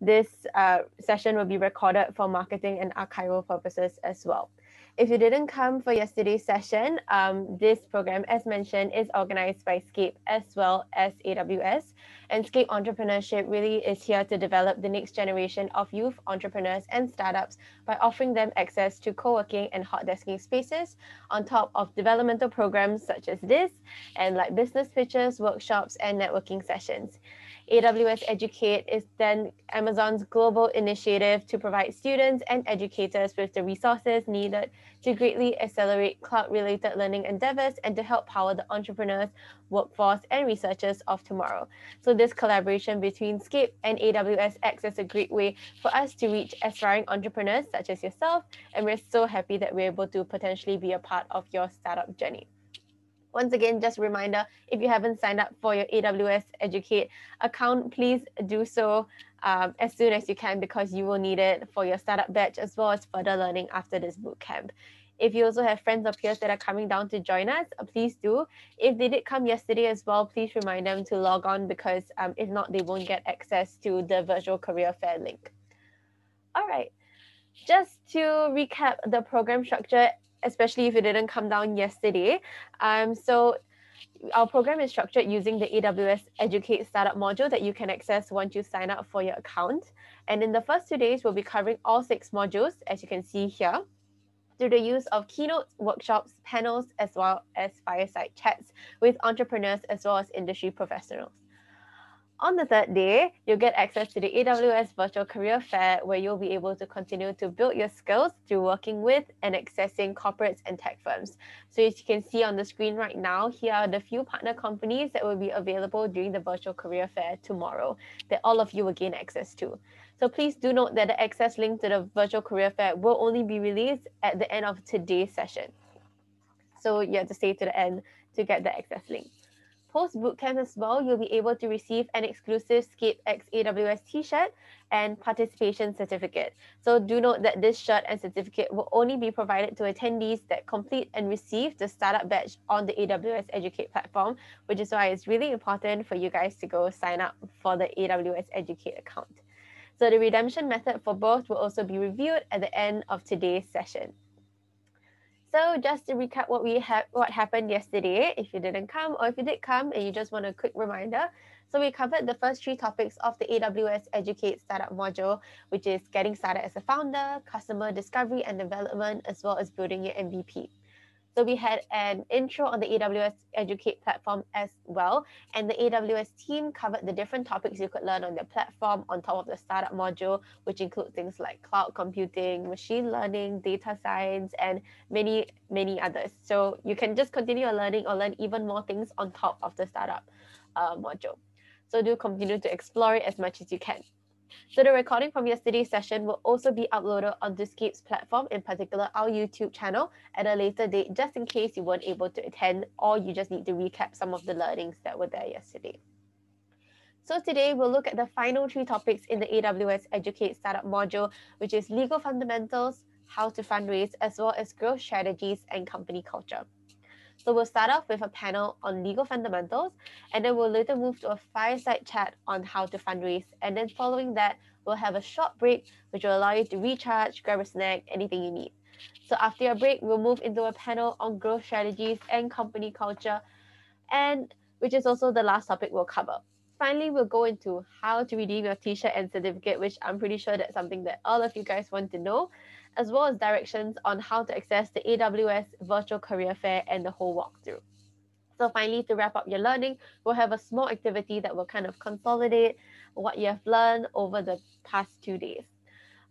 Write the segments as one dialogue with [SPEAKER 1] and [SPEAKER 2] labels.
[SPEAKER 1] this uh, session will be recorded for marketing and archival purposes as well. If you didn't come for yesterday's session, um, this program, as mentioned, is organized by Scape as well as AWS. And Scape Entrepreneurship really is here to develop the next generation of youth entrepreneurs and startups by offering them access to co-working and hot desking spaces on top of developmental programs such as this and like business pitches, workshops, and networking sessions. AWS Educate is then Amazon's global initiative to provide students and educators with the resources needed to greatly accelerate cloud related learning endeavors and to help power the entrepreneurs, workforce, and researchers of tomorrow. So, this collaboration between Scape and AWS acts as a great way for us to reach aspiring entrepreneurs such as yourself. And we're so happy that we're able to potentially be a part of your startup journey. Once again, just a reminder, if you haven't signed up for your AWS Educate account, please do so um, as soon as you can because you will need it for your startup badge as well as further learning after this bootcamp. If you also have friends or peers that are coming down to join us, uh, please do. If they did come yesterday as well, please remind them to log on because um, if not, they won't get access to the virtual career fair link. All right, just to recap the program structure, especially if you didn't come down yesterday. Um, so our program is structured using the AWS Educate Startup module that you can access once you sign up for your account. And in the first two days, we'll be covering all six modules, as you can see here, through the use of keynotes, workshops, panels, as well as fireside chats with entrepreneurs as well as industry professionals. On the third day, you'll get access to the AWS Virtual Career Fair, where you'll be able to continue to build your skills through working with and accessing corporates and tech firms. So, as you can see on the screen right now, here are the few partner companies that will be available during the Virtual Career Fair tomorrow that all of you will gain access to. So, please do note that the access link to the Virtual Career Fair will only be released at the end of today's session. So, you have to stay to the end to get the access link. Post bootcamp as well, you'll be able to receive an exclusive Scape X AWS t-shirt and participation certificate. So do note that this shirt and certificate will only be provided to attendees that complete and receive the startup badge on the AWS Educate platform, which is why it's really important for you guys to go sign up for the AWS Educate account. So the redemption method for both will also be reviewed at the end of today's session. So just to recap what we had what happened yesterday, if you didn't come or if you did come and you just want a quick reminder. So we covered the first three topics of the AWS Educate Startup module, which is getting started as a founder, customer discovery and development, as well as building your MVP. So we had an intro on the AWS Educate platform as well. And the AWS team covered the different topics you could learn on their platform on top of the startup module, which include things like cloud computing, machine learning, data science, and many, many others. So you can just continue your learning or learn even more things on top of the startup uh, module. So do continue to explore it as much as you can. So the recording from yesterday's session will also be uploaded onto Scape's platform, in particular our YouTube channel, at a later date, just in case you weren't able to attend or you just need to recap some of the learnings that were there yesterday. So today we'll look at the final three topics in the AWS Educate Startup module, which is legal fundamentals, how to fundraise, as well as growth strategies and company culture. So we'll start off with a panel on legal fundamentals, and then we'll later move to a fireside chat on how to fundraise. And then following that, we'll have a short break, which will allow you to recharge, grab a snack, anything you need. So after your break, we'll move into a panel on growth strategies and company culture, and which is also the last topic we'll cover. Finally, we'll go into how to redeem your t-shirt and certificate, which I'm pretty sure that's something that all of you guys want to know as well as directions on how to access the AWS Virtual Career Fair and the whole walkthrough. So finally, to wrap up your learning, we'll have a small activity that will kind of consolidate what you have learned over the past two days.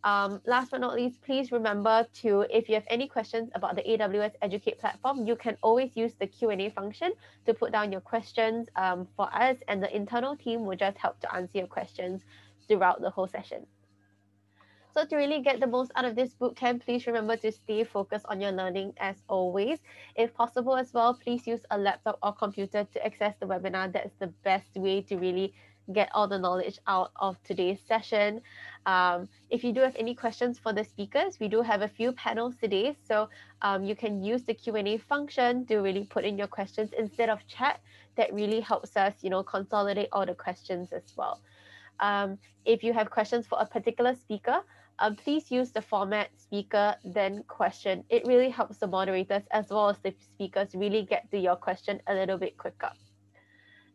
[SPEAKER 1] Um, last but not least, please remember to, if you have any questions about the AWS Educate platform, you can always use the Q&A function to put down your questions um, for us and the internal team will just help to answer your questions throughout the whole session. So to really get the most out of this bootcamp, please remember to stay focused on your learning as always. If possible as well, please use a laptop or computer to access the webinar. That's the best way to really get all the knowledge out of today's session. Um, if you do have any questions for the speakers, we do have a few panels today. So um, you can use the Q&A function to really put in your questions instead of chat. That really helps us, you know, consolidate all the questions as well. Um, if you have questions for a particular speaker, um, please use the format speaker then question. It really helps the moderators as well as the speakers really get to your question a little bit quicker.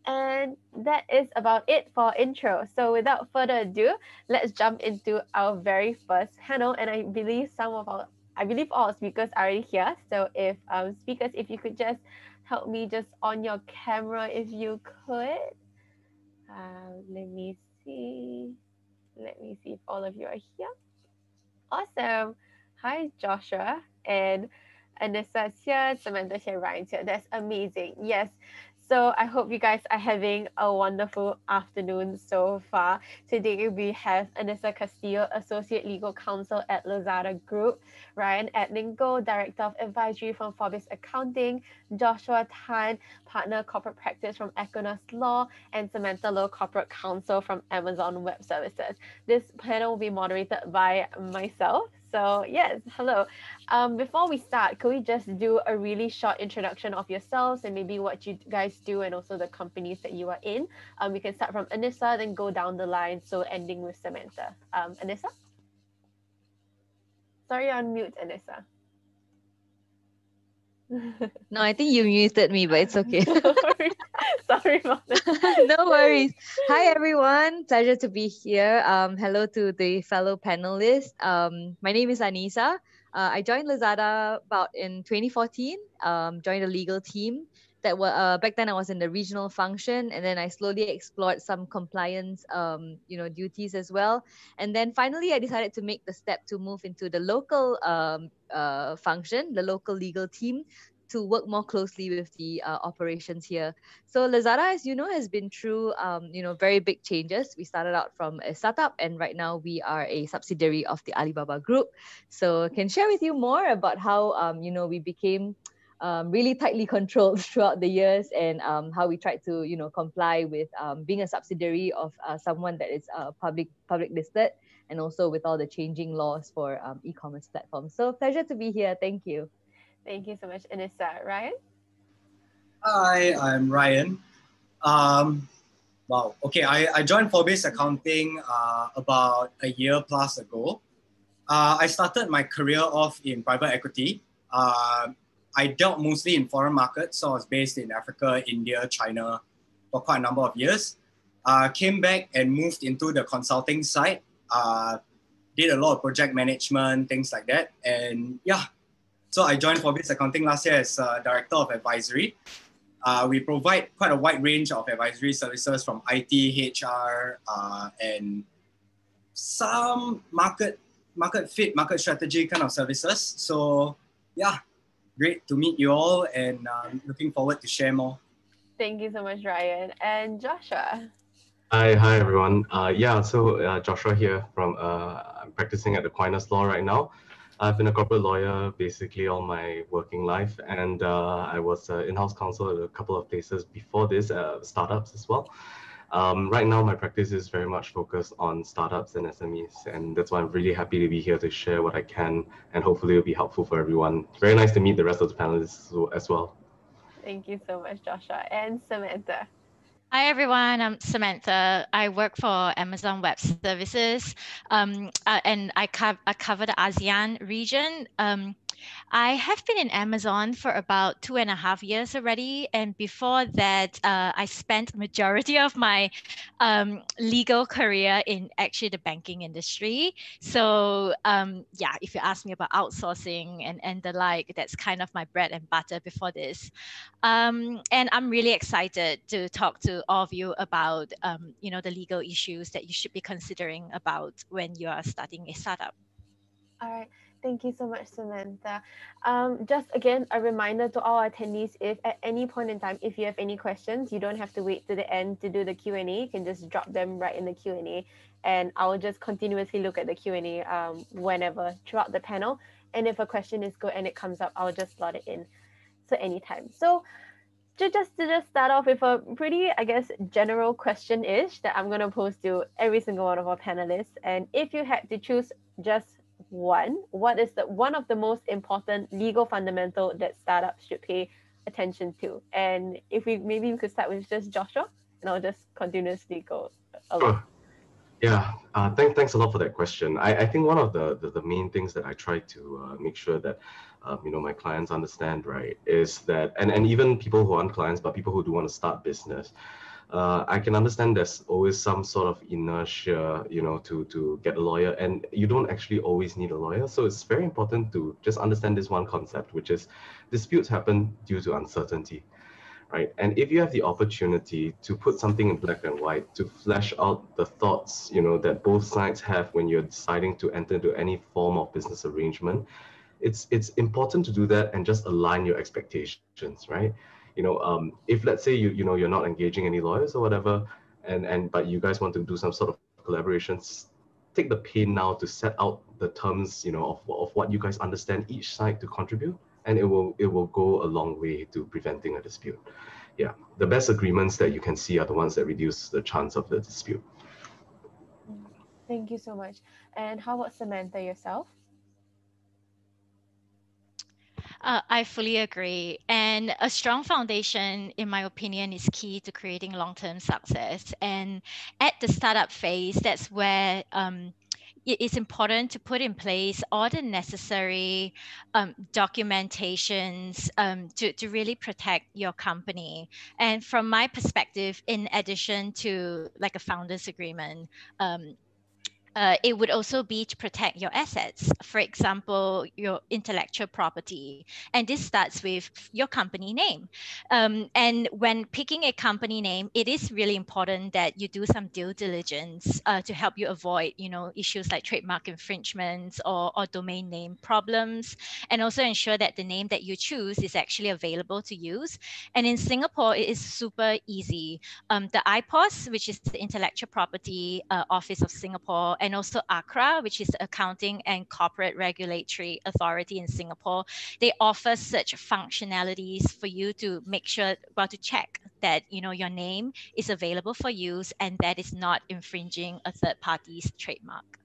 [SPEAKER 1] And that is about it for intro. So without further ado, let's jump into our very first panel. And I believe some of our, I believe all speakers are already here. So if um, speakers, if you could just help me just on your camera, if you could. Uh, let me see. Let me see if all of you are here. Awesome. Hi, Joshua and Anissa here, Samantha here, Ryan here. That's amazing. Yes, so I hope you guys are having a wonderful afternoon so far. Today we have Anissa Castillo, Associate Legal Counsel at Lazada Group, Ryan Edlingo, Director of Advisory from Forbes Accounting, Joshua Tan, Partner Corporate Practice from Aquinas Law, and Samantha Low, Corporate Counsel from Amazon Web Services. This panel will be moderated by myself, so yes, hello. Um, before we start, could we just do a really short introduction of yourselves and maybe what you guys do and also the companies that you are in? Um, we can start from Anissa, then go down the line, so ending with Samantha. Um, Anissa? Sorry, on mute, Anissa
[SPEAKER 2] no, I think you muted me, but it's okay.
[SPEAKER 1] Sorry about that.
[SPEAKER 2] no worries. Hi, everyone. Pleasure to be here. Um, hello to the fellow panelists. Um, my name is Anissa. Uh, I joined Lazada about in 2014. Um, joined a legal team that were uh, back then I was in the regional function, and then I slowly explored some compliance, um, you know, duties as well. And then finally, I decided to make the step to move into the local um, uh, function, the local legal team, to work more closely with the uh, operations here. So Lazada, as you know, has been through um, you know very big changes. We started out from a startup, and right now we are a subsidiary of the Alibaba Group. So can share with you more about how um, you know we became um, really tightly controlled throughout the years and um, how we tried to you know comply with um, being a subsidiary of uh, someone that is uh, public public listed and also with all the changing laws for um, e-commerce platforms so pleasure to be here thank you
[SPEAKER 1] thank you so much anissa ryan
[SPEAKER 3] hi i'm ryan um, wow okay i, I joined forbes accounting uh, about a year plus ago uh, i started my career off in private equity uh, I dealt mostly in foreign markets. So I was based in Africa, India, China for quite a number of years. Uh, came back and moved into the consulting side. Uh, did a lot of project management, things like that. And yeah, so I joined Forbes Accounting last year as uh, Director of Advisory. Uh, we provide quite a wide range of advisory services from IT, HR, uh, and some market market fit, market strategy kind of services. So yeah, great to meet you all and um, looking forward to share more.
[SPEAKER 1] Thank you so much, Ryan. And Joshua.
[SPEAKER 4] Hi, hi everyone. Uh, yeah, so uh, Joshua here from, uh, I'm practicing at Aquinas Law right now. I've been a corporate lawyer basically all my working life, and uh, I was in-house counsel at a couple of places before this, uh, startups as well. Um, right now, my practice is very much focused on startups and SMEs, and that's why I'm really happy to be here to share what I can, and hopefully it'll be helpful for everyone. Very nice to meet the rest of the panelists as well.
[SPEAKER 1] Thank you so much, Joshua. And Samantha.
[SPEAKER 5] Hi everyone, I'm Samantha. I work for Amazon Web Services, um, uh, and I, co- I cover the ASEAN region. Um, I have been in Amazon for about two and a half years already, and before that, uh, I spent a majority of my um, legal career in actually the banking industry. So um, yeah, if you ask me about outsourcing and and the like, that's kind of my bread and butter before this. Um, and I'm really excited to talk to all of you about um, you know the legal issues that you should be considering about when you are starting a startup.
[SPEAKER 1] All right. Thank you so much, Samantha. Um, just again, a reminder to all attendees, if at any point in time, if you have any questions, you don't have to wait to the end to do the Q&A. You can just drop them right in the Q&A and I'll just continuously look at the Q&A um, whenever throughout the panel. And if a question is good and it comes up, I'll just slot it in. So anytime. So to just to just start off with a pretty, I guess, general question-ish that I'm gonna pose to every single one of our panelists. And if you had to choose just one, what is the one of the most important legal fundamental that startups should pay attention to? And if we maybe we could start with just Joshua, and I'll just continuously go along.
[SPEAKER 4] Yeah, uh, thank, thanks a lot for that question. I, I think one of the, the, the main things that I try to uh, make sure that um, you know my clients understand right is that and, and even people who aren't clients but people who do want to start business uh, I can understand there's always some sort of inertia, you know, to to get a lawyer, and you don't actually always need a lawyer. So it's very important to just understand this one concept, which is disputes happen due to uncertainty, right? And if you have the opportunity to put something in black and white, to flesh out the thoughts, you know, that both sides have when you're deciding to enter into any form of business arrangement, it's it's important to do that and just align your expectations, right? You know, um, if let's say you you know you're not engaging any lawyers or whatever, and and but you guys want to do some sort of collaborations, take the pain now to set out the terms, you know, of, of what you guys understand each side to contribute, and it will it will go a long way to preventing a dispute. Yeah, the best agreements that you can see are the ones that reduce the chance of the dispute.
[SPEAKER 1] Thank you so much. And how about Samantha yourself?
[SPEAKER 5] Uh, I fully agree. And a strong foundation, in my opinion, is key to creating long term success. And at the startup phase, that's where um, it is important to put in place all the necessary um, documentations um, to, to really protect your company. And from my perspective, in addition to like a founders agreement, um, uh, it would also be to protect your assets, for example, your intellectual property. And this starts with your company name. Um, and when picking a company name, it is really important that you do some due diligence uh, to help you avoid, you know, issues like trademark infringements or, or domain name problems, and also ensure that the name that you choose is actually available to use. And in Singapore, it is super easy. Um, the IPOS, which is the Intellectual Property uh, Office of Singapore, and also ACRA, which is Accounting and Corporate Regulatory Authority in Singapore. They offer such functionalities for you to make sure, well, to check that you know your name is available for use and that is not infringing a third party's trademark.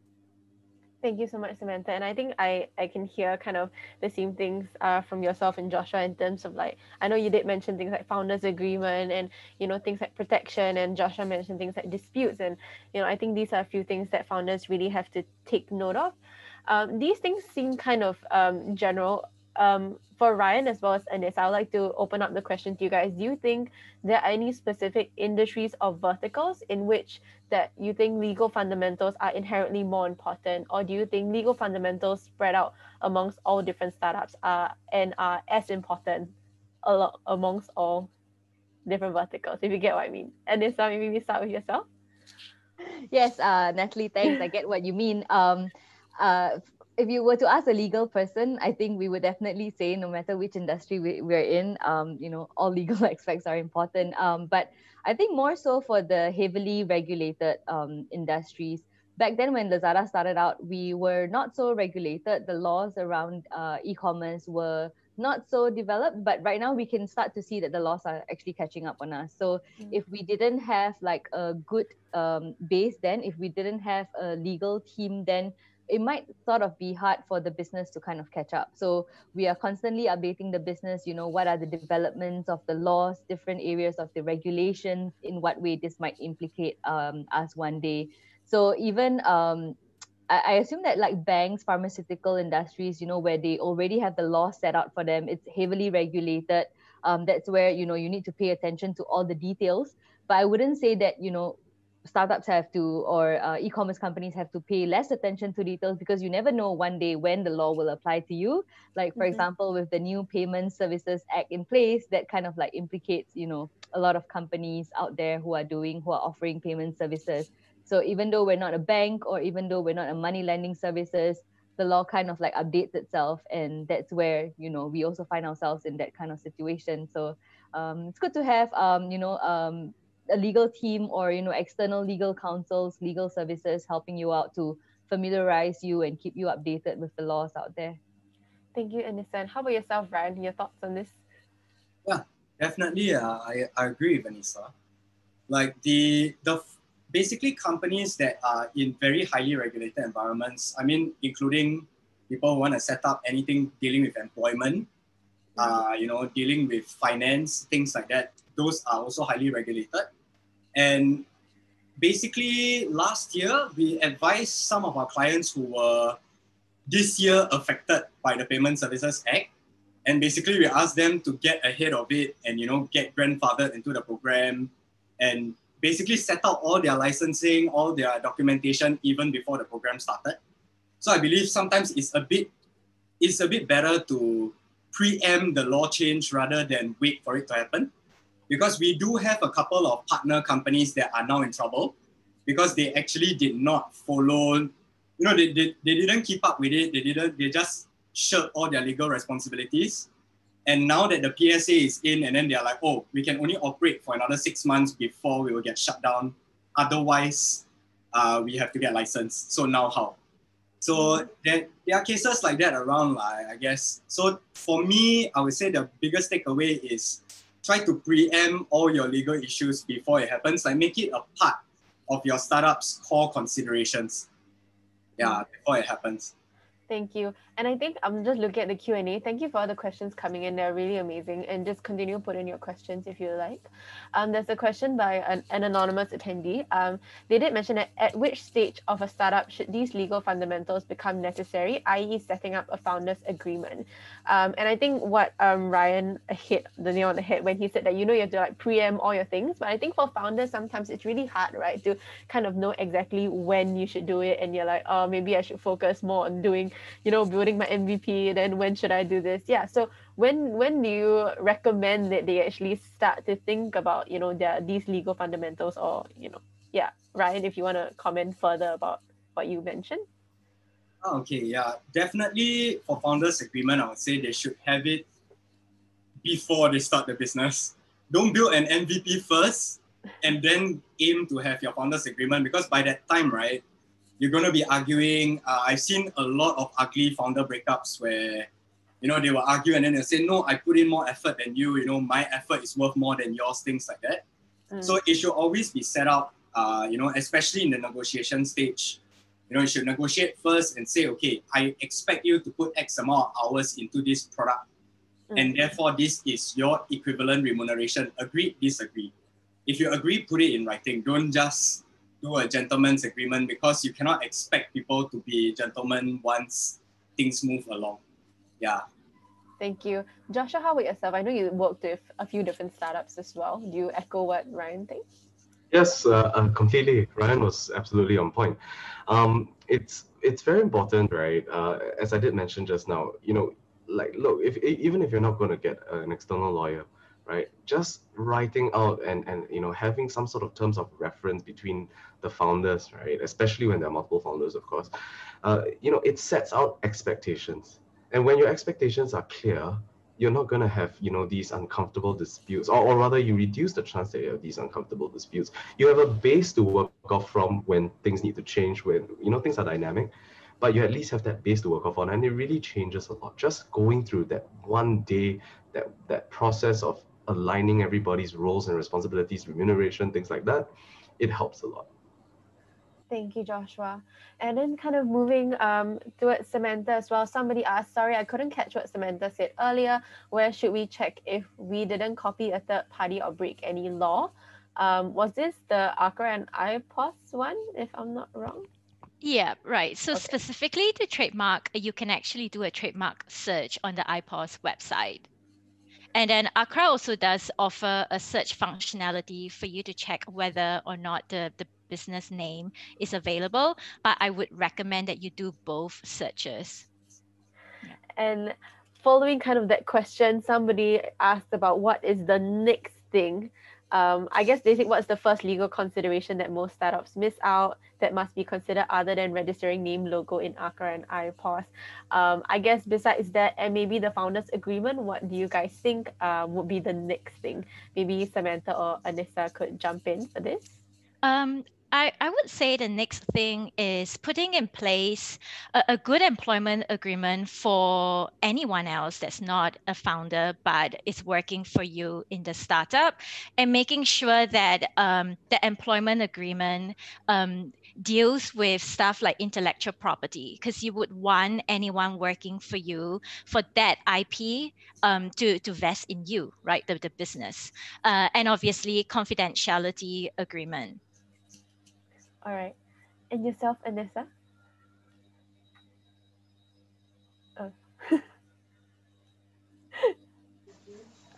[SPEAKER 1] Thank you so much, Samantha. And I think I, I can hear kind of the same things uh, from yourself and Joshua in terms of like, I know you did mention things like founders agreement and, you know, things like protection and Joshua mentioned things like disputes. And, you know, I think these are a few things that founders really have to take note of. Um, these things seem kind of um, general um, for Ryan as well as Anis, I would like to open up the question to you guys. Do you think there are any specific industries or verticals in which that you think legal fundamentals are inherently more important, or do you think legal fundamentals spread out amongst all different startups are and are as important amongst all different verticals? If you get what I mean. Anis, maybe we start with yourself.
[SPEAKER 2] Yes, uh, Natalie, thanks. I get what you mean. Um, uh, if you were to ask a legal person, I think we would definitely say no matter which industry we, we're in, um, you know, all legal aspects are important. Um, but I think more so for the heavily regulated um, industries. Back then, when Lazada started out, we were not so regulated. The laws around uh, e-commerce were not so developed, but right now we can start to see that the laws are actually catching up on us. So mm-hmm. if we didn't have like a good um, base then, if we didn't have a legal team then, it might sort of be hard for the business to kind of catch up. So we are constantly updating the business, you know, what are the developments of the laws, different areas of the regulations, in what way this might implicate um, us one day. So even um, I, assume that like banks, pharmaceutical industries, you know, where they already have the law set out for them, it's heavily regulated. Um, that's where you know you need to pay attention to all the details. But I wouldn't say that you know startups have to or uh, e-commerce companies have to pay less attention to details because you never know one day when the law will apply to you. Like for mm-hmm. example with the new payment services act in place that kind of like implicates you know a lot of companies out there who are doing who are offering payment services. So even though we're not a bank or even though we're not a money lending services the law kind of like updates itself and that's where you know we also find ourselves in that kind of situation. So um, it's good to have um, you know um, a legal team or you know external legal counsels legal services helping you out to familiarize you and keep you updated with the laws out there.
[SPEAKER 1] Thank you Anissa. how about yourself Ryan? Your thoughts on this?
[SPEAKER 3] Yeah definitely uh, I, I agree with Anissa like the the basically companies that are in very highly regulated environments i mean including people who want to set up anything dealing with employment uh, you know dealing with finance things like that those are also highly regulated and basically last year we advised some of our clients who were this year affected by the Payment Services Act. And basically we asked them to get ahead of it and you know get grandfathered into the program and basically set out all their licensing, all their documentation even before the program started. So I believe sometimes it's a bit it's a bit better to preempt the law change rather than wait for it to happen. Because we do have a couple of partner companies that are now in trouble because they actually did not follow, you know, they, they, they didn't keep up with it. They didn't, they just shirked all their legal responsibilities. And now that the PSA is in, and then they're like, oh, we can only operate for another six months before we will get shut down. Otherwise, uh, we have to get licensed. So now how? So there, there are cases like that around, like, I guess. So for me, I would say the biggest takeaway is try to preempt all your legal issues before it happens. Like make it a part of your startup's core considerations. Yeah, before it happens.
[SPEAKER 1] Thank you. And I think I'm just looking at the Q&A. Thank you for all the questions coming in. They're really amazing. And just continue putting your questions if you like. Um, there's a question by an, an anonymous attendee. Um, they did mention that at which stage of a startup should these legal fundamentals become necessary, i.e. setting up a founder's agreement? Um, and I think what um, Ryan hit the nail on the head when he said that, you know, you have to like preempt all your things. But I think for founders, sometimes it's really hard, right? To kind of know exactly when you should do it. And you're like, oh, maybe I should focus more on doing you know building my mvp then when should i do this? Yeah so when when do you recommend that they actually start to think about you know their these legal fundamentals or you know yeah ryan if you want to comment further about what you mentioned.
[SPEAKER 3] Oh, okay yeah definitely for founders agreement i would say they should have it before they start the business. Don't build an mvp first and then aim to have your founders agreement because by that time right you're going to be arguing. Uh, I've seen a lot of ugly founder breakups where, you know, they will argue and then they'll say, no, I put in more effort than you. You know, my effort is worth more than yours, things like that. Mm. So it should always be set up, uh, you know, especially in the negotiation stage. You know, you should negotiate first and say, okay, I expect you to put X amount of hours into this product. Mm. And therefore, this is your equivalent remuneration. Agree, disagree. If you agree, put it in writing. Don't just do a gentleman's agreement because you cannot expect people to be gentlemen once things move along. Yeah.
[SPEAKER 1] Thank you. Joshua, how about yourself? I know you worked with a few different startups as well. Do you echo what Ryan thinks?
[SPEAKER 4] Yes, uh, uh, completely. Ryan was absolutely on point. Um, it's it's very important, right? Uh, as I did mention just now, you know, like look, if even if you're not going to get an external lawyer, right? Just writing out and, and you know having some sort of terms of reference between the founders, right? Especially when there are multiple founders, of course. Uh, you know, it sets out expectations. And when your expectations are clear, you're not going to have you know these uncomfortable disputes or, or rather you reduce the chance that you have these uncomfortable disputes you have a base to work off from when things need to change when you know things are dynamic but you at least have that base to work off on and it really changes a lot just going through that one day that that process of aligning everybody's roles and responsibilities, remuneration, things like that, it helps a lot.
[SPEAKER 1] Thank you, Joshua. And then kind of moving um, towards Samantha as well. Somebody asked, sorry, I couldn't catch what Samantha said earlier. Where should we check if we didn't copy a third party or break any law? Um, was this the ACRA and IPOS one, if I'm not wrong?
[SPEAKER 5] Yeah, right. So okay. specifically the trademark, you can actually do a trademark search on the IPOS website. And then ACRA also does offer a search functionality for you to check whether or not the, the business name is available. But I would recommend that you do both searches.
[SPEAKER 1] And following kind of that question, somebody asked about what is the next thing um, I guess they think what's the first legal consideration that most startups miss out that must be considered other than registering name, logo in ACRA and IPOS. Um, I guess besides that, and maybe the founders agreement, what do you guys think uh, would be the next thing? Maybe Samantha or Anissa could jump in for this.
[SPEAKER 5] Um, I, I would say the next thing is putting in place a, a, good employment agreement for anyone else that's not a founder but is working for you in the startup and making sure that um, the employment agreement um, deals with stuff like intellectual property because you would want anyone working for you for that IP um, to, to vest in you, right? The, the business. Uh, and obviously confidentiality agreement
[SPEAKER 1] All right. And yourself, Anissa? Oh.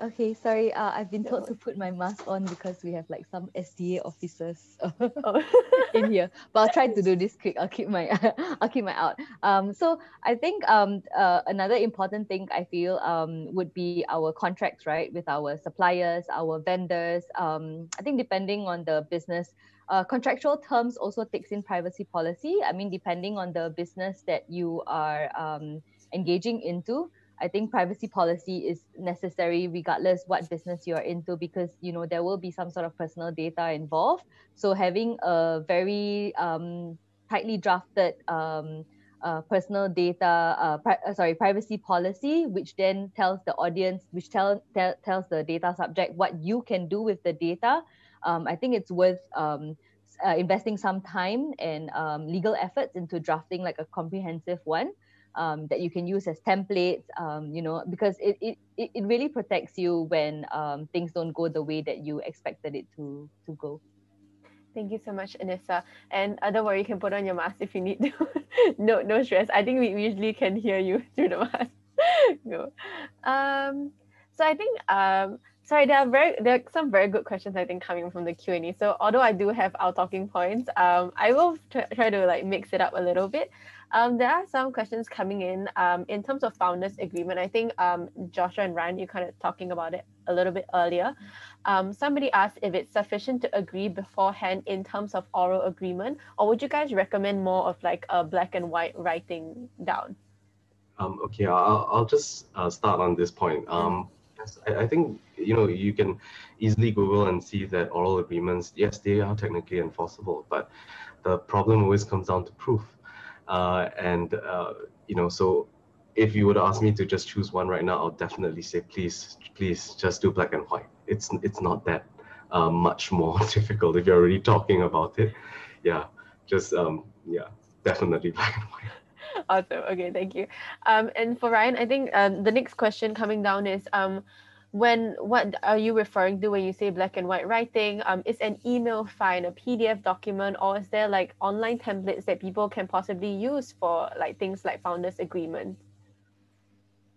[SPEAKER 2] Okay, sorry. Uh, I've been told to put my mask on because we have like some SDA officers
[SPEAKER 1] oh.
[SPEAKER 2] in here. But I'll try to do this quick. I'll keep my I'll keep my out. Um, so I think um uh, another important thing I feel um would be our contracts, right, with our suppliers, our vendors. Um, I think depending on the business, uh, contractual terms also takes in privacy policy. I mean, depending on the business that you are um engaging into I think privacy policy is necessary regardless what business you're into because you know there will be some sort of personal data involved. So having a very um, tightly drafted um, uh, personal data, uh, pri- uh, sorry, privacy policy, which then tells the audience, which tell, tell tells the data subject what you can do with the data. Um, I think it's worth um, uh, investing some time and um, legal efforts into drafting like a comprehensive one um, that you can use as templates, um, you know, because it, it, it really protects you when um, things don't go the way that you expected it to, to go.
[SPEAKER 1] Thank you so much, Anissa. And otherwise, you can put on your mask if you need to. no, no stress. I think we usually can hear you through the mask. no. Um, so I think um, sorry, there are very there are some very good questions I think coming from the Q and A. So although I do have our talking points, um, I will try, try to like mix it up a little bit. Um, there are some questions coming in um, in terms of founders agreement. I think um, Joshua and Ryan, you kind of talking about it a little bit earlier. Um, somebody asked if it's sufficient to agree beforehand in terms of oral agreement, or would you guys recommend more of like a black and white writing down?
[SPEAKER 4] Um, okay, I'll, I'll just uh, start on this point. Um, yes, I, I think you know you can easily Google and see that oral agreements, yes, they are technically enforceable, but the problem always comes down to proof. Uh, and uh, you know, so if you would ask me to just choose one right now, I'll definitely say please, please just do black and white. It's it's not that uh, much more difficult if you're already talking about it. Yeah, just um, yeah, definitely black and white.
[SPEAKER 1] Awesome. Okay, thank you. Um, and for Ryan, I think um, the next question coming down is um, when what are you referring to when you say black and white writing um is an email fine a pdf document or is there like online templates that people can possibly use for like things like founders agreement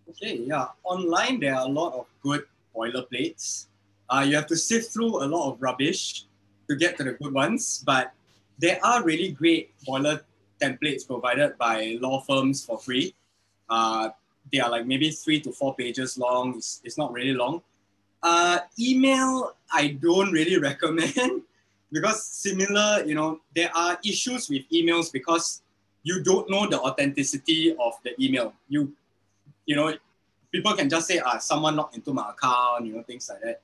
[SPEAKER 3] okay yeah online there are a lot of good boilerplates uh, you have to sift through a lot of rubbish to get to the good ones but there are really great boiler templates provided by law firms for free uh, they are like maybe three to four pages long. It's, it's not really long. Uh, email, I don't really recommend because similar, you know, there are issues with emails because you don't know the authenticity of the email. You, you know, people can just say, ah, someone logged into my account, you know, things like that.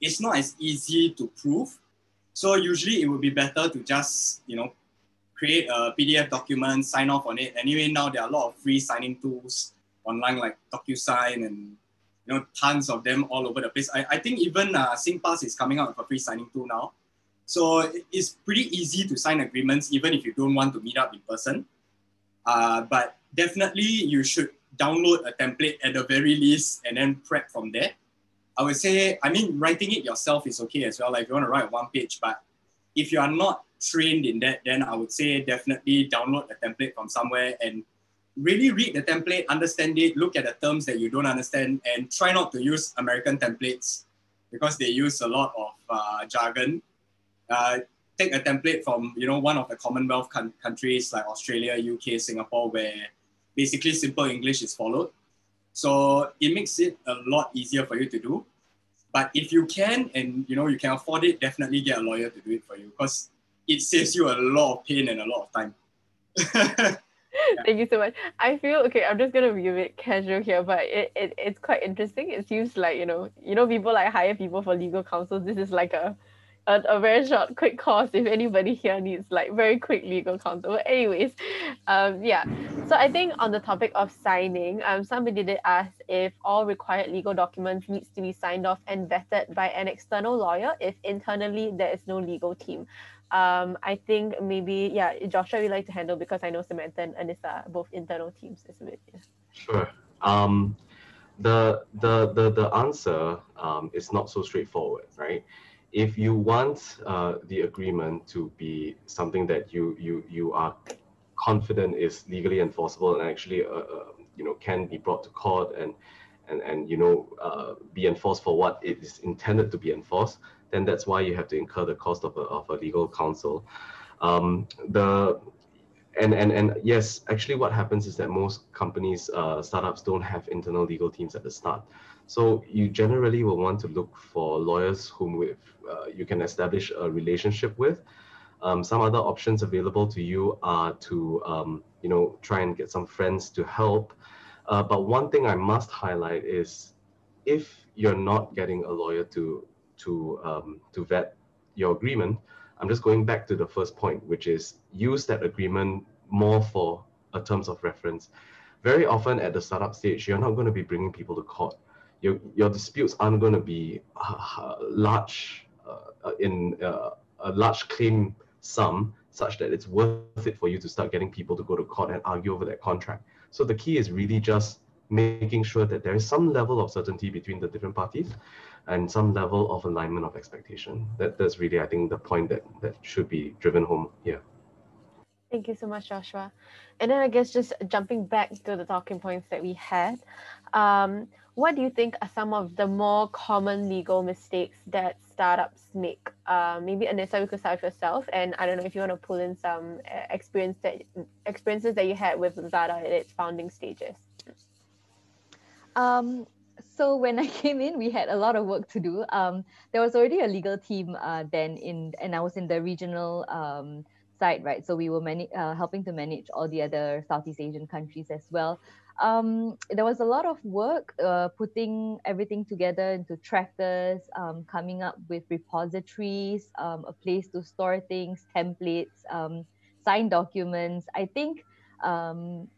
[SPEAKER 3] It's not as easy to prove. So usually it would be better to just, you know, create a PDF document, sign off on it. Anyway, now there are a lot of free signing tools online like DocuSign and you know tons of them all over the place. I, I think even uh, SingPass is coming out with a free signing tool now. So it's pretty easy to sign agreements even if you don't want to meet up in person. Uh, but definitely you should download a template at the very least and then prep from there. I would say, I mean, writing it yourself is okay as well. Like if you want to write one page, but if you are not trained in that, then I would say definitely download a template from somewhere and really read the template, understand it, look at the terms that you don't understand, and try not to use American templates because they use a lot of uh, jargon. Uh, take a template from you know one of the Commonwealth con- countries like Australia, UK, Singapore, where basically simple English is followed. So it makes it a lot easier for you to do. But if you can and you know you can afford it, definitely get a lawyer to do it for you because it saves you a lot of pain and a lot of time.
[SPEAKER 1] Thank you so much. I feel okay. I'm just gonna be a bit casual here, but it, it it's quite interesting. It seems like you know you know people like hire people for legal counsel. This is like a a, a very short, quick course if anybody here needs like very quick legal counsel. But anyways, um, yeah. So I think on the topic of signing, um, somebody did ask if all required legal documents needs to be signed off and vetted by an external lawyer if internally there is no legal team um, I think maybe yeah, Joshua we like to handle because I know Samantha and Anissa both internal teams is a bit. Yeah.
[SPEAKER 4] Sure. Um, the the the the answer um, is not so straightforward, right? if you want uh, the agreement to be something that you you you are confident is legally enforceable and actually uh, uh, you know can be brought to court and and and you know uh, be enforced for what it is intended to be enforced, then that's why you have to incur the cost of a, of a legal counsel. Um, the and and and yes, actually, what happens is that most companies, uh, startups, don't have internal legal teams at the start. So you generally will want to look for lawyers whom with uh, you can establish a relationship with. Um, some other options available to you are to um, you know try and get some friends to help. Uh, but one thing I must highlight is if you're not getting a lawyer to to um, to vet your agreement, I'm just going back to the first point, which is use that agreement more for a terms of reference. Very often at the startup stage, you're not going to be bringing people to court. Your, your disputes aren't going to be uh, large uh, in uh, a large claim sum such that it's worth it for you to start getting people to go to court and argue over that contract. So the key is really just making sure that there is some level of certainty between the different parties and some level of alignment of expectation. That, that's really, I think, the point that, that should be driven home here.
[SPEAKER 1] Thank you so much, Joshua. And then I guess just jumping back to the talking points that we had, um, what do you think are some of the more common legal mistakes that startups make? Uh, maybe Anissa, you could start with yourself, and I don't know if you want to pull in some uh, experience that experiences that you had with Lazada at its founding stages.
[SPEAKER 2] Um, so when I came in, we had a lot of work to do. Um, there was already a legal team uh, then in, and I was in the regional um, side, right? So we were many, uh, helping to manage all the other Southeast Asian countries as well. Um, there was a lot of work uh, putting everything together into trackers, um, coming up with repositories, um, a place to store things, templates, um, signed documents. I think um,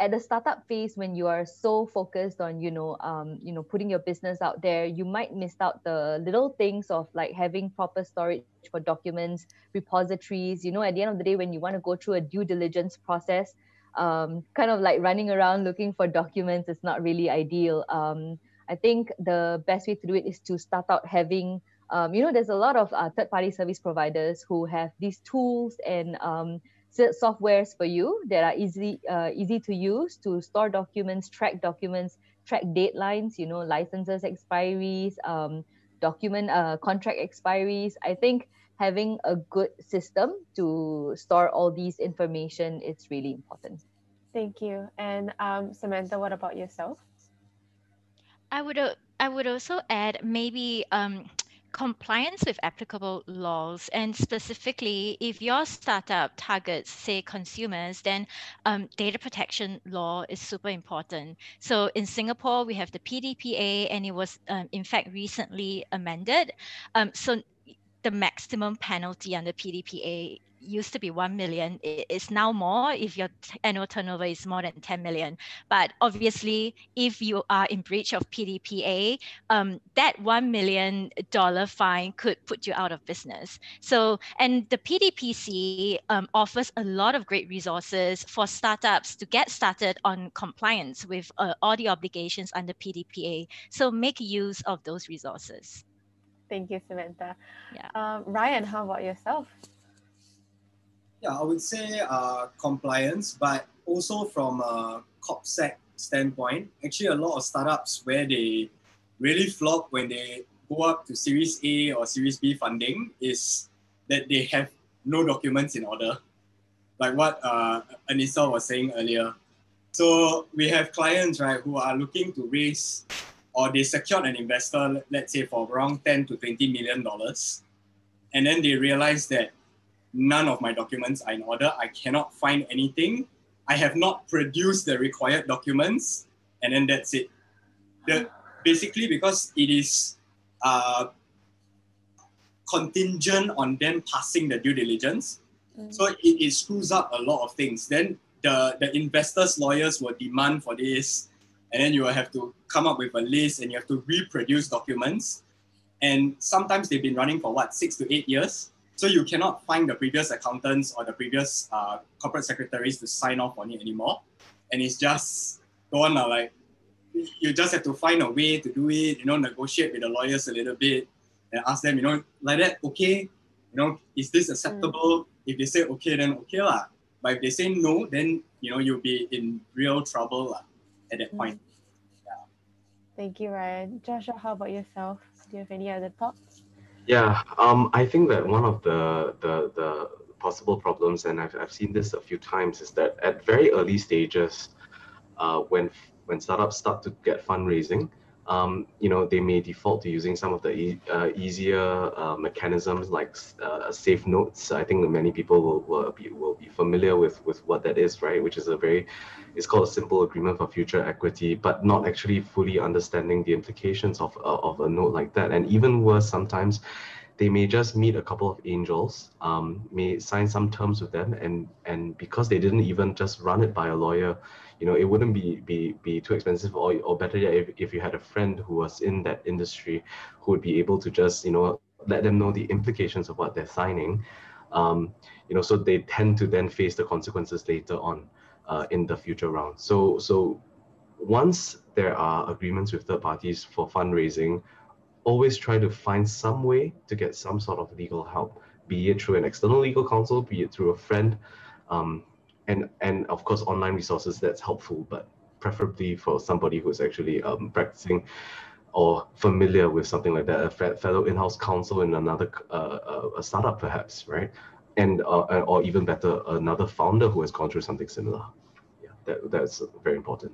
[SPEAKER 2] at the startup phase when you are so focused on you know um, you know putting your business out there you might miss out the little things of like having proper storage for documents repositories. You know at the end of the day when you want to go through a due diligence process um, kind of like running around looking for documents is not really ideal. Um, i think the best way to do it is to start out having um, you know there's a lot of uh, third party service providers who have these tools and um, softwares for you that are easy uh, easy to use to store documents, track documents, track deadlines. You know, licenses expiries, um, document uh, contract expiries. I think having a good system to store all these information is really important.
[SPEAKER 1] Thank you. And um, Samantha, what about yourself?
[SPEAKER 5] I would uh, I would also add maybe um, compliance with applicable laws and specifically if your startup targets say consumers then um, data protection law is super important. So in singapore we have the pdpa and it was um, in fact recently amended. Um, so the maximum penalty under pdpa used to be 1 million it's now more if your annual turnover is more than 10 million. But obviously if you are in breach of pdpa um, that 1 million dollar fine could put you out of business. So and the pdpc um, offers a lot of great resources for startups to get started on compliance with uh, all the obligations under pdpa so make use of those resources.
[SPEAKER 1] Thank you samantha.
[SPEAKER 5] Yeah.
[SPEAKER 1] Um, ryan how about yourself
[SPEAKER 3] yeah, I would say uh, compliance, but also from a CorpSec standpoint, actually a lot of startups where they really flop when they go up to Series A or Series B funding is that they have no documents in order, like what uh, Anissa was saying earlier. So we have clients, right, who are looking to raise or they secured an investor, let's say for around 10 to 20 million dollars. And then they realize that none of my documents are in order. I cannot find anything. I have not produced the required documents, and then that's it. The, basically, because it is uh, contingent on them passing the due diligence, mm. so it, it screws up a lot of things. Then the, the investors' lawyers will demand for this, and then you will have to come up with a list and you have to reproduce documents. And sometimes they've been running for what, six to eight years? So you cannot find the previous accountants or the previous uh, corporate secretaries to sign off on it anymore. And it's just go on like you just have to find a way to do it, you know, negotiate with the lawyers a little bit. and ask them, you know, like that, okay, you know, is this acceptable? Mm. If they say okay, then okay lah. But if they say no, then you know you'll be in real trouble lah at that mm. point. Yeah.
[SPEAKER 1] Thank you, Ryan. Joshua, how about yourself? Do you have any other thoughts?
[SPEAKER 4] Yeah, um, I think that one of the the the possible problems, and I've I've seen this a few times, is that at very early stages, uh, when when startups start to get fundraising, um, you know, they may default to using some of the e- uh, easier uh, mechanisms like uh, safe notes. I think many people will, will be will be familiar with with what that is, right? Which is a very, it's called a simple agreement for future equity, but not actually fully understanding the implications of uh, of a note like that. And even worse, sometimes they may just meet a couple of angels, um, may sign some terms with them, and and because they didn't even just run it by a lawyer you know, it wouldn't be be be too expensive, or or better yet, if, if you had a friend who was in that industry, who would be able to just you know let them know the implications of what they're signing, um, you know, so they tend to then face the consequences later on uh, in the future round. So so once there are agreements with third parties for fundraising, always try to find some way to get some sort of legal help, be it through an external legal counsel, be it through a friend. Um, and and of course online resources that's helpful but preferably for somebody who's actually um, practicing or familiar with something like that a fellow in-house counsel in another uh, uh, a startup perhaps right and uh, or even better another founder who has gone through something similar yeah that, that's very important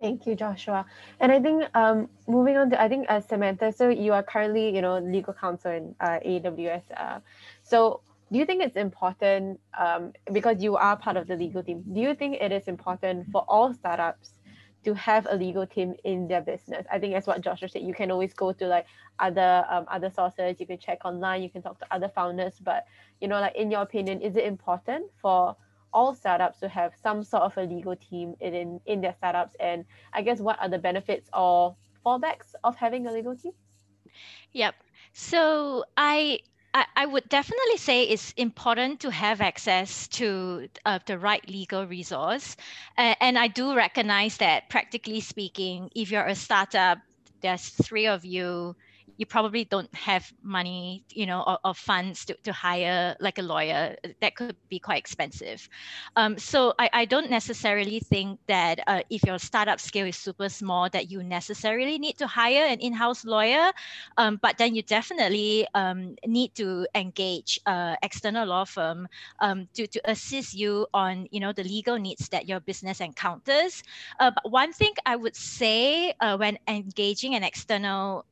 [SPEAKER 1] Thank you, Joshua. And I think um, moving on to, I think uh, Samantha, so you are currently, you know, legal counsel in uh, AWS. Uh, so do you think it's important um, because you are part of the legal team do you think it is important for all startups to have a legal team in their business? I think that's what joshua said. You can always go to like other um, other sources. You can check online. You can talk to other founders. But you know like in your opinion is it important for all startups to have some sort of a legal team in in their startups? And i guess what are the benefits or fallbacks of having a legal team?
[SPEAKER 5] Yep. So i I, I would definitely say it's important to have access to uh, the right legal resource. Uh, and I do recognize that, practically speaking, if you're a startup, there's three of you you probably don't have money, you know, or, or, funds to, to hire like a lawyer. That could be quite expensive. Um, so I, I don't necessarily think that uh, if your startup scale is super small, that you necessarily need to hire an in-house lawyer. Um, but then you definitely um, need to engage uh, external law firm um, to, to assist you on, you know, the legal needs that your business encounters. Uh, but one thing I would say uh, when engaging an external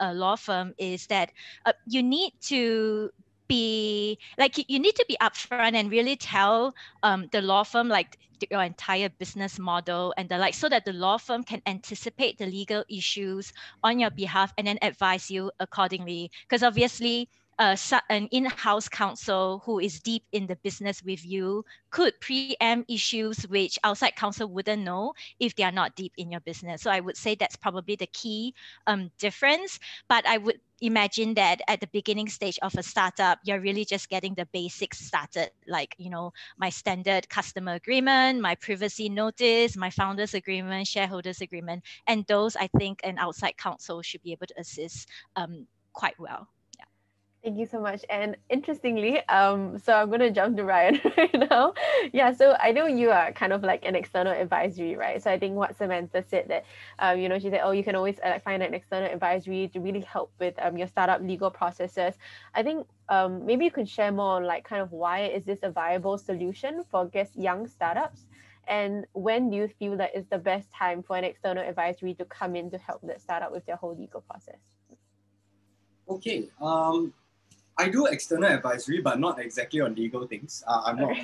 [SPEAKER 5] uh law firm is that uh, you need to be like you need to be upfront and really tell um, the law firm like your entire business model and the like so that the law firm can anticipate the legal issues on your behalf and then advise you accordingly. Because obviously uh, an in-house counsel who is deep in the business with you could preempt issues which outside counsel wouldn't know if they are not deep in your business. So I would say that's probably the key um, difference. But I would imagine that at the beginning stage of a startup, you're really just getting the basics started, like you know my standard customer agreement, my privacy notice, my founders agreement, shareholders agreement, and those I think an outside counsel should be able to assist um, quite well.
[SPEAKER 1] Thank you so much. And interestingly, um, so I'm going to jump to Ryan right now. Yeah, so I know you are kind of like an external advisory, right? So I think what Samantha said that, um, you know, she said, oh, you can always uh, find an external advisory to really help with um, your startup legal processes. I think um, maybe you can share more on like kind of why is this a viable solution for guess young startups? And when do you feel that is the best time for an external advisory to come in to help the startup with their whole legal process?
[SPEAKER 3] Okay. Um, I do external advisory, but not exactly on legal things. Uh, I'm not.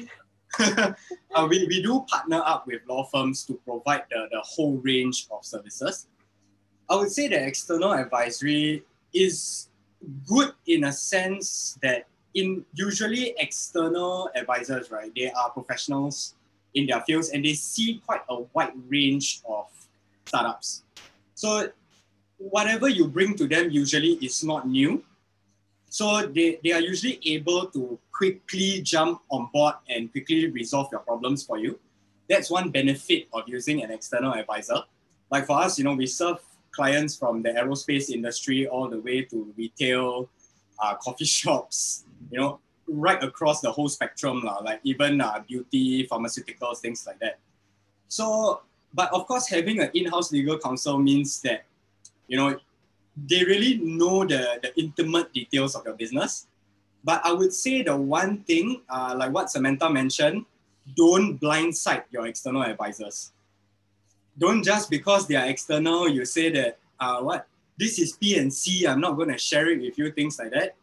[SPEAKER 3] uh, we, we do partner up with law firms to provide the, the whole range of services. I would say that external advisory is good in a sense that in usually external advisors, right, they are professionals in their fields and they see quite a wide range of startups. So whatever you bring to them usually is not new so they, they are usually able to quickly jump on board and quickly resolve your problems for you. That's one benefit of using an external advisor. Like for us, you know, we serve clients from the aerospace industry all the way to retail, uh, coffee shops, you know, right across the whole spectrum, like even uh, beauty, pharmaceuticals, things like that. So, but of course, having an in-house legal counsel means that, you know, they really know the, the intimate details of your business. But I would say the one thing, uh, like what Samantha mentioned, don't blindside your external advisors. Don't just because they are external, you say that, uh, what, this is P and C, I'm not going to share it with you, things like that.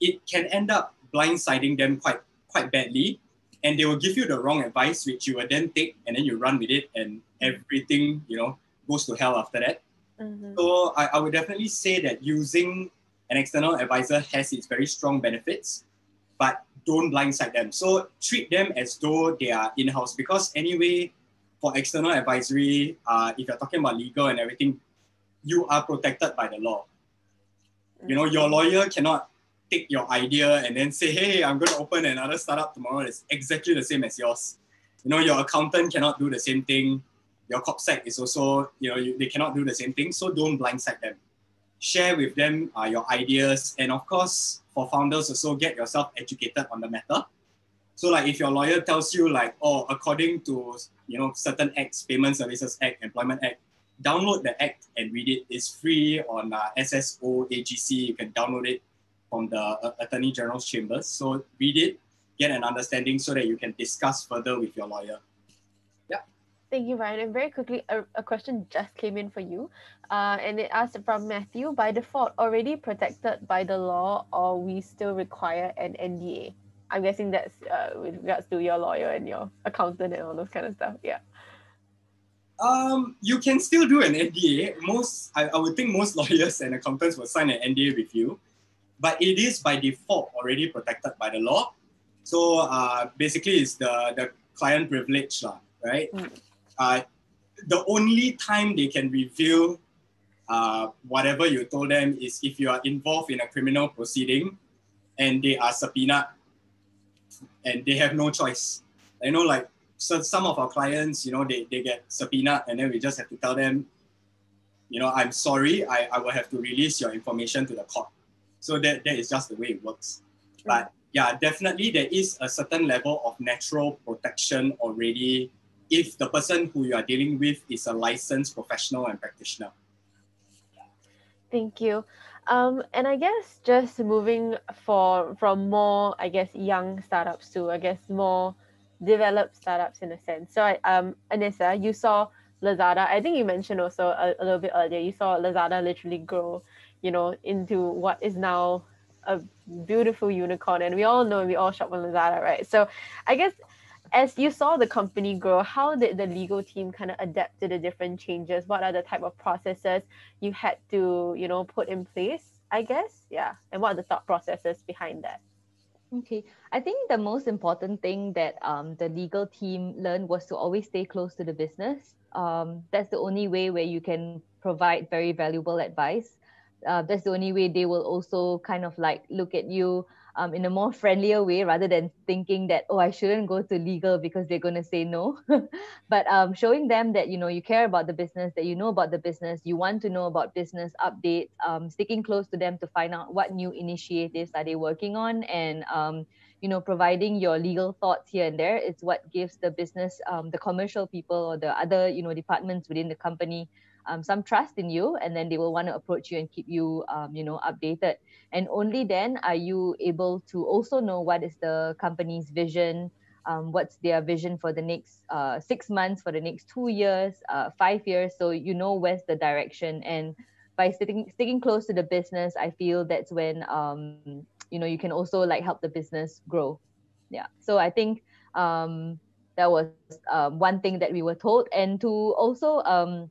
[SPEAKER 3] It can end up blindsiding them quite quite badly and they will give you the wrong advice which you will then take and then you run with it and everything you know goes to hell after that mm-hmm. so I, I would definitely say that using an external advisor has its very strong benefits but don't blindside them so treat them as though they are in-house because anyway for external advisory uh, if you're talking about legal and everything you are protected by the law you know your lawyer cannot take your idea and then say, hey, I'm going to open another startup tomorrow that's exactly the same as yours. You know, your accountant cannot do the same thing. Your CorpSec is also, you know, you, they cannot do the same thing. So don't blindside them. Share with them uh, your ideas. And of course, for founders also get yourself educated on the matter. So like if your lawyer tells you like, oh, according to, you know, certain acts, Payment Services Act, Employment Act, download the act and read it. It's free on uh, SSO AGC. You can download it from the uh, Attorney General's chambers. So read it, get an understanding so that you can discuss further with your lawyer.
[SPEAKER 1] Thank you, Ryan. And very quickly, a, a question just came in for you. Uh, and it asked from Matthew, by default, already protected by the law or we still require an NDA? I'm guessing that's uh, with regards to your lawyer and your accountant and all those kind of stuff. Yeah.
[SPEAKER 3] Um, you can still do an NDA. Most, I, I would think most lawyers and accountants will sign an NDA with you but it is by default already protected by the law. So uh, basically, it's the, the client privilege, lah, right? Mm. Uh, the only time they can reveal uh, whatever you told them is if you are involved in a criminal proceeding and they are subpoenaed and they have no choice. You know, like so some of our clients, you know, they, they get subpoenaed and then we just have to tell them, you know, I'm sorry, I, I will have to release your information to the court. So that, that is just the way it works. But yeah, definitely there is a certain level of natural protection already if the person who you are dealing with is a licensed professional and practitioner.
[SPEAKER 1] Thank you. Um, and I guess just moving for from more, I guess, young startups to I guess more developed startups in a sense. So I, um, Anissa, you saw Lazada. I think you mentioned also a, a little bit earlier. You saw Lazada literally grow you know, into what is now a beautiful unicorn. And we all know we all shop on Lazada, right? So I guess as you saw the company grow, how did the legal team kind of adapt to the different changes? What are the type of processes you had to, you know, put in place? I guess, yeah. And what are the thought processes behind that?
[SPEAKER 2] Okay, I think the most important thing that um, the legal team learned was to always stay close to the business. Um, that's the only way where you can provide very valuable advice uh, that's the only way they will also kind of like look at you um, in a more friendlier way rather than thinking that oh i shouldn't go to legal because they're going to say no. But um, showing them that you know you care about the business that you know about the business you want to know about business updates um, sticking close to them to find out what new initiatives are they working on and um, you know providing your legal thoughts here and there is what gives the business um, the commercial people or the other you know departments within the company um, some trust in you and then they will want to approach you and keep you um, you know updated. And only then are you able to also know what is the company's vision um, what's their vision for the next uh, six months for the next two years uh, five years. So you know where's the direction. And by sticking sticking close to the business i feel that's when um, you know you can also like help the business grow. Yeah. So i think um, that was um, one thing that we were told. And to also um,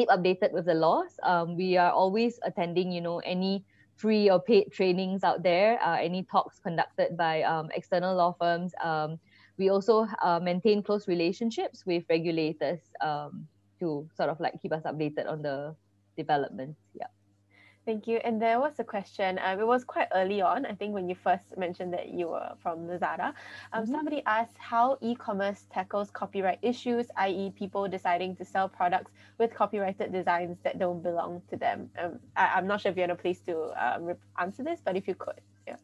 [SPEAKER 2] keep updated with the laws. Um, we are always attending, you know, any free or paid trainings out there, uh, any talks conducted by um, external law firms. Um, we also uh, maintain close relationships with regulators um, to sort of like keep us updated on the developments.
[SPEAKER 1] Thank you. And there was a question. Um, it was quite early on, I think, when you first mentioned that you were from Lazada. Um, mm-hmm. Somebody asked how e commerce tackles copyright issues, i.e., people deciding to sell products with copyrighted designs that don't belong to them. Um, I, am not sure if you're in a place to um, answer this, but if you could, yeah.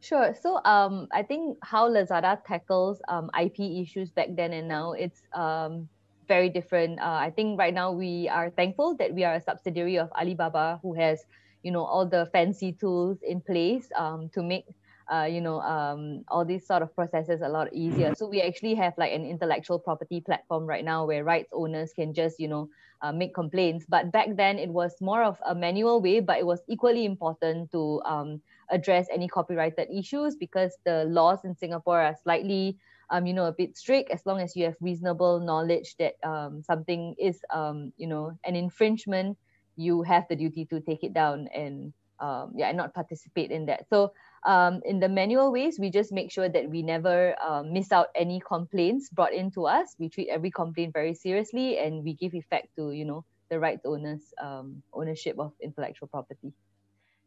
[SPEAKER 2] Sure. So um, I think how Lazada tackles um, IP issues back then and now, it's um, very different. Uh, I think right now we are thankful that we are a subsidiary of Alibaba, who has you know all the fancy tools in place um, to make uh, you know um, all these sort of processes a lot easier. So we actually have like an intellectual property platform right now where rights owners can just you know uh, make complaints. But back then it was more of a manual way but it was equally important to um, address any copyrighted issues because the laws in singapore are slightly um, you know, a bit strict. As long as you have reasonable knowledge that um, something is, um, you know, an infringement you have the duty to take it down and um, yeah, and not participate in that. So um, in the manual ways, we just make sure that we never uh, miss out any complaints brought in to us. We treat every complaint very seriously, and we give effect to you know the rights owners' um, ownership of intellectual property.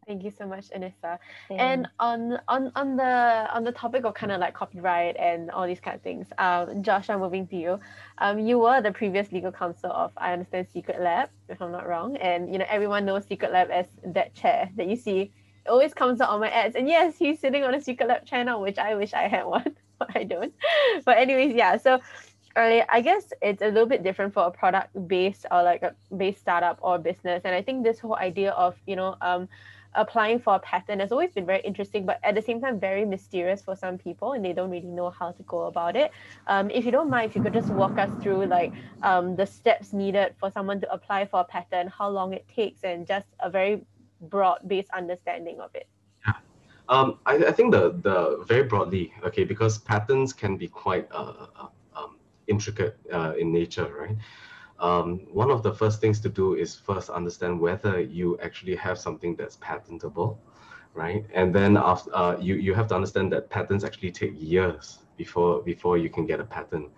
[SPEAKER 1] Thank you so much, Anissa. And on on on the on the topic of kind of like copyright and all these kind of things, um, Josh, I'm moving to you. Um, you were the previous legal counsel of I understand Secretlab, if I'm not wrong, and you know everyone knows Secretlab as that chair that you see. It always comes out on my ads, and yes, he's sitting on a Secretlab channel, which I wish I had one, but I don't. But anyways, yeah. So I guess it's a little bit different for a product based or like a based startup or business, and I think this whole idea of you know um applying for a patent has always been very interesting, but at the same time, very mysterious for some people, and they don't really know how to go about it. Um, if you don't mind, if you could just walk us through like um, the steps needed for someone to apply for a patent, how long it takes, and just a very broad-based understanding of it.
[SPEAKER 4] Yeah, um, I, I think the the very broadly, okay, because patents can be quite uh, uh um, intricate uh, in nature, right? Um, one of the first things to do is first understand whether you actually have something that's patentable, right? And then after, uh, you, you have to understand that patents actually take years before, before you can get a patent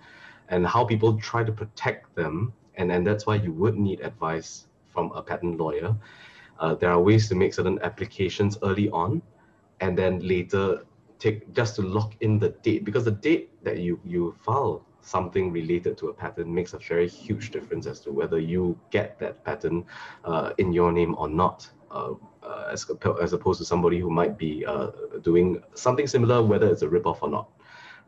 [SPEAKER 4] and how people try to protect them. And, and that's why you would need advice from a patent lawyer. Uh, there are ways to make certain applications early on and then later take just to lock in the date because the date that you, you file something related to a patent makes a very huge difference as to whether you get that patent uh, in your name or not. Uh, uh, as, as opposed to somebody who might be uh, doing something similar, whether it's a ripoff or not,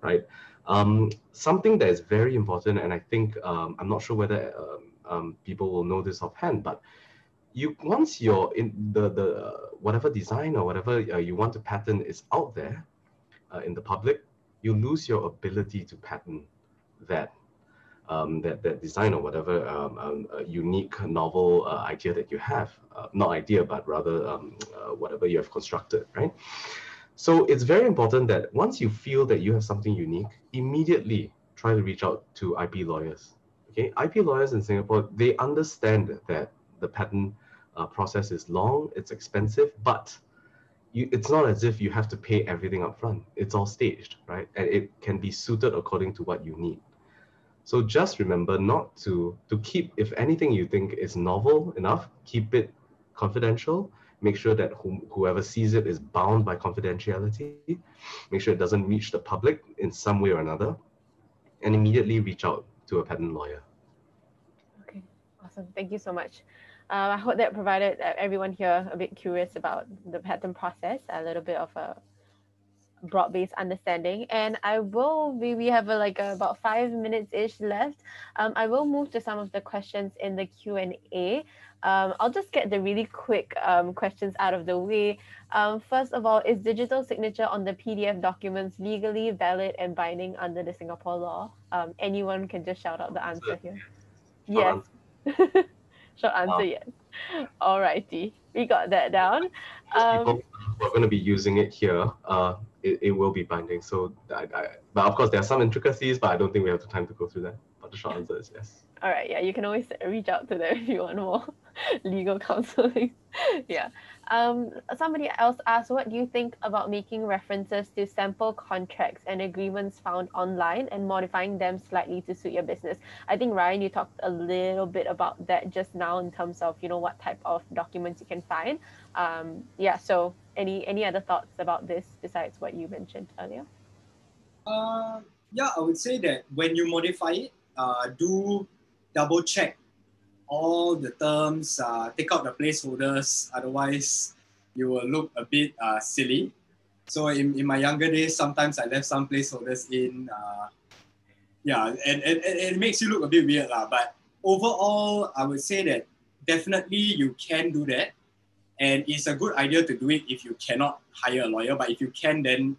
[SPEAKER 4] right? Um, something that is very important, and I think um, I'm not sure whether um, um people will know this offhand, but you once you're in the the whatever design or whatever uh, you want to patent is out there uh, in the public, you lose your ability to patent that um, that, that design or whatever um, um, unique novel uh, idea that you have, uh, not idea, but rather um, uh, whatever you have constructed, right? So it's very important that once you feel that you have something unique, immediately try to reach out to IP lawyers. Okay, IP lawyers in Singapore, they understand that the patent uh, process is long, it's expensive, but you, it's not as if you have to pay everything up front. It's all staged, right? And it can be suited according to what you need. So just remember not to to keep if anything you think is novel enough, keep it confidential. Make sure that whom, whoever sees it is bound by confidentiality. Make sure it doesn't reach the public in some way or another, and immediately reach out to a patent lawyer.
[SPEAKER 1] Okay, awesome. Thank you so much. Uh, I hope that provided everyone here a bit curious about the patent process, a little bit of a broad-based understanding. And i will we, we have a, like a, about five minutes ish left. Um, i will move to some of the questions in the q&a um, i'll just get the really quick um, questions out of the way. Um, first of all is digital signature on the pdf documents legally valid and binding under the singapore law? Um, anyone can just shout out the answer here. Yes. short answer yes. All righty we got that down.
[SPEAKER 4] Um, we're going to be using it here uh, it, it will be binding. So, I, I, but of course, there are some intricacies, but I don't think we have the time to go through that. but the short answer is yes.
[SPEAKER 1] All right, yeah, you can always reach out to them if you want more legal counseling. yeah. Um, somebody else asked, what do you think about making references to sample contracts and agreements found online and modifying them slightly to suit your business? I think Ryan, you talked a little bit about that just now in terms of you know what type of documents you can find. Um, yeah. So any any other thoughts about this besides what you mentioned earlier?
[SPEAKER 3] Uh, yeah, I would say that when you modify it, uh, do double check all the terms, uh, take out the placeholders, otherwise you will look a bit uh, silly. So in, in my younger days, sometimes I left some placeholders in. Uh, yeah, and, and, and it makes you look a bit weird. lah. but overall, I would say that definitely you can do that. And it's a good idea to do it if you cannot hire a lawyer. But if you can, then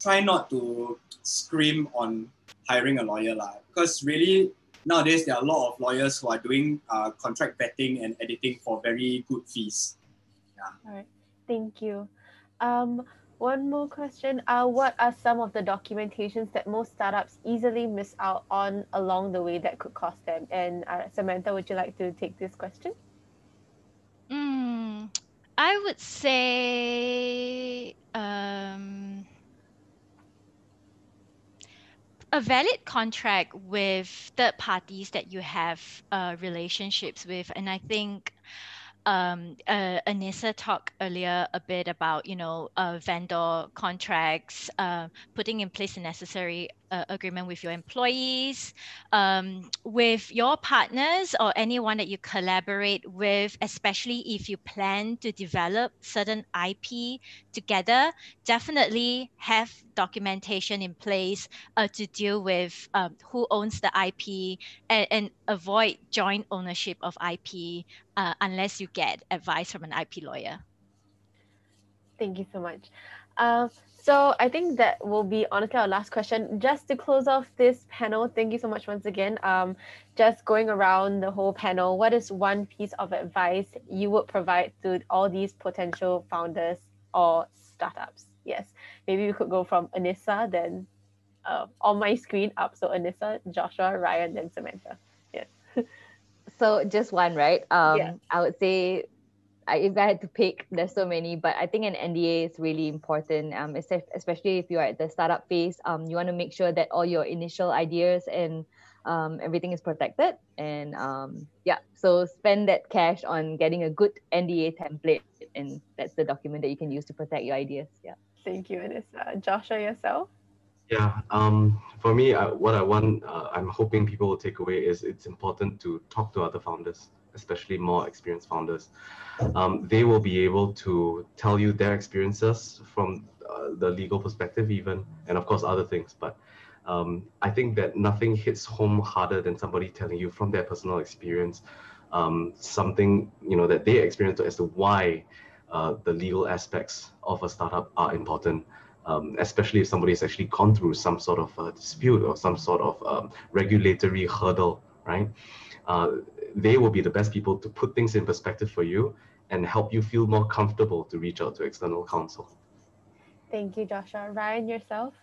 [SPEAKER 3] try not to scream on hiring a lawyer. lah. Because really, nowadays there are a lot of lawyers who are doing uh, contract vetting and editing for very good fees. Yeah.
[SPEAKER 1] All right. Thank you. Um, one more question. Uh, what are some of the documentations that most startups easily miss out on along the way that could cost them? And uh, Samantha, would you like to take this question?
[SPEAKER 5] Mm, I would say um, a valid contract with third parties that you have uh, relationships with. And i think um, uh, Anissa talked earlier a bit about, you know, uh, vendor contracts, uh, putting in place the necessary uh, agreement with your employees, um, with your partners or anyone that you collaborate with, especially if you plan to develop certain IP together, definitely have documentation in place uh, to deal with um, who owns the IP and, and, avoid joint ownership of IP uh, unless you get advice from an IP lawyer.
[SPEAKER 1] Thank you so much. Uh, so I think that will be honestly our last question. Just to close off this panel, thank you so much once again. Um, just going around the whole panel, what is one piece of advice you would provide to all these potential founders or startups? Yes, maybe we could go from Anissa, then uh, on my screen up. So Anissa, Joshua, Ryan, then Samantha. Yes.
[SPEAKER 2] so just one, right? Um, yeah. I would say I, if I had to pick, there's so many, but I think an NDA is really important, um, especially if you are at the startup phase. Um, you want to make sure that all your initial ideas and um, everything is protected. And um, yeah, so spend that cash on getting a good NDA template, and that's the document that you can use to protect your ideas. Yeah.
[SPEAKER 1] Thank you, Anissa. Joshua, yourself?
[SPEAKER 4] Yeah, um, for me, uh, what I want, uh, I'm hoping people will take away is it's important to talk to other founders especially more experienced founders, um, they will be able to tell you their experiences from uh, the legal perspective, even, and of course, other things. But um, I think that nothing hits home harder than somebody telling you from their personal experience um, something you know that they experienced as to why uh, the legal aspects of a startup are important. Um, especially if somebody has actually gone through some sort of uh, dispute or some sort of um, regulatory hurdle, right? Uh, they will be the best people to put things in perspective for you and help you feel more comfortable to reach out to external counsel.
[SPEAKER 1] Thank you, Joshua. Ryan, yourself?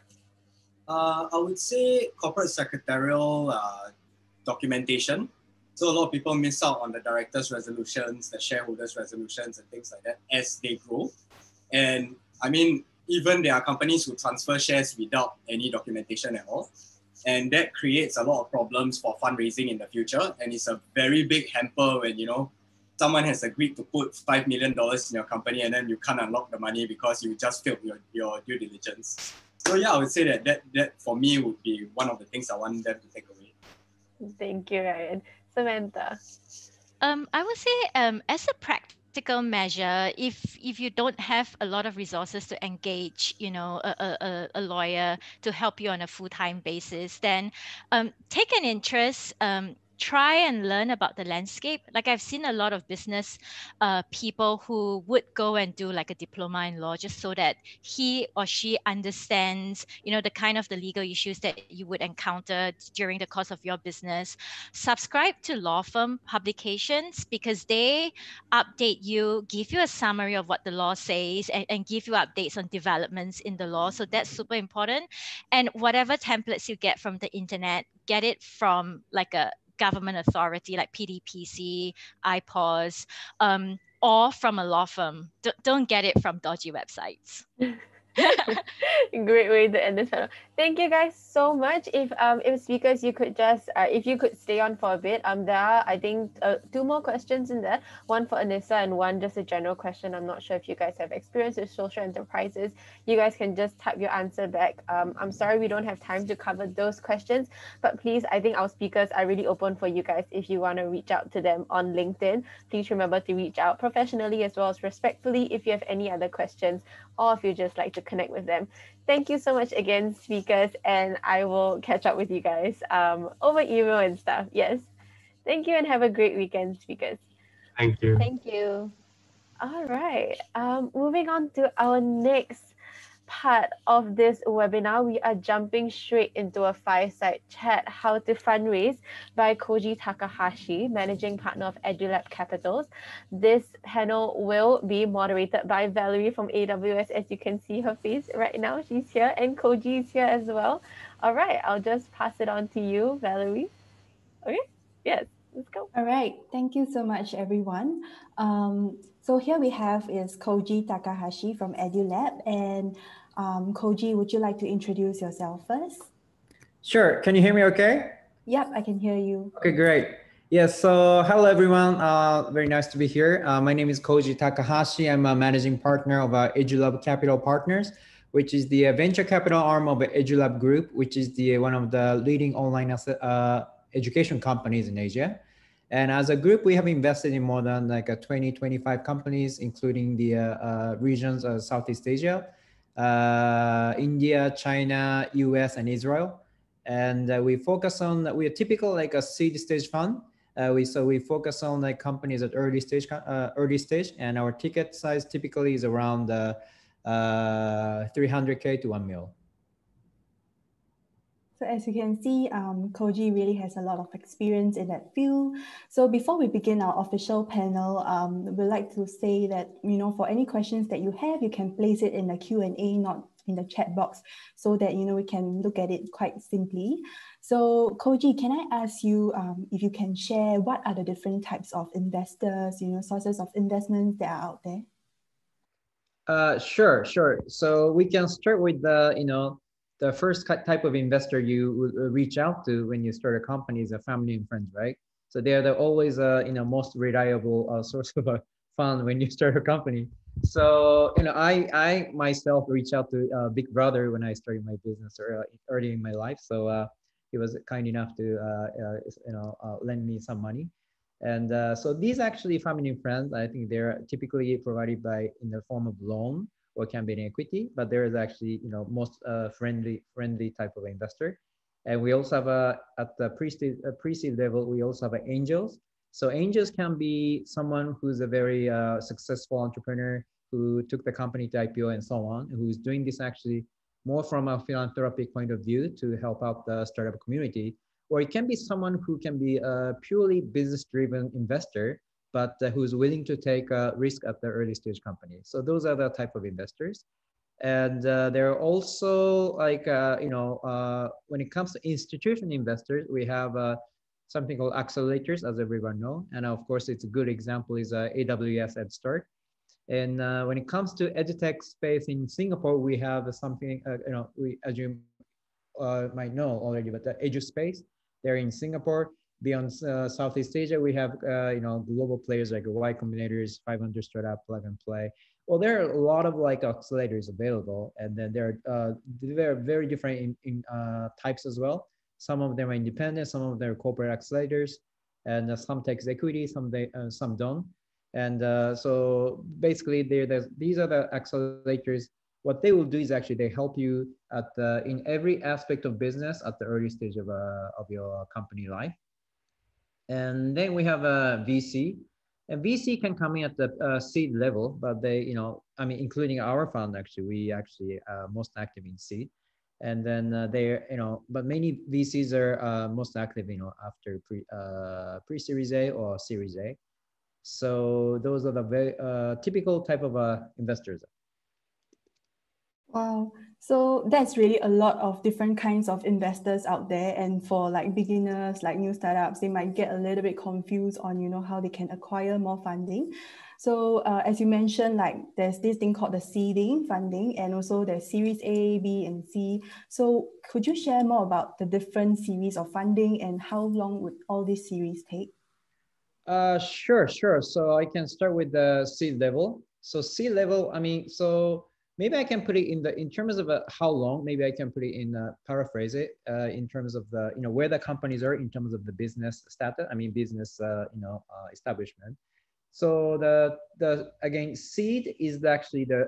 [SPEAKER 3] Uh, I would say corporate secretarial uh, documentation. So a lot of people miss out on the directors' resolutions, the shareholders' resolutions, and things like that as they grow. And I mean, even there are companies who transfer shares without any documentation at all and that creates a lot of problems for fundraising in the future. And it's a very big hamper when you know someone has agreed to put five million dollars in your company and then you can't unlock the money because you just failed your, your due diligence. So yeah i would say that, that that for me would be one of the things i want them to take away.
[SPEAKER 1] Thank you ryan. Samantha?
[SPEAKER 5] Um, I would say um, as a practice practical measure if if you don't have a lot of resources to engage you know a, a, a lawyer to help you on a full-time basis then um, take an interest um, try and learn about the landscape. Like I've seen a lot of business uh, people who would go and do like a diploma in law just so that he or she understands, you know, the kind of the legal issues that you would encounter during the course of your business. Subscribe to law firm publications because they update you, give you a summary of what the law says, and, and give you updates on developments in the law. So that's super important. And whatever templates you get from the internet, get it from like a government authority like PDPC, IPOS, um, or from a law firm. D- don't get it from dodgy websites.
[SPEAKER 1] Great way to end this panel. Thank you guys so much. If um if speakers you could just uh, if you could stay on for a bit. Um there are I think uh, two more questions in there. One for Anissa and one just a general question. I'm not sure if you guys have experience with social enterprises. You guys can just type your answer back. Um I'm sorry we don't have time to cover those questions, but please I think our speakers are really open for you guys if you want to reach out to them on LinkedIn. Please remember to reach out professionally as well as respectfully if you have any other questions or if you just like to connect with them. Thank you so much again, speakers, and I will catch up with you guys um, over email and stuff. Yes. Thank you and have a great weekend, speakers.
[SPEAKER 4] Thank you.
[SPEAKER 1] Thank you. All right. Um, moving on to our next part of this webinar, we are jumping straight into a fireside chat, How to Fundraise by Koji Takahashi, Managing Partner of EduLab Capitals. This panel will be moderated by Valerie from AWS. As you can see her face right now, she's here and Koji is here as well. All right, I'll just pass it on to you, Valerie. Okay, yes, let's go.
[SPEAKER 6] All right, thank you so much, everyone. Um, so here we have is Koji Takahashi from EduLab. And um, Koji, would you like to introduce yourself first?
[SPEAKER 7] Sure. Can you hear me okay?
[SPEAKER 6] Yep, I can hear you.
[SPEAKER 7] Okay, great. Yes, so hello everyone. Uh, very nice to be here. Uh, my name is Koji Takahashi. I'm a managing partner of uh, EduLab Capital Partners, which is the uh, venture capital arm of EduLab Group, which is the one of the leading online uh, education companies in Asia. And as a group, we have invested in more than like a 20, 25 companies, including the uh, uh, regions of Southeast Asia, uh, India, China, US, and Israel. And uh, we focus on, we are typical like a seed stage fund. Uh, we so we focus on like companies at early stage, uh, early stage, and our ticket size typically is around 300k to one mil.
[SPEAKER 6] So as you can see, um, Koji really has a lot of experience in that field. So before we begin our official panel, um, we'd like to say that, you know, for any questions that you have, you can place it in the Q&A, not in the chat box, so that, you know, we can look at it quite simply. So Koji, can I ask you um, if you can share what are the different types of investors, you know, sources of investments that are out there?
[SPEAKER 7] Uh, sure, sure. So we can start with the, you know, the first type of investor you uh, reach out to when you start a company is a family and friends, right? So they are the always uh, you know most reliable uh, source of uh, fund when you start a company. So you know I I myself reached out to uh, Big Brother when I started my business or, early in my life. So uh, he was kind enough to you know lend me some money. And so these actually family and friends, I think they're typically provided by in the form of loan or can be an equity, but there is actually, you know, most uh, friendly friendly type of investor. And we also have a, at the pre-seed, uh, pre-seed level, we also have angels. So angels can be someone who's a very uh, successful entrepreneur who took the company to IPO and so on, who's doing this actually more from a philanthropic point of view to help out the startup community. Or it can be someone who can be a purely business-driven investor but uh, who's willing to take a risk at the early stage company. So those are the type of investors. And uh, there are also like, uh, you know, uh, when it comes to institutional investors, we have uh, something called accelerators, as everyone know. And of course, it's a good example is uh, AWS EdStart. And when it comes to edutech space in Singapore, we have something, you know, we, as you might know already, but the Eduspaze, they're in Singapore beyond uh, Southeast Asia, we have uh, you know global players like Y Combinator's, 500 Startup, Plug and Play. Well, there are a lot of like accelerators available, and then there are uh, they're very different in, in uh, types as well. Some of them are independent, some of them are corporate accelerators, and uh, some takes equity, some they uh, some don't. And so basically, they're, these are the accelerators what they will do is actually they help you at the, in every aspect of business at the early stage of, of your company life And then we have a VC. And VC can come in at the uh, seed level, but they, you know, I mean, including our fund, actually, we actually are most active in seed. And then uh, they, you know, but many VCs are uh, most active, you know, after pre, uh, pre-series A or series A. So those are the very uh, typical type of uh, investors.
[SPEAKER 6] Wow. So that's really a lot of different kinds of investors out there. And for like beginners, like new startups, they might get a little bit confused on, you know, how they can acquire more funding. So uh, as you mentioned, like there's this thing called the seeding funding and also there's series A, B, and C. So could you share more about the different series of funding and how long would all these series take?
[SPEAKER 7] Uh, sure, sure. So I can start with the seed level. So seed level, I mean, so maybe I can put it in the in terms of uh, how long. Maybe I can put it in uh, paraphrase it uh, in terms of the you know where the companies are in terms of the business status. I mean business uh, you know uh, establishment. So the the again seed is actually the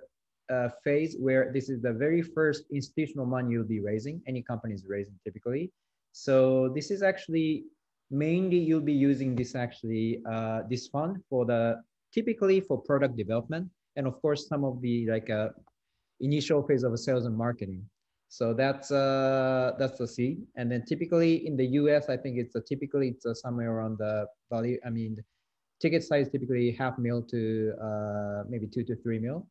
[SPEAKER 7] uh, phase where this is the very first institutional money you'll be raising. Any company is raising typically. So this is actually mainly you'll be using this actually this fund for the typically for product development and of course some of the like uh, initial phase of sales and marketing. So that's uh, that's the C. And then typically in the US, I think it's a, typically it's a somewhere around the value. I mean, ticket size typically half mil to uh, maybe two to three mil.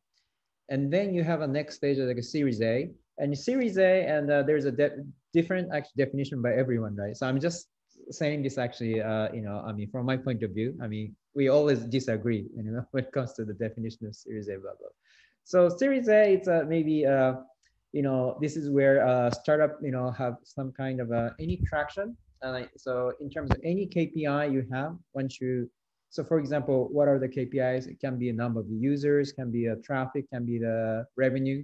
[SPEAKER 7] And then you have a next stage of like a Series A. And Series A, and uh, there's a de different actually definition by everyone, right? So I'm just saying this actually, uh, you know, I mean, from my point of view, I mean, we always disagree, you know, when it comes to the definition of Series A, blah blah. So Series A, it's a maybe, uh, you know, this is where a startup, you know, have some kind of any traction. So in terms of any KPI you have, once you, so for example, what are the KPIs? It can be a number of users, can be a traffic, can be the revenue.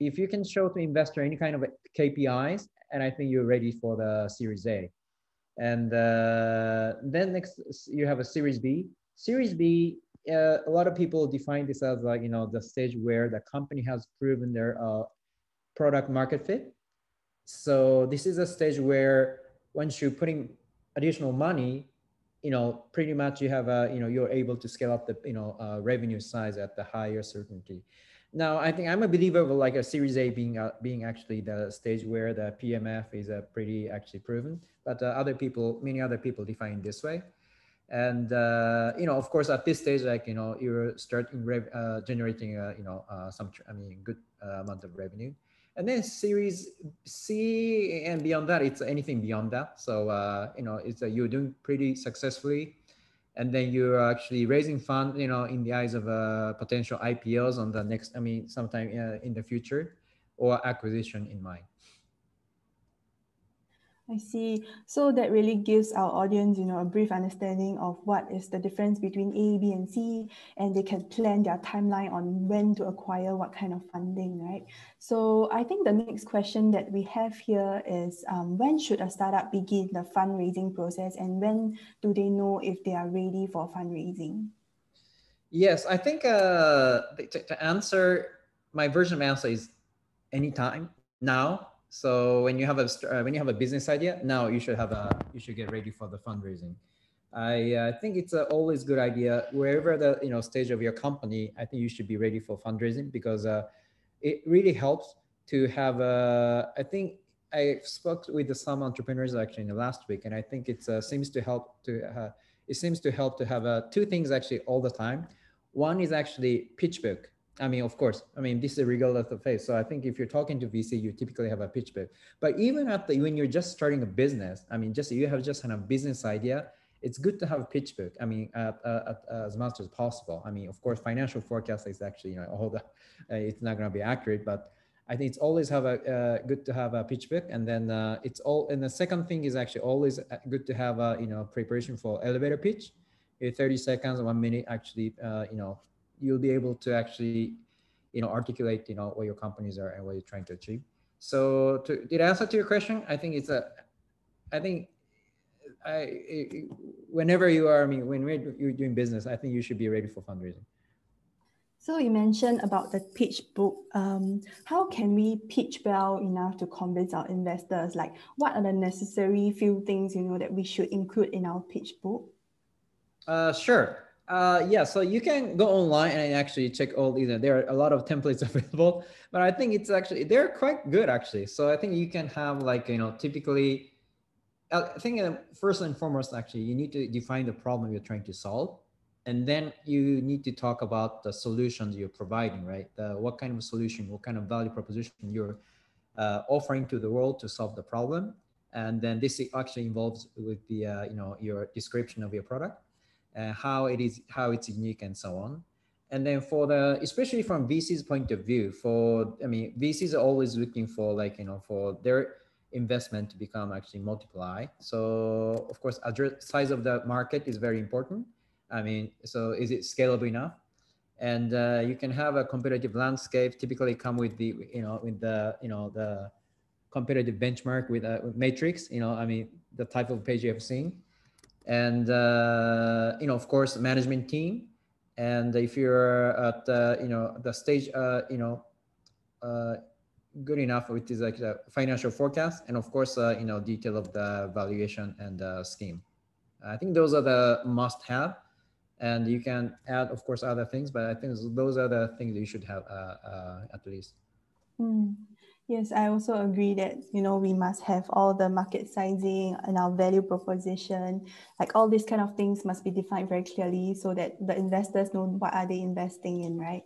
[SPEAKER 7] If you can show to investor any kind of KPIs, and I think you're ready for the Series A. And uh, then next, you have a Series B. Series B uh, a lot of people define this as like you know the stage where the company has proven their uh, product market fit. So this is a stage where once you're putting additional money, you know, pretty much you have a you know you're able to scale up the you know uh, revenue size at the higher certainty. Now, I think I'm a believer of like a Series A being uh, being actually the stage where the PMF is uh, pretty actually proven, but uh, other people, many other people define this way and uh, you know of course at this stage like you know you're starting uh, generating uh, you know uh, some i mean good uh, amount of revenue. And then series c and beyond that it's anything beyond that. So uh, you know it's you're doing pretty successfully. And then you're actually raising fund you know in the eyes of potential ipos on the next i mean sometime in the future or acquisition in mind
[SPEAKER 6] I see. So that really gives our audience, you know, a brief understanding of what is the difference between A, B, and C, and they can plan their timeline on when to acquire what kind of funding, right? So I think the next question that we have here is um, when should a startup begin the fundraising process, and when do they know if they are ready for fundraising?
[SPEAKER 7] Yes, I think uh, to, to answer my version of answer is anytime now so when you have a uh, when you have a business idea, now you should have a you should get ready for the fundraising. I uh, think it's a always good idea wherever the you know stage of your company. I think you should be ready for fundraising because uh, it really helps to have a. I think I spoke with some entrepreneurs actually in the last week, and I think it uh, seems to help to uh, it seems to help to have uh, two things actually all the time. One is actually pitch book. I mean, of course, I mean, this is regardless of phase. So I think if you're talking to VC, you typically have a pitch book. But even at the, when you're just starting a business, I mean, just you have just kind of business idea, it's good to have a pitch book. I mean, at, at, as much as possible. I mean, of course, financial forecast is actually, you know, all the, uh, it's not going to be accurate, but I think it's always have a uh, good to have a pitch book. And then uh, it's all, and the second thing is actually always uh, good to have a, you know, preparation for elevator pitch. 30 seconds, one minute, actually, uh, you know, you'll be able to actually, you know, articulate, you know, what your companies are and what you're trying to achieve. So to, did I answer to your question? I think it's a, I think I, whenever you are, I mean, when you're doing business, I think you should be ready for fundraising.
[SPEAKER 6] So you mentioned about the pitch book. Um, how can we pitch well enough to convince our investors? Like, what are the necessary few things you know that we should include in our pitch book?
[SPEAKER 7] Uh, sure. Uh, yeah, so you can go online and actually check all these. There are a lot of templates available, but I think it's actually they're quite good actually. So I think you can have like you know typically, I think uh, first and foremost actually you need to define the problem you're trying to solve and then you need to talk about the solutions you're providing right the, what kind of solution what kind of value proposition you're uh, offering to the world to solve the problem and then this actually involves with the uh, you know your description of your product uh, how it is how it's unique and so on and then for the especially from vc's point of view for i mean vcs are always looking for like you know for their investment to become actually multiply so of course address size of the market is very important I mean, so is it scalable enough? And uh, you can have a competitive landscape typically come with the, you know, with the, you know, the competitive benchmark with a matrix, you know, I mean, the type of page you have seen. And, uh, you know, of course, management team. And if you're at, uh, you know, the stage, uh, you know, uh, good enough, with is like the financial forecast. And of course, uh, you know, detail of the valuation and the scheme. I think those are the must have and you can add of course other things but i think those are the things you should have uh, uh, at least
[SPEAKER 6] mm. Yes i also agree that you know we must have all the market sizing and our value proposition like all these kind of things must be defined very clearly so that the investors know what are they investing in right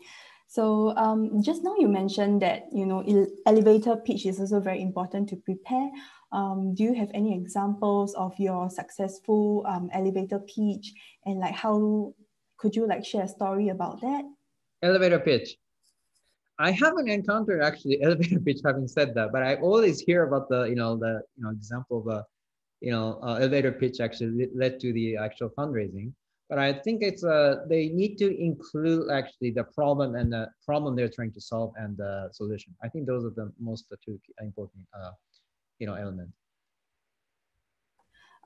[SPEAKER 6] so um, just now you mentioned that you know elevator pitch is also very important to prepare. Um, do you have any examples of your successful um, elevator pitch and like how could you like share a story about that?
[SPEAKER 7] Elevator pitch. I haven't encountered actually elevator pitch having said that, but I always hear about the, you know, the, you know, example of a, you know, uh, elevator pitch actually led to the actual fundraising. But I think it's uh, they need to include actually the problem and the problem they're trying to solve and the solution. I think those are the most the two important uh, you know elements.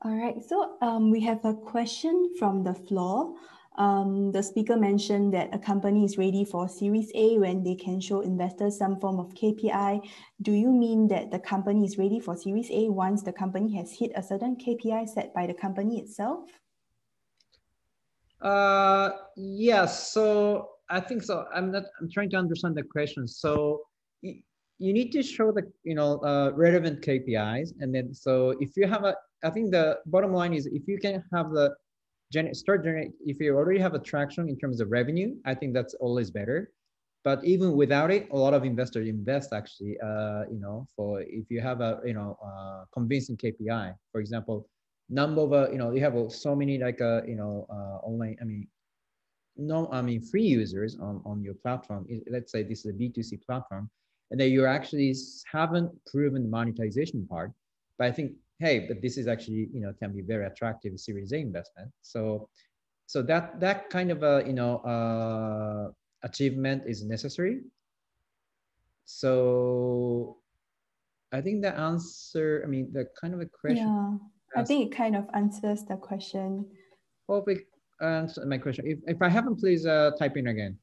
[SPEAKER 6] all right so um, we have a question from the floor um, the speaker mentioned that a company is ready for series a when they can show investors some form of kpi do you mean that the company is ready for series a once the company has hit a certain kpi set by the company itself?
[SPEAKER 7] Uh yes. So i think so. I'm not i'm trying to understand the question. So you need to show the you know uh, relevant KPIs, and then so if you have a, I think the bottom line is if you can have the gen start generate if you already have a traction in terms of revenue, I think that's always better. But even without it, a lot of investors invest actually, uh, you know, for if you have a you know uh, convincing KPI, for example, number of uh, you know you have so many like uh, you know uh, online, I mean no, I mean free users on, on your platform. Let's say this is a B2C platform and that you actually haven't proven the monetization part. But I think, hey, but this is actually, you know, can be very attractive Series A investment. So, so that that kind of a, you know, uh, achievement is necessary. So, I think the answer, I mean, the kind of a question.
[SPEAKER 6] Yeah, I think it kind of answers the question.
[SPEAKER 7] Hope it answers my question. If, if I haven't, please uh, type in again.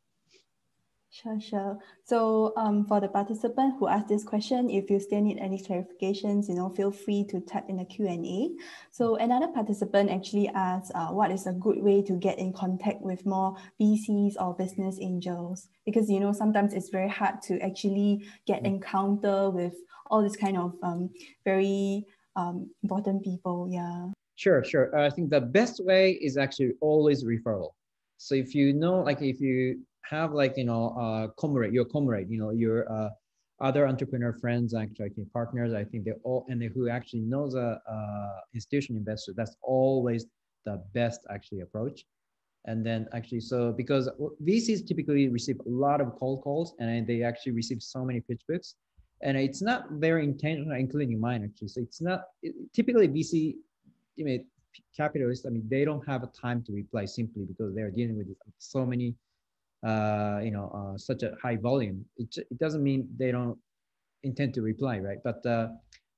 [SPEAKER 6] Sure, sure. So um, for the participant who asked this question, if you still need any clarifications, you know, feel free to type in the Q&A. So another participant actually asked, uh, what is a good way to get in contact with more VCs or business angels? Because, you know, sometimes it's very hard to actually get mm. encounter with all this kind of um, very um, important people. Yeah.
[SPEAKER 7] Sure, sure. Uh, I think the best way is actually always referral. So if you know, like if you have like you know uh comrade your comrade you know your uh other entrepreneur friends actually partners i think they all and they, who actually knows a, a institution investor that's always the best actually approach. And then actually so because vcs typically receive a lot of cold calls and they actually receive so many pitch books and it's not very intentional including mine actually. So it's not it, typically vc you know capitalists i mean they don't have a time to reply simply because they're dealing with so many uh, you know, uh, such a high volume, it, it doesn't mean they don't intend to reply, right? But uh,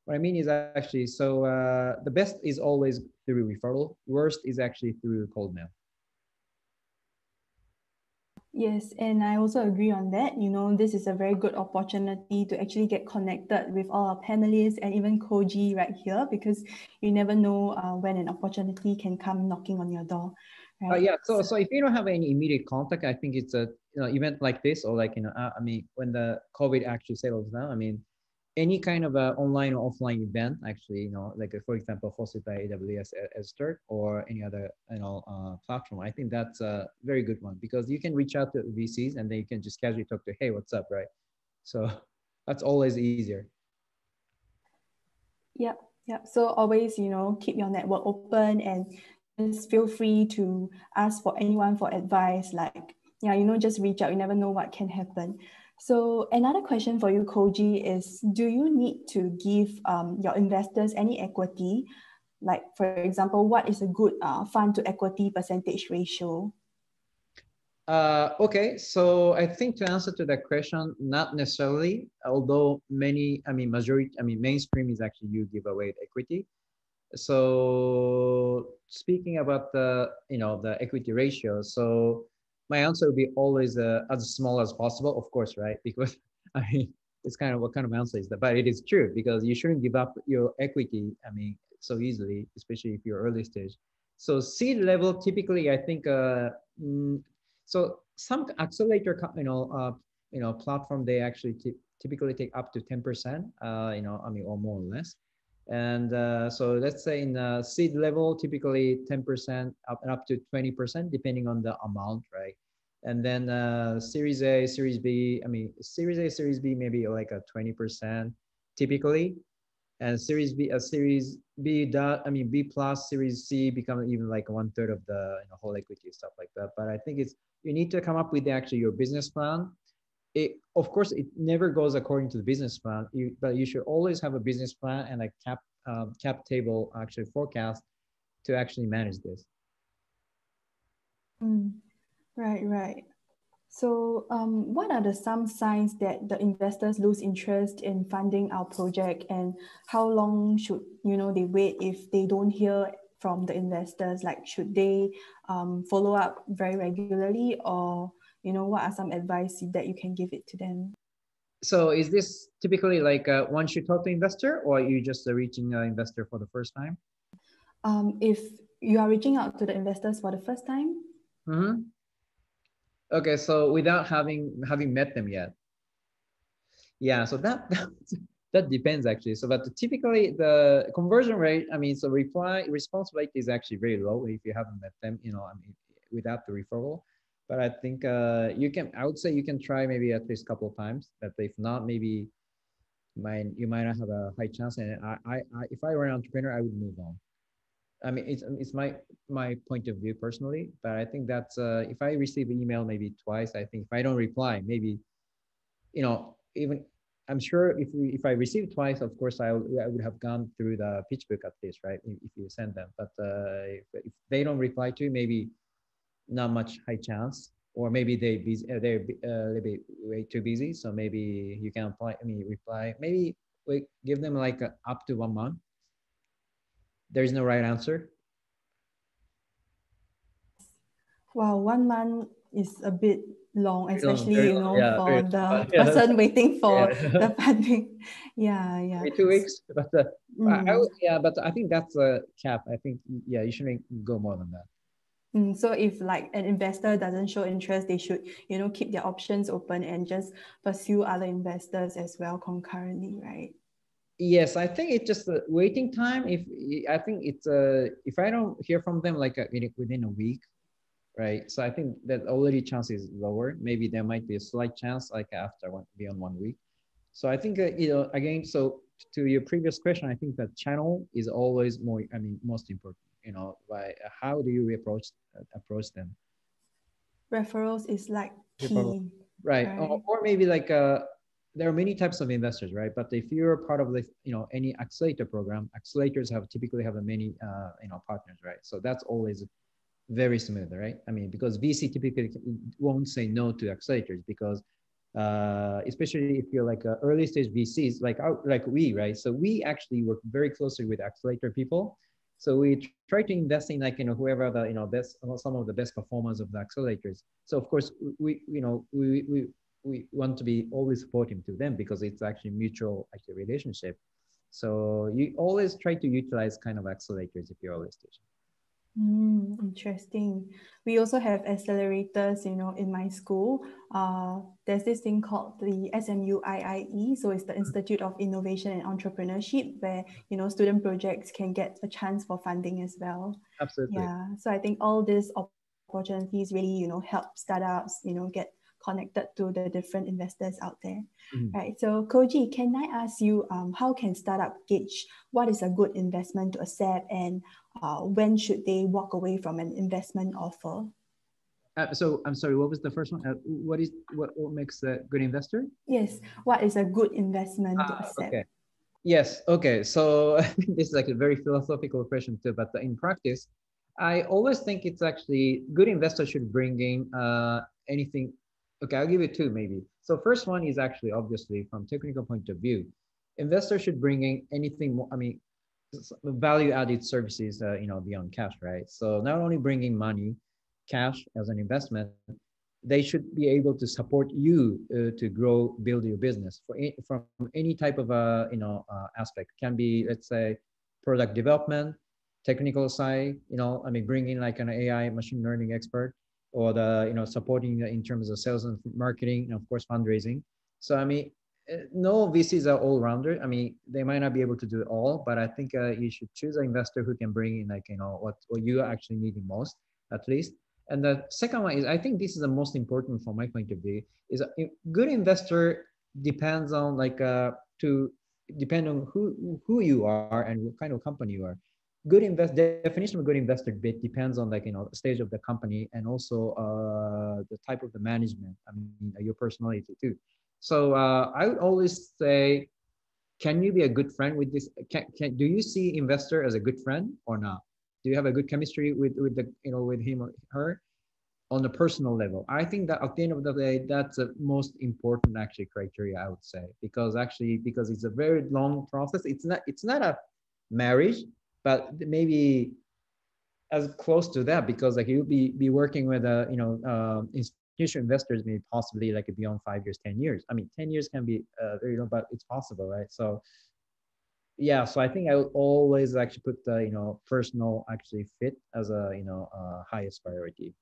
[SPEAKER 7] what I mean is actually, so uh, the best is always through referral. Worst is actually through cold mail.
[SPEAKER 6] Yes, and I also agree on that. You know, this is a very good opportunity to actually get connected with all our panelists and even Koji right here because you never know uh, when an opportunity can come knocking on your door.
[SPEAKER 7] Uh, right? Uh, yeah, so so if you don't have any immediate contact, I think it's a you know event like this or like you know uh, I mean when the COVID actually settles down, I mean any kind of a online or offline event, actually, you know, like for example, hosted by AWS Esther or any other, you know, uh, platform, I think that's a very good one because you can reach out to VCs and then you can just casually talk to, hey, what's up, right? So that's always easier.
[SPEAKER 6] Yep, yep. So always, you know, keep your network open and just feel free to ask for anyone for advice. Like, yeah, you know, just reach out. You never know what can happen. So another question for you, Koji, is do you need to give um, your investors any equity? Like, for example, what is a good uh, fund to equity percentage ratio?
[SPEAKER 7] Uh, okay, so I think to answer to that question, not necessarily, although many, I mean, majority, I mean, mainstream is actually you give away equity. So speaking about the, you know, the equity ratio, so my answer would be always uh, as small as possible, of course, right? Because I mean, it's kind of what kind of answer is that, but it is true because you shouldn't give up your equity. I mean, so easily, especially if you're early stage. So seed level, typically, I think, uh, mm, so some accelerator, you know, uh, you know, platform, they actually typically take up to 10%, uh, you know, I mean, or more or less. And uh, so let's say in the seed level, typically 10% up up to 20%, depending on the amount, right? And then uh, Series A, Series B, I mean, Series A, Series B, maybe like a 20% typically. And Series B, a uh, Series B dot, I mean, B plus, Series C become even like one third of the you know, whole equity stuff like that. But I think it's, you need to come up with actually your business plan it of course it never goes according to the business plan. You, but you should always have a business plan and a cap um, cap table actually forecast to actually manage this.
[SPEAKER 6] Mm, right right. So um, what are the some signs that the investors lose interest in funding our project? And how long should you know they wait if they don't hear from the investors? Like should they um, follow up very regularly or you know what are some advice that you can give it to them?
[SPEAKER 7] So is this typically like uh, once you talk to investor or you just uh, reaching an investor for the first time?
[SPEAKER 6] Um, if you are reaching out to the investors for the first time?
[SPEAKER 7] Mm-hmm. okay so without having having met them yet. Yeah so that that depends actually. So but typically the conversion rate i mean so reply response rate is actually very low if you haven't met them you know i mean without the referral but I think uh, you can. I would say you can try maybe at least a couple of times. But if not, maybe might you might not have a high chance. And I, I, I, if I were an entrepreneur, I would move on. I mean, it's it's my my point of view personally, but I think that's uh, if I receive an email maybe twice, I think if I don't reply, maybe, you know, even I'm sure if we if I receive twice, of course I, I would have gone through the pitch book at least, right? If, if you send them, but uh, if, if they don't reply to, you, maybe not much high chance or maybe they busy, uh, they're uh, a little bit way too busy. So maybe you can apply, I mean, reply, maybe we give them like a, up to one month. There's no right answer.
[SPEAKER 6] Wow, one month is a bit long, especially long, you know yeah, for the yeah. person waiting for yeah. the funding. Yeah, yeah.
[SPEAKER 7] Maybe two weeks, but uh, mm. I, I, yeah, but I think that's a cap. I think yeah, you shouldn't go more than that.
[SPEAKER 6] Mm, so if like an investor doesn't show interest, they should, you know, keep their options open and just pursue other investors as well concurrently, right?
[SPEAKER 7] Yes, I think it's just a waiting time. If I think it's uh, if I don't hear from them like a, uh, within a week, right? So I think that already chance is lower. Maybe there might be a slight chance like after one beyond one week. So I think uh, you know again. So to your previous question, I think that channel is always more. I mean, most important you know by how do you approach approach them?
[SPEAKER 6] Referrals is like key.
[SPEAKER 7] Right, right. Or, or, maybe like uh there are many types of investors right? But if you're part of the you know any accelerator program accelerators have typically have a many uh, you know partners right? So that's always very smooth right? I mean because vc typically won't say no to accelerators because uh, especially if you're like early stage vcs like our, like we right? So we actually work very closely with accelerator people So we try to invest in like you know whoever the you know best some of the best performers of the accelerators. So of course we you know we we we want to be always supportive to them because it's actually mutual actually relationship. So you always try to utilize kind of accelerators if you're stage.
[SPEAKER 6] Mm, interesting. We also have accelerators, you know, in my school. Uh, there's this thing called the SMU IIE. So it's the Institute of Innovation and Entrepreneurship where, you know, student projects can get a chance for funding as well.
[SPEAKER 7] Absolutely.
[SPEAKER 6] Yeah. So I think all these opportunities really, you know, help startups, you know, get connected to the different investors out there, mm-hmm. right? So Koji, can I ask you, um, how can startup gauge what is a good investment to accept and uh, when should they walk away from an investment offer?
[SPEAKER 7] Uh, so I'm sorry, what was the first one? Uh, what is what, what makes a good investor?
[SPEAKER 6] Yes, what is a good investment to ah, accept?
[SPEAKER 7] Okay. Yes, okay. So this is like a very philosophical question too, but in practice, I always think it's actually good investor should bring in uh, anything Okay, I'll give you two maybe. So first one is actually obviously from technical point of view, investors should bring in anything more, I mean, value added services, uh, you know, beyond cash, right? So not only bringing money, cash as an investment, they should be able to support you uh, to grow, build your business for from any type of uh, you know uh, aspect. Can be let's say product development, technical side. You know, I mean, bringing like an AI machine learning expert or the you know supporting in terms of sales and marketing and of course fundraising. So i mean eh, no vcs are all rounder. I mean they might not be able to do it all but i think uh, you should choose an investor who can bring in like you know what, what you are actually needing most at least. And the second one is i think this is the most important from my point of view is a good investor depends on like uh to depend on who who you are and what kind of company you are good invest definition of a good investor bit depends on like you know stage of the company and also uh, the type of the management. I mean your personality too. So uh, i would always say can you be a good friend with this can, can do you see investor as a good friend or not? Do you have a good chemistry with with the you know with him or her? On the personal level i think that at the end of the day that's the most important actually criteria i would say. Because actually because it's a very long process. It's not it's not a marriage but maybe as close to that because like you'll be be working with a you know uh, institutional investors maybe possibly like beyond five years ten years. I mean 10 years can be uh, very long but it's possible right? So yeah so i think i would always actually put the you know personal actually fit as a you know uh, highest priority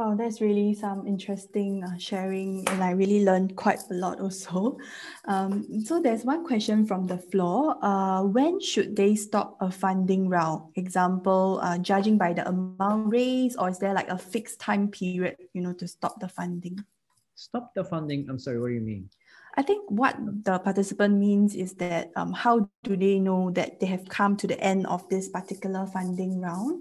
[SPEAKER 6] Wow, that's really some interesting uh, sharing, and I really learned quite a lot also. Um, so there's one question from the floor. Uh, when should they stop a funding round? Example, uh, judging by the amount raised, or is there like a fixed time period, you know, to stop the funding?
[SPEAKER 7] Stop the funding. I'm sorry. What do you mean?
[SPEAKER 6] I think what the participant means is that um, how do they know that they have come to the end of this particular funding round?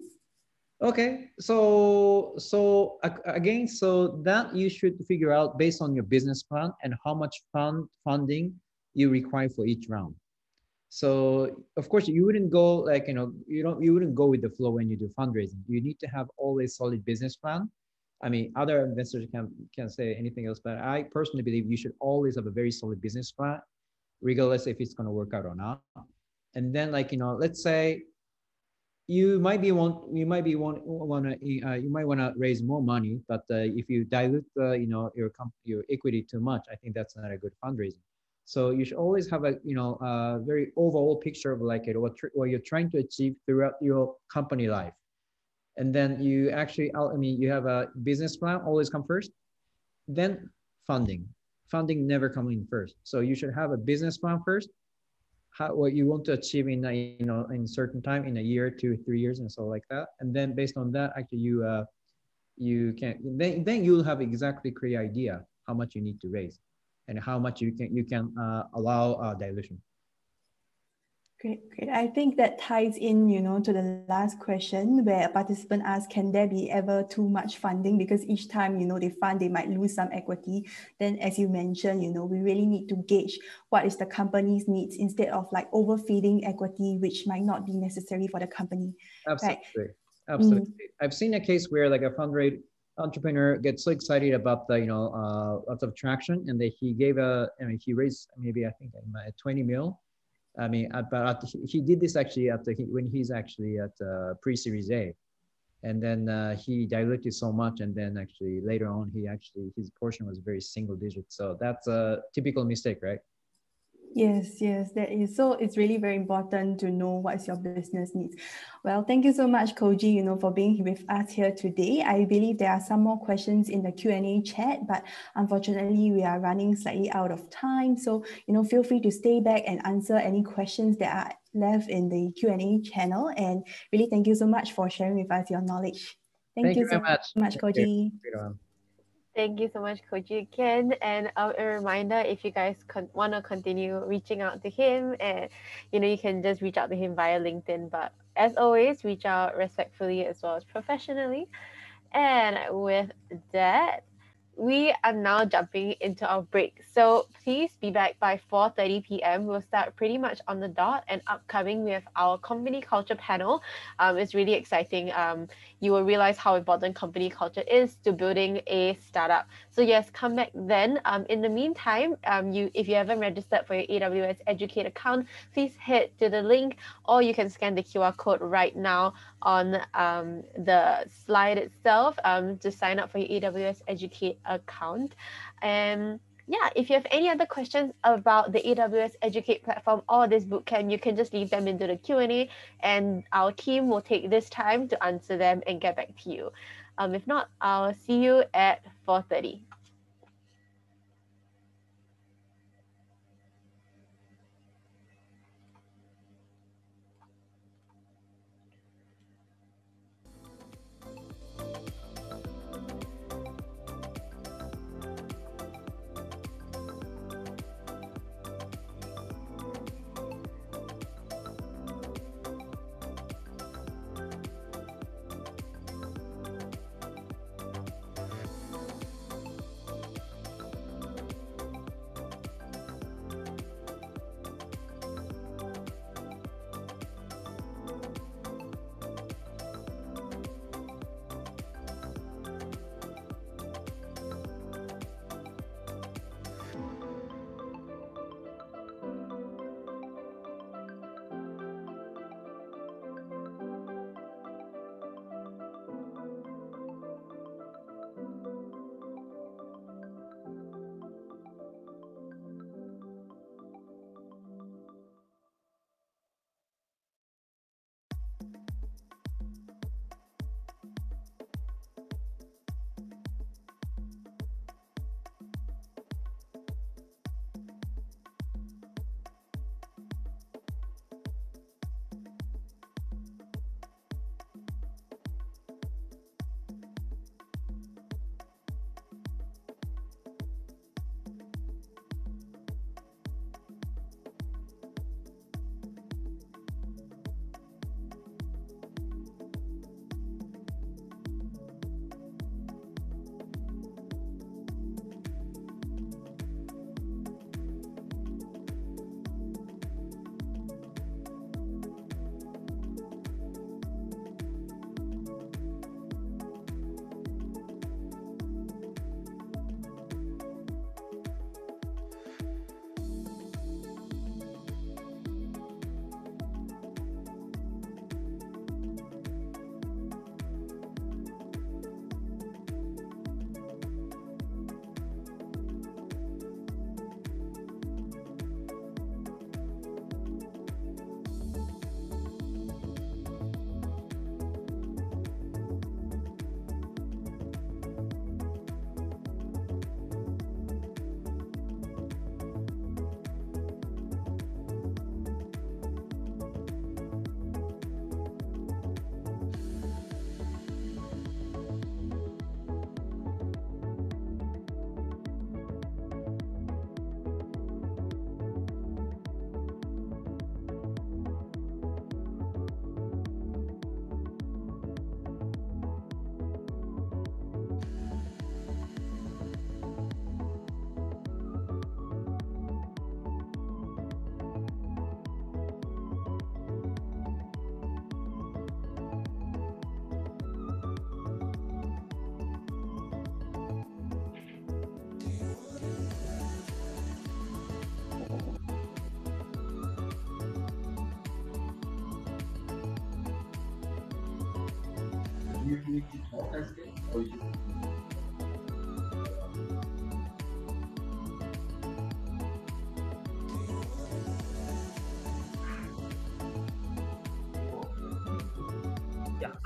[SPEAKER 7] Okay, so so again, so that you should figure out based on your business plan and how much fund funding you require for each round. So of course you wouldn't go like you know you don't you wouldn't go with the flow when you do fundraising. You need to have always solid business plan. I mean, other investors can can say anything else, but I personally believe you should always have a very solid business plan, regardless if it's going to work out or not. And then like you know, let's say you might be want you might be want want to uh, you might want to raise more money, but uh, if you dilute uh, you know your your equity too much, I think that's not a good fundraising. So you should always have a you know a very overall picture of like it what what you're trying to achieve throughout your company life, and then you actually I mean you have a business plan always come first, then funding. Funding never come in first. So you should have a business plan first, how, what you want to achieve in a, you know in certain time in a year two three years and so like that. And then based on that actually you uh you can then, then you'll have exactly clear idea how much you need to raise and how much you can you can uh, allow uh, dilution
[SPEAKER 6] Great, great. I think that ties in, you know, to the last question where a participant asked, can there be ever too much funding? Because each time, you know, they fund, they might lose some equity. Then as you mentioned, you know, we really need to gauge what is the company's needs instead of like overfeeding equity, which might not be necessary for the company.
[SPEAKER 7] Absolutely. Right? Absolutely. Mm. I've seen a case where like a fundraise entrepreneur gets so excited about the, you know, uh, lots of traction and that he gave a, I mean, he raised maybe, I think 20 mil I mean, uh, but he, he did this actually after he, when he's actually at uh, pre-series A, and then uh, he diluted so much, and then actually later on he actually his portion was very single digit. So that's a typical mistake, right?
[SPEAKER 6] Yes, yes, that is. So it's really very important to know what's your business needs. Well, thank you so much, Koji, you know, for being with us here today. I believe there are some more questions in the Q&A chat, but unfortunately we are running slightly out of time. So, you know, feel free to stay back and answer any questions that are left in the Q&A channel. And really thank you so much for sharing with us your knowledge. Thank, thank you, you so much, much Koji.
[SPEAKER 1] Thank you so much, Koji Ken. And uh, a reminder, if you guys want to continue reaching out to him, and you know, you can just reach out to him via LinkedIn. But as always, reach out respectfully as well as professionally. And with that, we are now jumping into our break. So please be back by 4.30 p.m. We'll start pretty much on the dot and upcoming we have our company culture panel. Um, it's really exciting. Um, you will realize how important company culture is to building a startup. So yes, come back then. Um, in the meantime, um, you if you haven't registered for your AWS Educate account, please head to the link or you can scan the QR code right now on um, the slide itself um, to sign up for your AWS Educate account. And yeah, if you have any other questions about the AWS Educate platform or this bootcamp, you can just leave them into the Q&A and our team will take this time to answer them and get back to you. Um, if not, I'll see you at 4.30.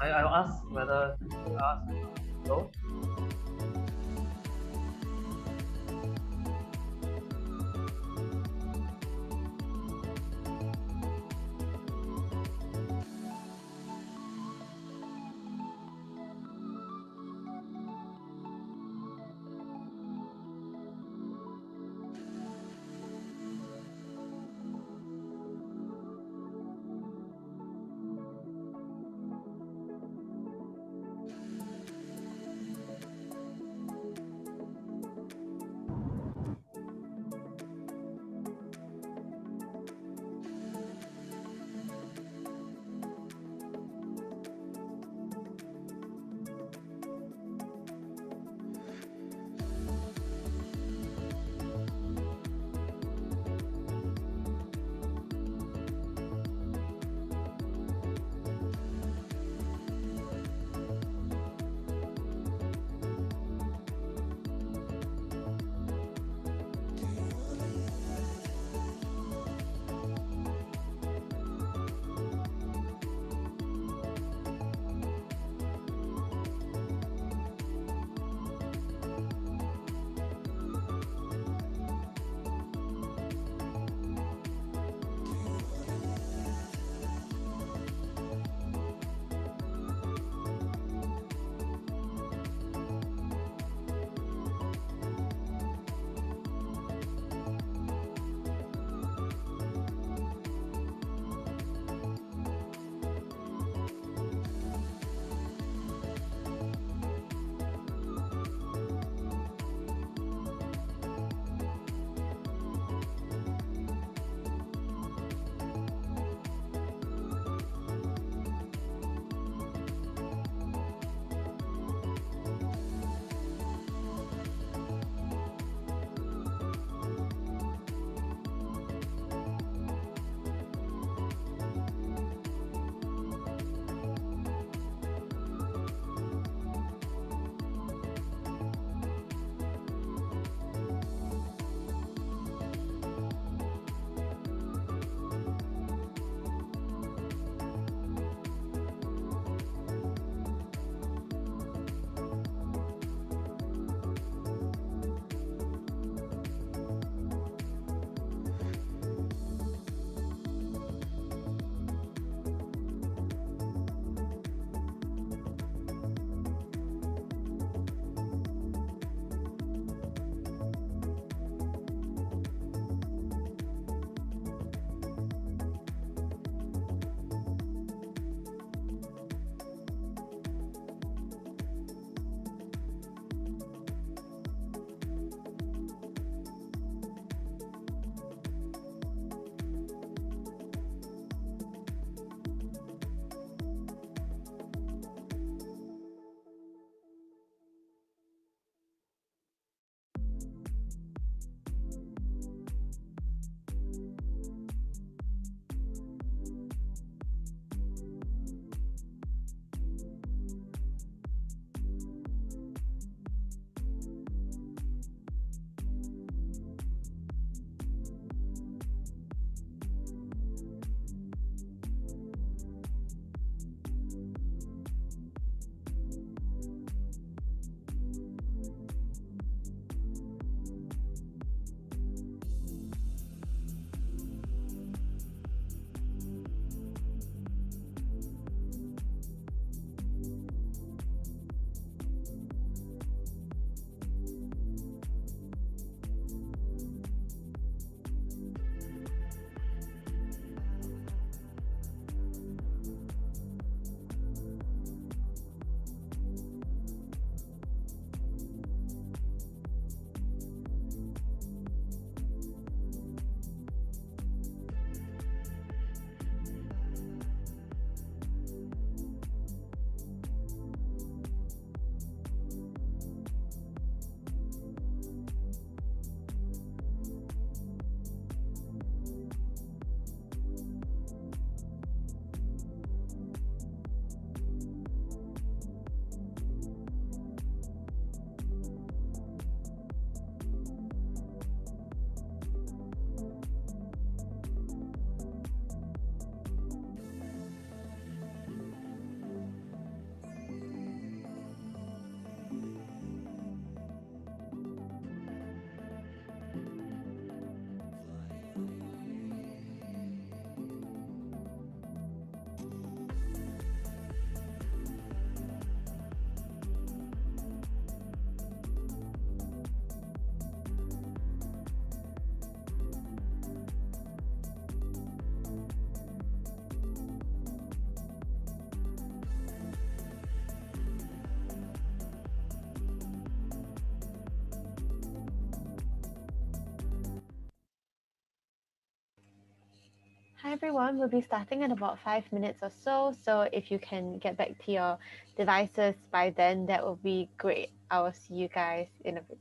[SPEAKER 8] I, I'll ask whether
[SPEAKER 1] everyone. We'll be starting in about five minutes or so. So if you can get back to your devices by then, that would be great. I will see you guys in a bit.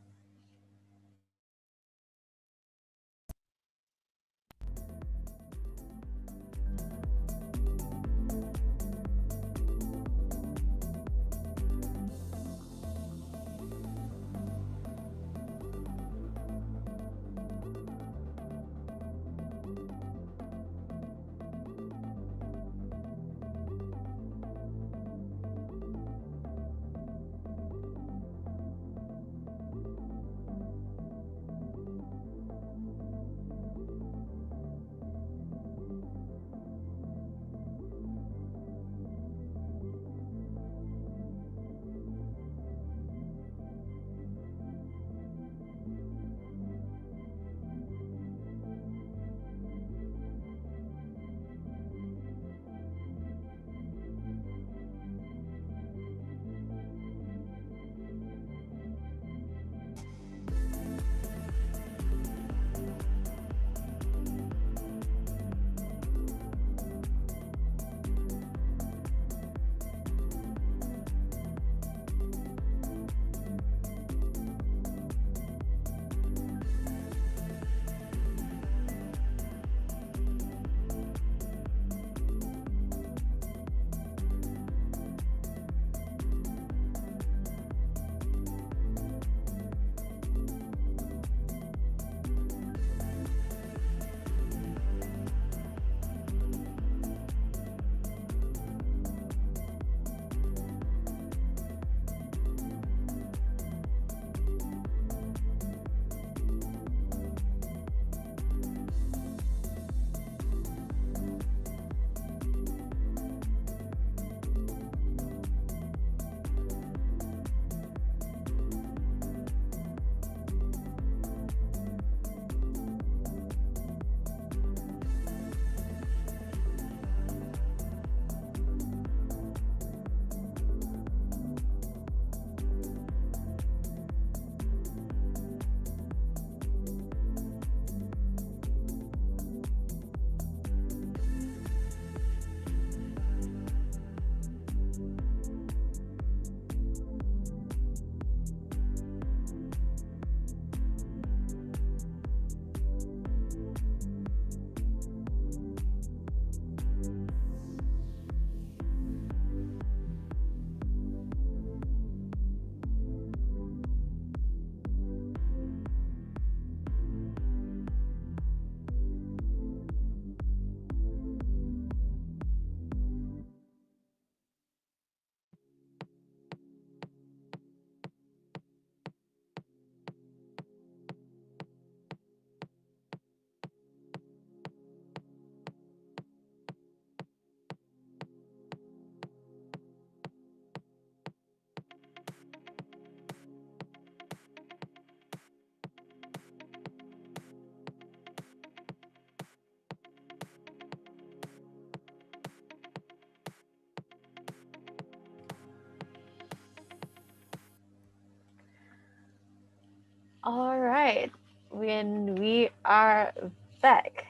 [SPEAKER 1] All right, when we are back.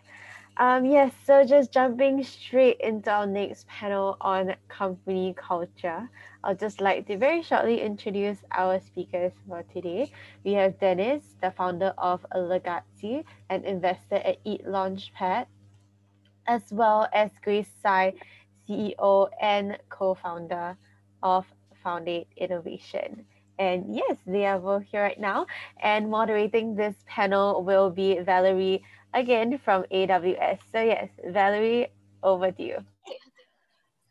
[SPEAKER 1] Um, yes, so just jumping straight into our next panel on company culture, I'll just like to very shortly introduce our speakers for today. We have Dennis, the founder of Legacy and investor at eLaunchpad, as well as Grace Tsai, CEO and co-founder of Foundate Innovation. And yes, they are both here right now. And moderating this panel will be Valerie again from AWS. So yes, Valerie, over to you.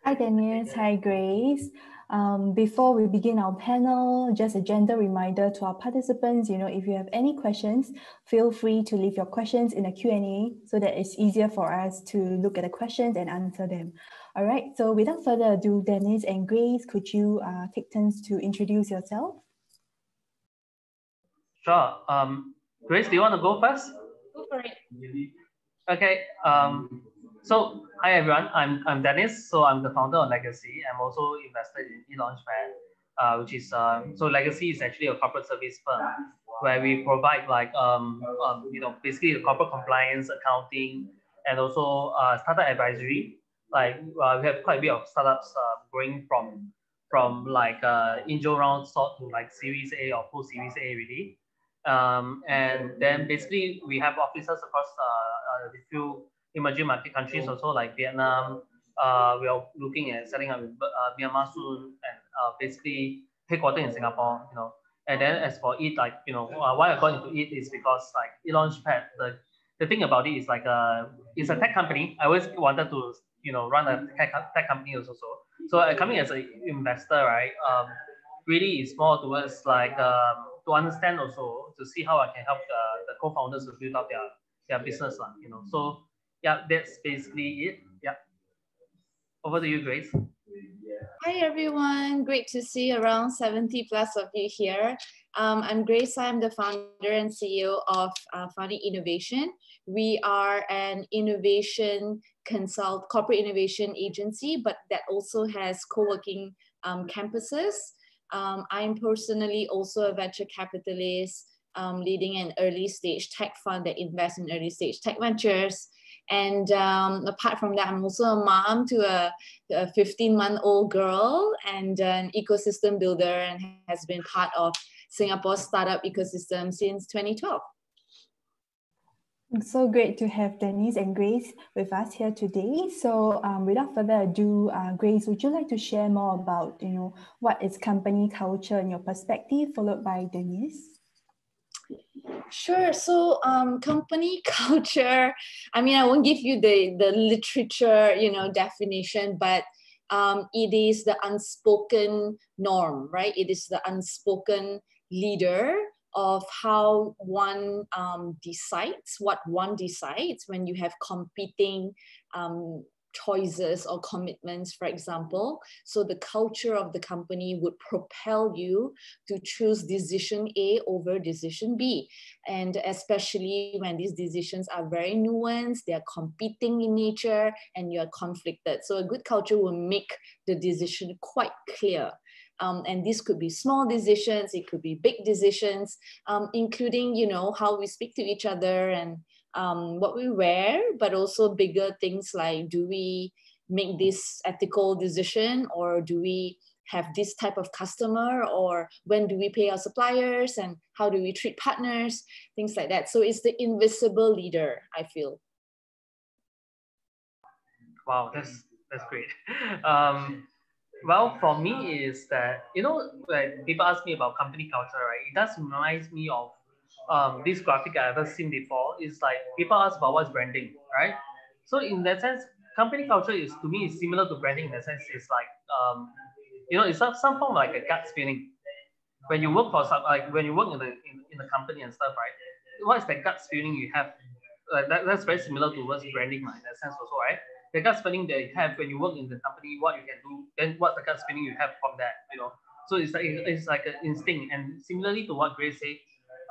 [SPEAKER 6] Hi, Dennis. Hi, Grace. Um, before we begin our panel, just a gentle reminder to our participants, you know, if you have any questions, feel free to leave your questions in the Q&A so that it's easier for us to look at the questions and answer them. All right, so without further ado, Dennis and Grace, could you uh, take turns to introduce yourself?
[SPEAKER 8] Sure. Um, Grace, do you want to go first?
[SPEAKER 5] Go for it.
[SPEAKER 8] Okay. Um, so hi everyone, I'm I'm Dennis. So I'm the founder of Legacy. I'm also invested in eLaunchpad, uh, which is um, so Legacy is actually a corporate service firm where we provide like um, um you know basically the corporate compliance, accounting, and also uh, startup advisory. Like uh, we have quite a bit of startups uh, going from from like uh, angel round sort to like Series A or post Series A really. Um, and then basically we have offices across uh, uh, a few emerging market countries also like Vietnam. Uh, we are looking at setting up in uh, Myanmar soon and uh, basically headquartered in Singapore, you know. And then as for it, like, you know, uh, why I got into it is because like eLaunchpad, the, the thing about it is like, uh, it's a tech company. I always wanted to, you know, run a tech, tech company also. So uh, coming as an investor, right, um, really is more towards like, um, to understand also, to see how I can help the, the co-founders to build up their, their business, uh, you know. So yeah, that's basically it. Yeah. Over to you, Grace.
[SPEAKER 9] Hi everyone, great to see around 70 plus of you here. Um, I'm Grace, I'm the founder and CEO of uh, Founding Innovation. We are an innovation consult, corporate innovation agency, but that also has co-working um, campuses. Um, I'm personally also a venture capitalist, um, leading an early stage tech fund that invests in early stage tech ventures. And um, apart from that, I'm also a mom to a, a 15 month old girl and an ecosystem builder and has been part of Singapore's startup ecosystem since 2012.
[SPEAKER 6] So great to have Denise and Grace with us here today. So um, without further ado, uh, Grace, would you like to share more about, you know, what is company culture in your perspective, followed by Denise?
[SPEAKER 9] Sure. So, um, company culture. I mean, I won't give you the the literature, you know, definition, but um, it is the unspoken norm, right? It is the unspoken leader of how one um, decides, what one decides when you have competing um, choices or commitments, for example. So the culture of the company would propel you to choose decision A over decision B. And especially when these decisions are very nuanced, they're competing in nature, and you're conflicted. So a good culture will make the decision quite clear. Um, and this could be small decisions, it could be big decisions, um, including, you know, how we speak to each other and um, what we wear, but also bigger things like do we make this ethical decision or do we have this type of customer or when do we pay our suppliers and how do we treat partners, things like that. So it's the invisible leader, I feel.
[SPEAKER 8] Wow, that's that's great. Um, well, for me is that you know when people ask me about company culture, right? It does remind me of um, this graphic I've ever seen before It's like people ask about what's branding, right? So in that sense, company culture is to me is similar to branding in that sense. It's like um, you know, it's some, some form of like a gut feeling. When you work for some like when you work in the in, in the company and stuff, right? What is that gut feeling you have? Uh, that, that's very similar to what's branding in that sense also, right? The gut spending that you have when you work in the company, what you can do, then what's the gut spending you have from that, you know? So it's like it's like an instinct, and similarly to what Grace said,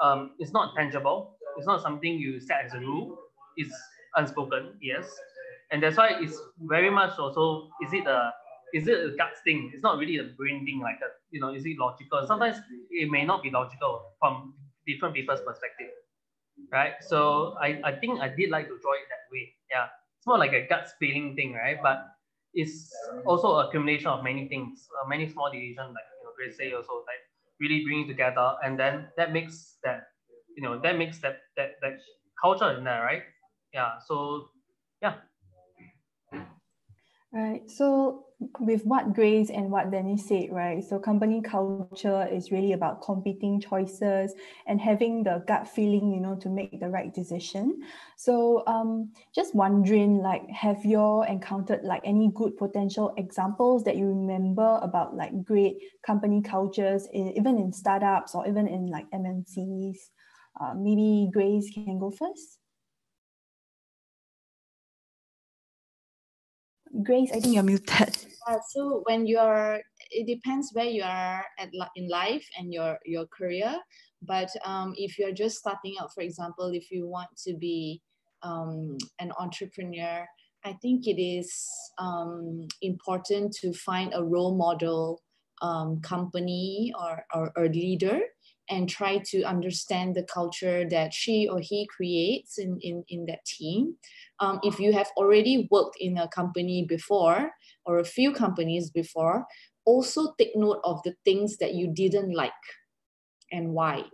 [SPEAKER 8] um, it's not tangible. It's not something you set as a rule. It's unspoken, yes. And that's why it's very much also, is it a is it a gut thing? It's not really a brain thing like that. You know, is it logical? Sometimes it may not be logical from different people's perspective. Right. So I, I think I did like to draw it that way. Yeah. It's more like a gut feeling thing, right? But it's also a accumulation of many things, uh, many small decisions, like you know, Grace say also like really bringing together and then that makes that you know that makes that that that culture in there right yeah so yeah
[SPEAKER 6] Right. So with what Grace and what Dennis said, right? So company culture is really about competing choices and having the gut feeling, you know, to make the right decision. So um, just wondering, like, have you encountered like any good potential examples that you remember about like great company cultures, in, even in startups or even in like MNCs? Uh, maybe Grace can go first. Grace, I think you're muted.
[SPEAKER 9] Uh, so when you are, it depends where you are at in life and your your career. But um, if you're just starting out, for example, if you want to be um, an entrepreneur, I think it is um, important to find a role model um, company or, or, or leader and try to understand the culture that she or he creates in, in, in that team. Um, if you have already worked in a company before or a few companies before, also take note of the things that you didn't like and why.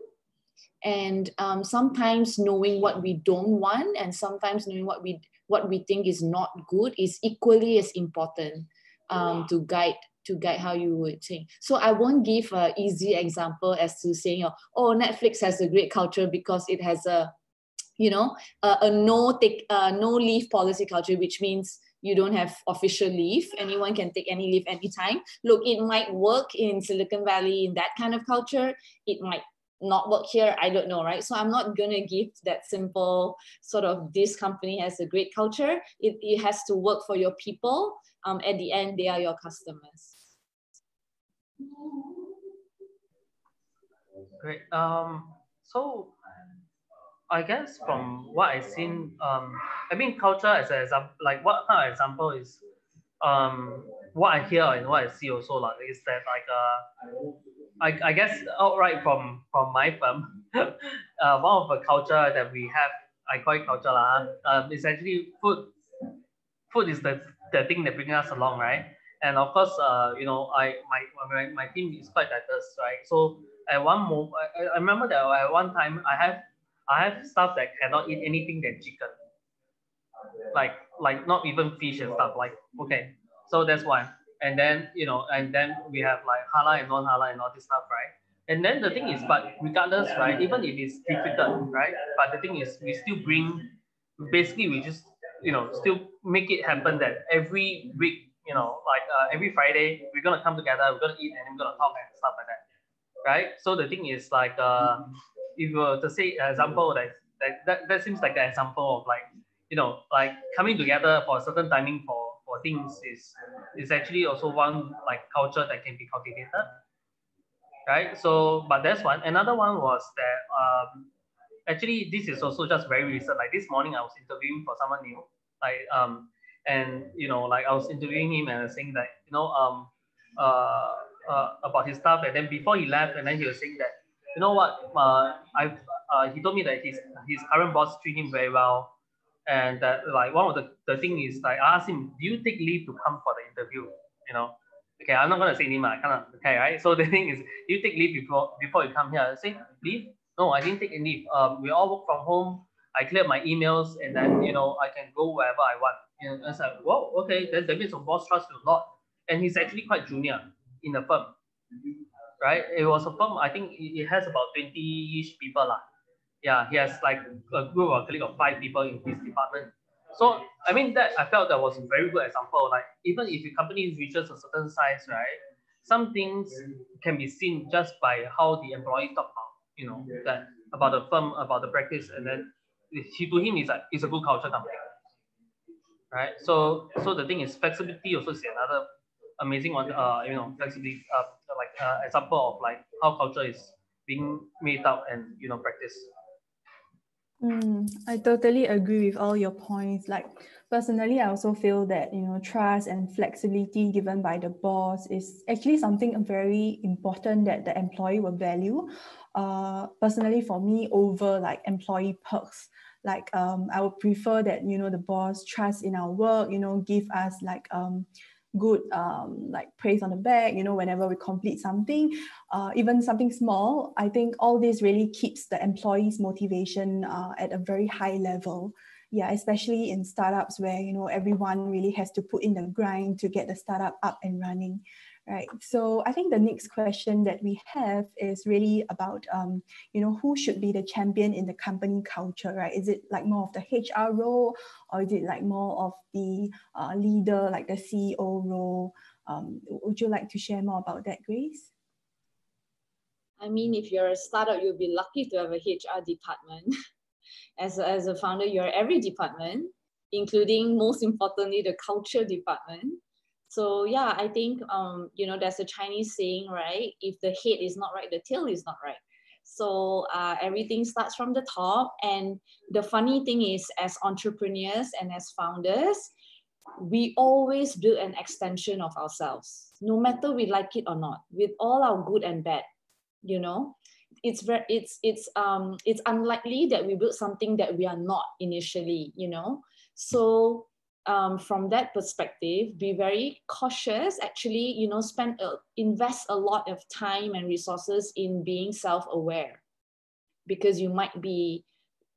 [SPEAKER 9] And um, sometimes knowing what we don't want and sometimes knowing what we what we think is not good is equally as important um, to guide to guide how you would think. So I won't give an easy example as to saying, oh, Netflix has a great culture because it has a, you know, a, a no take, no leave policy culture, which means you don't have official leave. Anyone can take any leave anytime. Look, it might work in Silicon Valley in that kind of culture. It might not work here i don't know right so i'm not going to give that simple sort of this company has a great culture it, it has to work for your people um, at the end they are your customers
[SPEAKER 8] Great. Um, so I guess from what I've seen, um, I mean, culture as an example, like what kind of example is, um, what I hear and what I see also like is that like uh, I, I guess outright from from my firm, uh, one of the culture that we have, I call it culture lah, um, is actually food. Food is the the thing that brings us along, right? And of course, uh, you know, I my, my my team is quite diverse, right? So at one moment, I, I remember that at one time I have I have staff that cannot eat anything than chicken, like like not even fish and stuff. Like okay, so that's one. And then you know, and then we have like halal and non-halal and all this stuff, right? And then the thing is, but regardless, right? Even if it's difficult, right? But the thing is, we still bring. Basically, we just you know still make it happen that every week you know, like uh, every Friday, we're gonna come together, we're gonna eat, and we're gonna talk and stuff like that, right? So the thing is like, uh, if you were to say example that, that that that seems like an example of like, you know, like coming together for a certain timing for for things is is actually also one like culture that can be cultivated, right? So, but that's one. Another one was that um, actually this is also just very recent. Like this morning, I was interviewing for someone new, like um and you know like I was interviewing him and saying that you know um uh, uh about his stuff. And then before he left and then he was saying that you know what? Uh I uh, he told me that his his current boss treat him very well. And that like one of the the thing is like I asked him do you take leave to come for the interview? You know? Okay I'm not gonna say name I cannot okay right? So the thing is you take leave before before you come here? I say leave? No I didn't take any leave. Um we all work from home. I cleared my emails and then you know I can go wherever I want and I was like, well, okay, then that means boss trusts you a lot. And he's actually quite junior in the firm, right? It was a firm, I think it has about 20-ish people. Lah. Yeah, he has like a group of clique of five people in his department. So, I mean, that I felt that was a very good example. Like, even if a company reaches a certain size, right, some things can be seen just by how the employee talk about, you know, that about the firm, about the practice, and then he to him is like it's a good culture company right? So so the thing is flexibility also is another amazing one. Uh, you know, flexibility, uh, like uh, example of like how culture is being made up and you know practice.
[SPEAKER 6] Mm, I totally agree with all your points. Like personally, I also feel that you know trust and flexibility given by the boss is actually something very important that the employee will value. Uh, personally, for me, over like employee perks like um, I would prefer that you know the boss trust in our work, you know, give us like um, good um, like praise on the back, you know, whenever we complete something, uh, even something small. I think all this really keeps the employees' motivation uh, at a very high level. Yeah, especially in startups where you know everyone really has to put in the grind to get the startup up and running right? So I think the next question that we have is really about, um, you know, who should be the champion in the company culture, right? Is it like more of the HR role or is it like more of the uh, leader, like the CEO role? Um, would you like to share more about that, Grace?
[SPEAKER 9] I mean, if you're a startup, you'll be lucky to have a HR department. as, a, as a founder, you're every department, including most importantly, the culture department so yeah, I think um, you know there's a Chinese saying, right? If the head is not right, the tail is not right. So uh, everything starts from the top. And the funny thing is, as entrepreneurs and as founders, we always build an extension of ourselves, no matter we like it or not, with all our good and bad. You know, it's very it's it's um it's unlikely that we build something that we are not initially you know so um, from that perspective be very cautious actually you know spend a, invest a lot of time and resources in being self-aware. Because you might be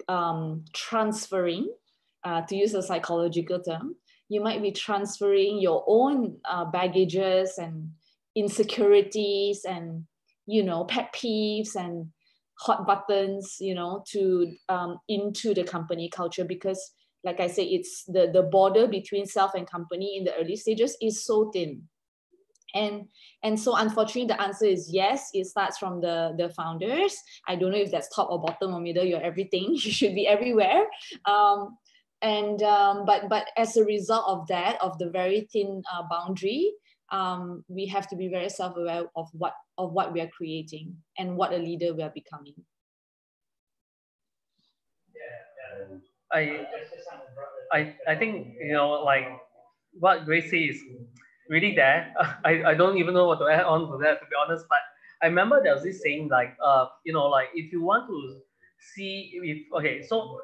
[SPEAKER 9] um, transferring uh, to use a psychological term you might be transferring your own uh, baggages and insecurities and you know pet peeves and hot buttons you know to um, into the company culture. Because like i say it's the the border between self and company in the early stages is so thin. And and so unfortunately the answer is yes it starts from the the founders. I don't know if that's top or bottom or middle you're everything you should be everywhere. Um, and um, but but as a result of that of the very thin uh, boundary um, we have to be very self-aware of what of what we are creating and what a leader we are becoming
[SPEAKER 8] I, I, I think you know like what Gracie is really there. I, I don't even know what to add on to that to be honest. But I remember there was this saying like uh you know like if you want to see if okay so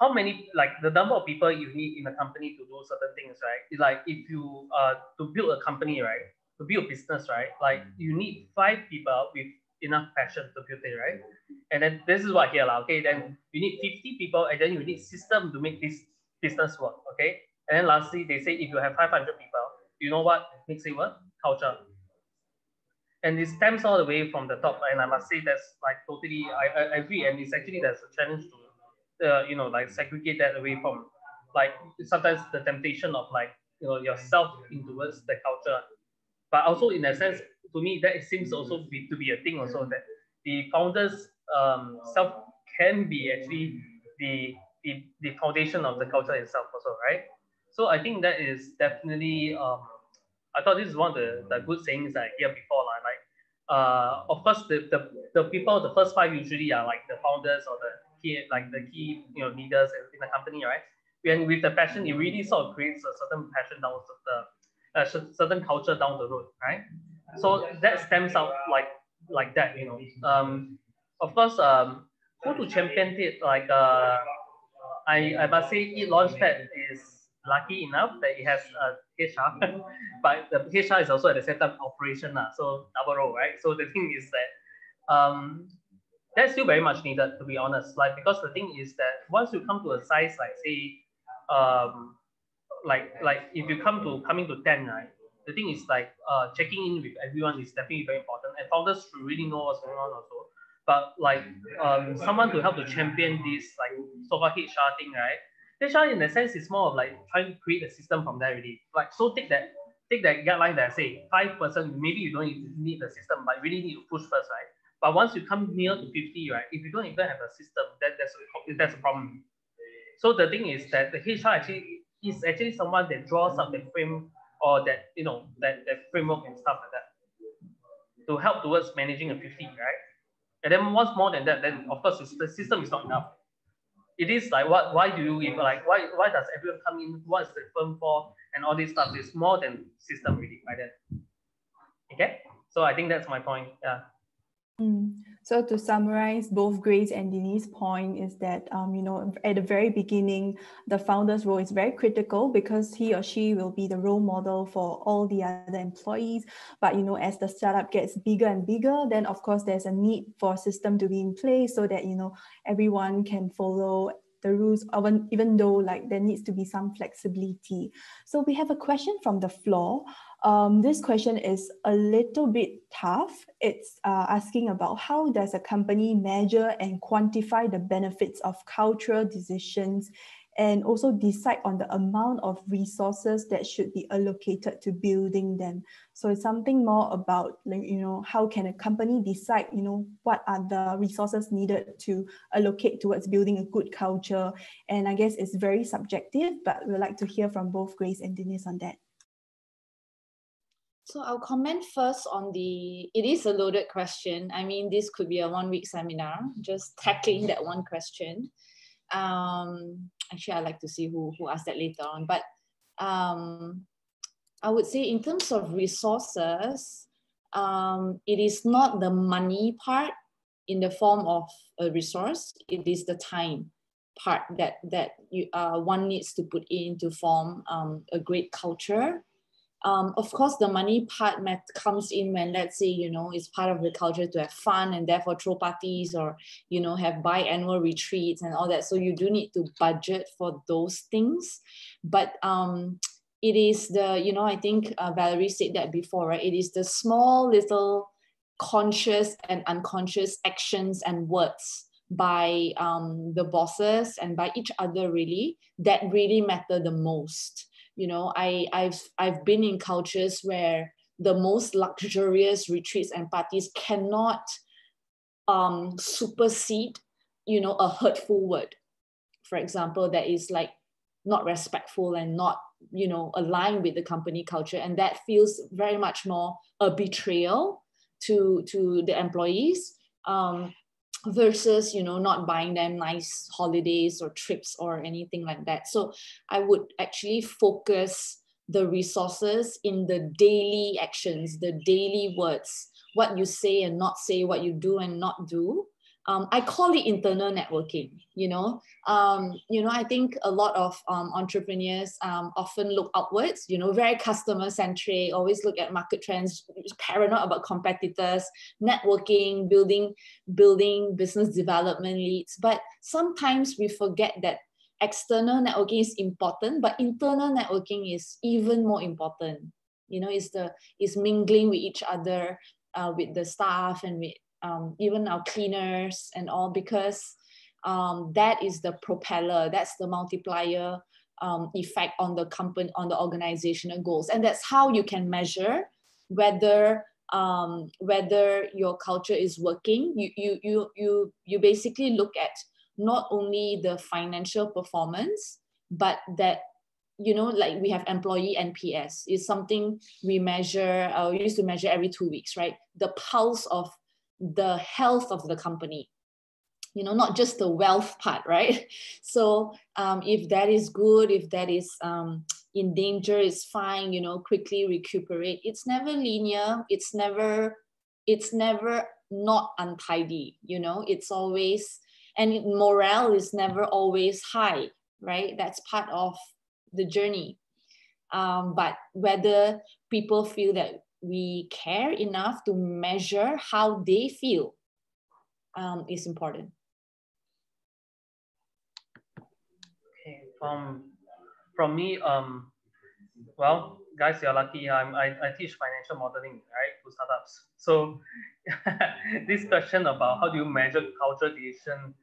[SPEAKER 8] how many like the number of people you need in a company to do certain things right it's like if you uh to build a company right to build a business right like you need five people with enough passion to build it right? And then this is what here lah okay? Then you need 50 people and then you need system to make this business work okay? And then lastly they say if you have 500 people you know what makes it work? Culture. And it stems all the way from the top and i must say that's like totally i, I agree. And it's actually there's a challenge to uh, you know, like segregate that away from like sometimes the temptation of like, you know, yourself in towards the culture. But also in a sense, to me, that seems also be, to be a thing also that the founders um, self can be actually the, the, the foundation of the culture itself also, right? So I think that is definitely, um, I thought this is one of the, the good sayings I hear before, like, uh, of course, the, the, the people, the first five usually are like the founders or the key like the key you know leaders in the company, right? And with the passion, it really sort of creates a certain passion down the a certain culture down the road, right? So that stems out like like that, you know. Um, of course, um, who to champion it? Like uh, I I must say, eLaunchpad is lucky enough that it has a HR, but the HR is also at the same time operation, uh, so double role, right? So the thing is that um, that's still very much needed to be honest like because the thing is that once you come to a size like say um like like if you come to coming to 10 right the thing is like uh checking in with everyone is definitely very important and founders should really know what's going on also. But like um someone to help to champion this like so-called HR thing right? HR in a sense is more of like trying to create a system from there really like so take that take that guideline that I say five percent maybe you don't need the system but really need to push first right? But once you come near to 50, right, if you don't even have a system, then that's a, that's a problem. So the thing is that the HR actually is actually someone that draws up the frame or that, you know, that, that framework and stuff like that to help towards managing a 50, right? And then once more than that, then of course the system is not enough. It is like what why do you even like why why does everyone come in? What's the firm for and all this stuff is more than system really by then. Okay, so I think that's my point. Yeah.
[SPEAKER 6] Mm. So to summarize both Grace and Denise's point is that, um, you know, at the very beginning, the founder's role is very critical because he or she will be the role model for all the other employees. But, you know, as the startup gets bigger and bigger, then of course there's a need for a system to be in place so that, you know, everyone can follow the rules, even, though like there needs to be some flexibility. So we have a question from the floor. Um, this question is a little bit tough. It's uh, asking about how does a company measure and quantify the benefits of cultural decisions and also decide on the amount of resources that should be allocated to building them. So it's something more about, like, you know, how can a company decide, you know, what are the resources needed to allocate towards building a good culture. And I guess it's very subjective, but we'd like to hear from both Grace and Denise on that.
[SPEAKER 9] So I'll comment first on the, it is a loaded question. I mean, this could be a one week seminar, just tackling that one question. Um, actually, I'd like to see who, who asked that later on. But um, I would say in terms of resources, um, it is not the money part in the form of a resource. It is the time part that that you uh, one needs to put in to form um, a great culture. Um, of course, the money part comes in when, let's say, you know, it's part of the culture to have fun and therefore throw parties or, you know, have biannual retreats and all that. So you do need to budget for those things. But um, it is the, you know, I think uh, Valerie said that before, right? It is the small little conscious and unconscious actions and words by um, the bosses and by each other really that really matter the most you know i i've i've been in cultures where the most luxurious retreats and parties cannot um, supersede you know a hurtful word. For example that is like not respectful and not you know aligned with the company culture and that feels very much more a betrayal to to the employees. Um, versus you know not buying them nice holidays or trips or anything like that. So i would actually focus the resources in the daily actions the daily words what you say and not say what you do and not do um, I call it internal networking. You know, um, you know, I think a lot of um, entrepreneurs um, often look outwards. You know, very customer centric, always look at market trends, paranoid about competitors, networking, building, building business development leads. But sometimes we forget that external networking is important, but internal networking is even more important. You know, is the is mingling with each other, uh, with the staff and with um, even our cleaners and all because um, that is the propeller that's the multiplier um, effect on the company on the organizational goals. And that's how you can measure whether um, whether your culture is working. You, you you you you basically look at not only the financial performance but that you know like we have employee nps is something we measure uh, we used to measure every two weeks right? The pulse of the health of the company. You know not just the wealth part right? So um, if that is good if that is um, in danger it's fine you know quickly recuperate. It's never linear. It's never it's never not untidy you know? It's always and morale is never always high right? That's part of the journey. Um, but whether people feel that we care enough to measure how they feel um, is important.
[SPEAKER 8] Okay, from from me, um, well, guys, you're lucky. I'm, I, I teach financial modeling, right, to startups. So this question about how do you measure culture decision,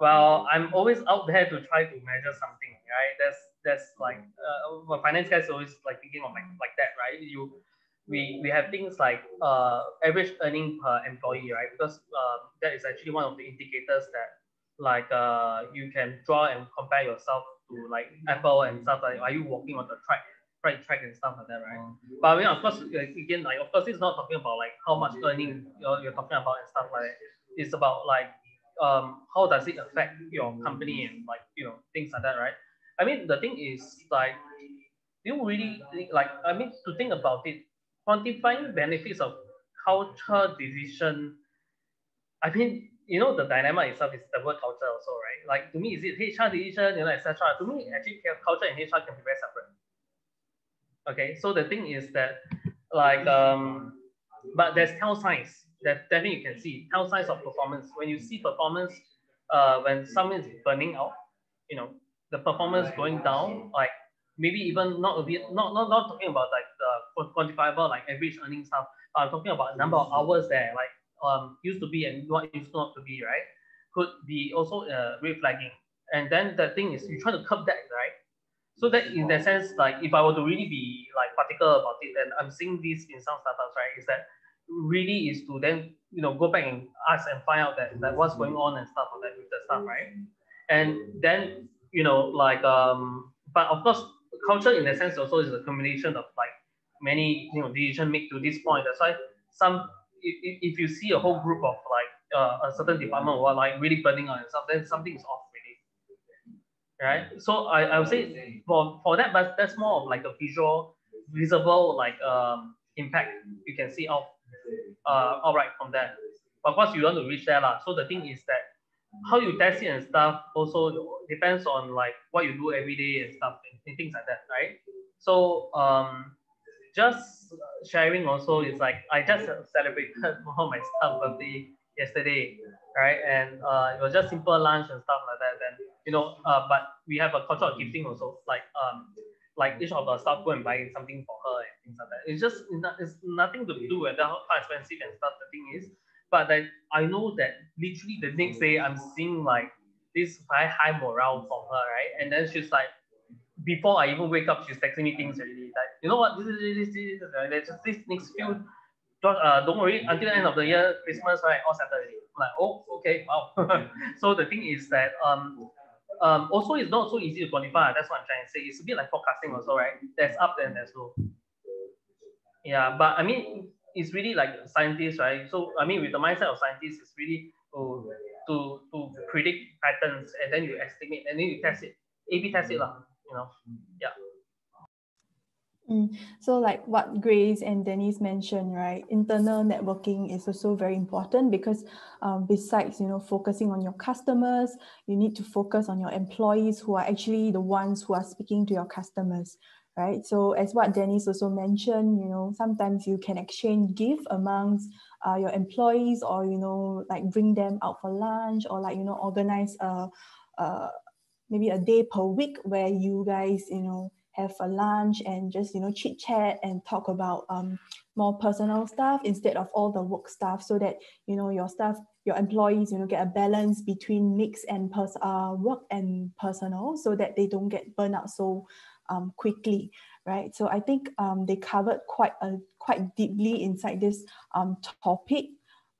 [SPEAKER 8] well, I'm always out there to try to measure something, right? That's that's like, uh, well, finance guys always like thinking of like, like that, right? You we, we have things like uh, average earning per employee, right? Because uh, that is actually one of the indicators that like uh, you can draw and compare yourself to like Apple and stuff like, are you walking on the track, right track and stuff like that, right? But I mean, of course, again, like, of course, it's not talking about like how much earning you're, you're talking about and stuff like that. It's about like, um, how does it affect your company and like, you know, things like that, right? I mean, the thing is like, you really like, I mean, to think about it, quantifying benefits of culture decision, I mean, you know, the dilemma itself is the word culture also, right? Like to me, is it HR decision, you know, etc. To me, actually, culture and HR can be very separate. Okay, so the thing is that, like, um, but there's tell signs that definitely you can see tell signs of performance. When you see performance, uh, when someone is burning out, you know, the performance going down, like maybe even not a bit, not not not talking about like quantifiable like average earning stuff. I'm talking about number of hours there, like um used to be and what used not to be, right? Could be also uh, red flagging. And then the thing is, you try to curb that, right? So that in that sense, like if I were to really be like particular about it, and I'm seeing this in some startups, right, is that really is to then you know go back and ask and find out that, that what's going on and stuff like that with the stuff, right? And then you know like um, but of course culture in a sense also is a combination of like many you know decision made to this point. That's why some if, if you see a whole group of like uh, a certain department or like really burning out and stuff, then something is off really. Right. So I, I would say for, for that, but that's more of like a visual, visible like um impact you can see off uh all right from that. of course you want to reach there lah. So the thing is that how you test it and stuff also depends on like what you do every day and stuff and things like that, right? So um, just sharing also is like I just celebrated my son's birthday yesterday, right? And uh, it was just simple lunch and stuff like that. Then you know, uh, but we have a culture of gifting also, like um, like each of the staff go and buy something for her and things like that. It's just it's nothing to do with how expensive and stuff. The thing is, but then I know that literally the next day I'm seeing like this high high morale from her, right? And then she's like, before I even wake up, she's texting me things already. Like, you know what, this is this, this, this, this, this, this next few, uh, don't worry, until the end of the year, Christmas, right, all settled. I'm like, oh, okay, wow. so the thing is that um, um, also it's not so easy to quantify. That's what I'm trying to say. It's a bit like forecasting also, right? There's up and there's low. Yeah, but I mean, it's really like scientists, right? So I mean, with the mindset of scientists, it's really to to to predict patterns and then you estimate and then you test it, A/B test it, lah. You know, yeah.
[SPEAKER 6] Mm. So like what Grace and Denise mentioned, right? Internal networking is also very important because um, besides, you know, focusing on your customers, you need to focus on your employees who are actually the ones who are speaking to your customers, right? So as what Denise also mentioned, you know, sometimes you can exchange gift amongst uh, your employees or, you know, like bring them out for lunch or like, you know, organize a, a maybe a day per week where you guys, you know, have a lunch and just, you know, chit chat and talk about um, more personal stuff instead of all the work stuff so that, you know, your staff, your employees, you know, get a balance between mix and pers- uh, work and personal so that they don't get burnt out so um, quickly, right? So I think um, they covered quite a, quite deeply inside this um, topic.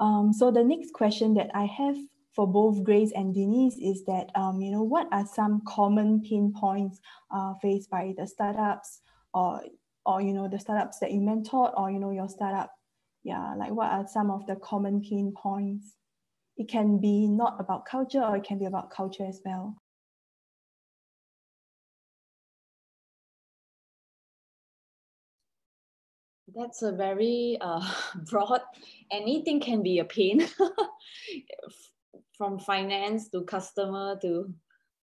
[SPEAKER 6] Um, so the next question that I have for both Grace and Denise is that, um, you know, what are some common pain points uh, faced by the startups or, or, you know, the startups that you mentored or, you know, your startup? Yeah, like what are some of the common pain points? It can be not about culture or it can be about culture as well.
[SPEAKER 9] That's a very uh, broad, anything can be a pain from finance to customer to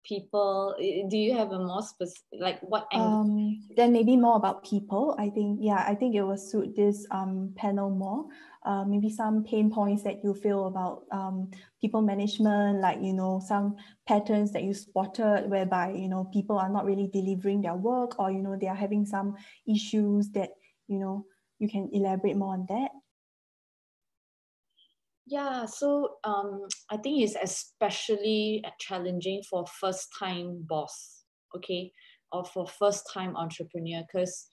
[SPEAKER 9] people. Do you have a more specific like what
[SPEAKER 6] um then maybe more about people. I think yeah i think it will suit this um panel more. Uh, maybe some pain points that you feel about um, people management like you know some patterns that you spotted whereby you know people are not really delivering their work or you know they are having some issues that you know you can elaborate more on that
[SPEAKER 9] yeah, so um, I think it's especially challenging for first time boss, okay, or for first time entrepreneur, because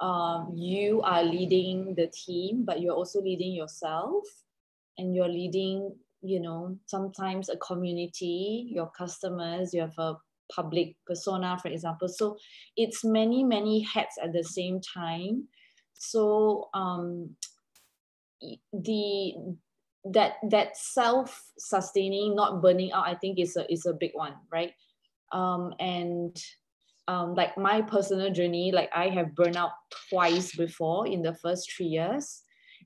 [SPEAKER 9] um, you are leading the team, but you're also leading yourself, and you're leading, you know, sometimes a community, your customers, you have a public persona, for example. So it's many, many hats at the same time. So um, the that that self sustaining not burning out i think is a is a big one right? Um and um like my personal journey like i have burned out twice before in the first three years.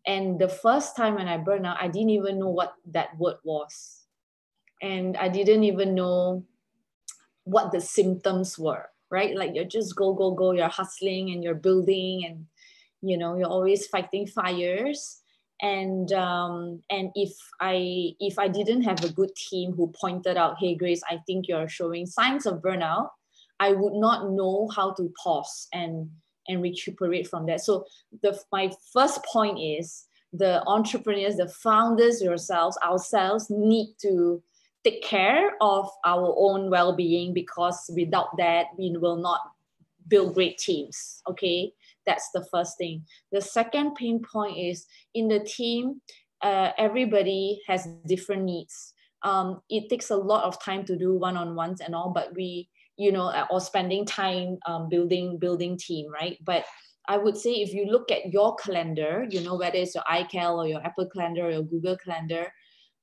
[SPEAKER 9] And the first time when i burned out i didn't even know what that word was. And i didn't even know what the symptoms were right? Like you're just go go go you're hustling and you're building and you know you're always fighting fires and um, and if I if I didn't have a good team who pointed out, hey Grace, I think you're showing signs of burnout, I would not know how to pause and and recuperate from that. So the my first point is the entrepreneurs, the founders yourselves, ourselves need to take care of our own well-being because without that we will not build great teams. Okay that's the first thing. The second pain point is in the team, uh, everybody has different needs. Um, it takes a lot of time to do one-on-ones and all, but we, you know, uh, or spending time um, building building team, right? But I would say if you look at your calendar, you know, whether it's your iCal or your Apple Calendar or your Google Calendar,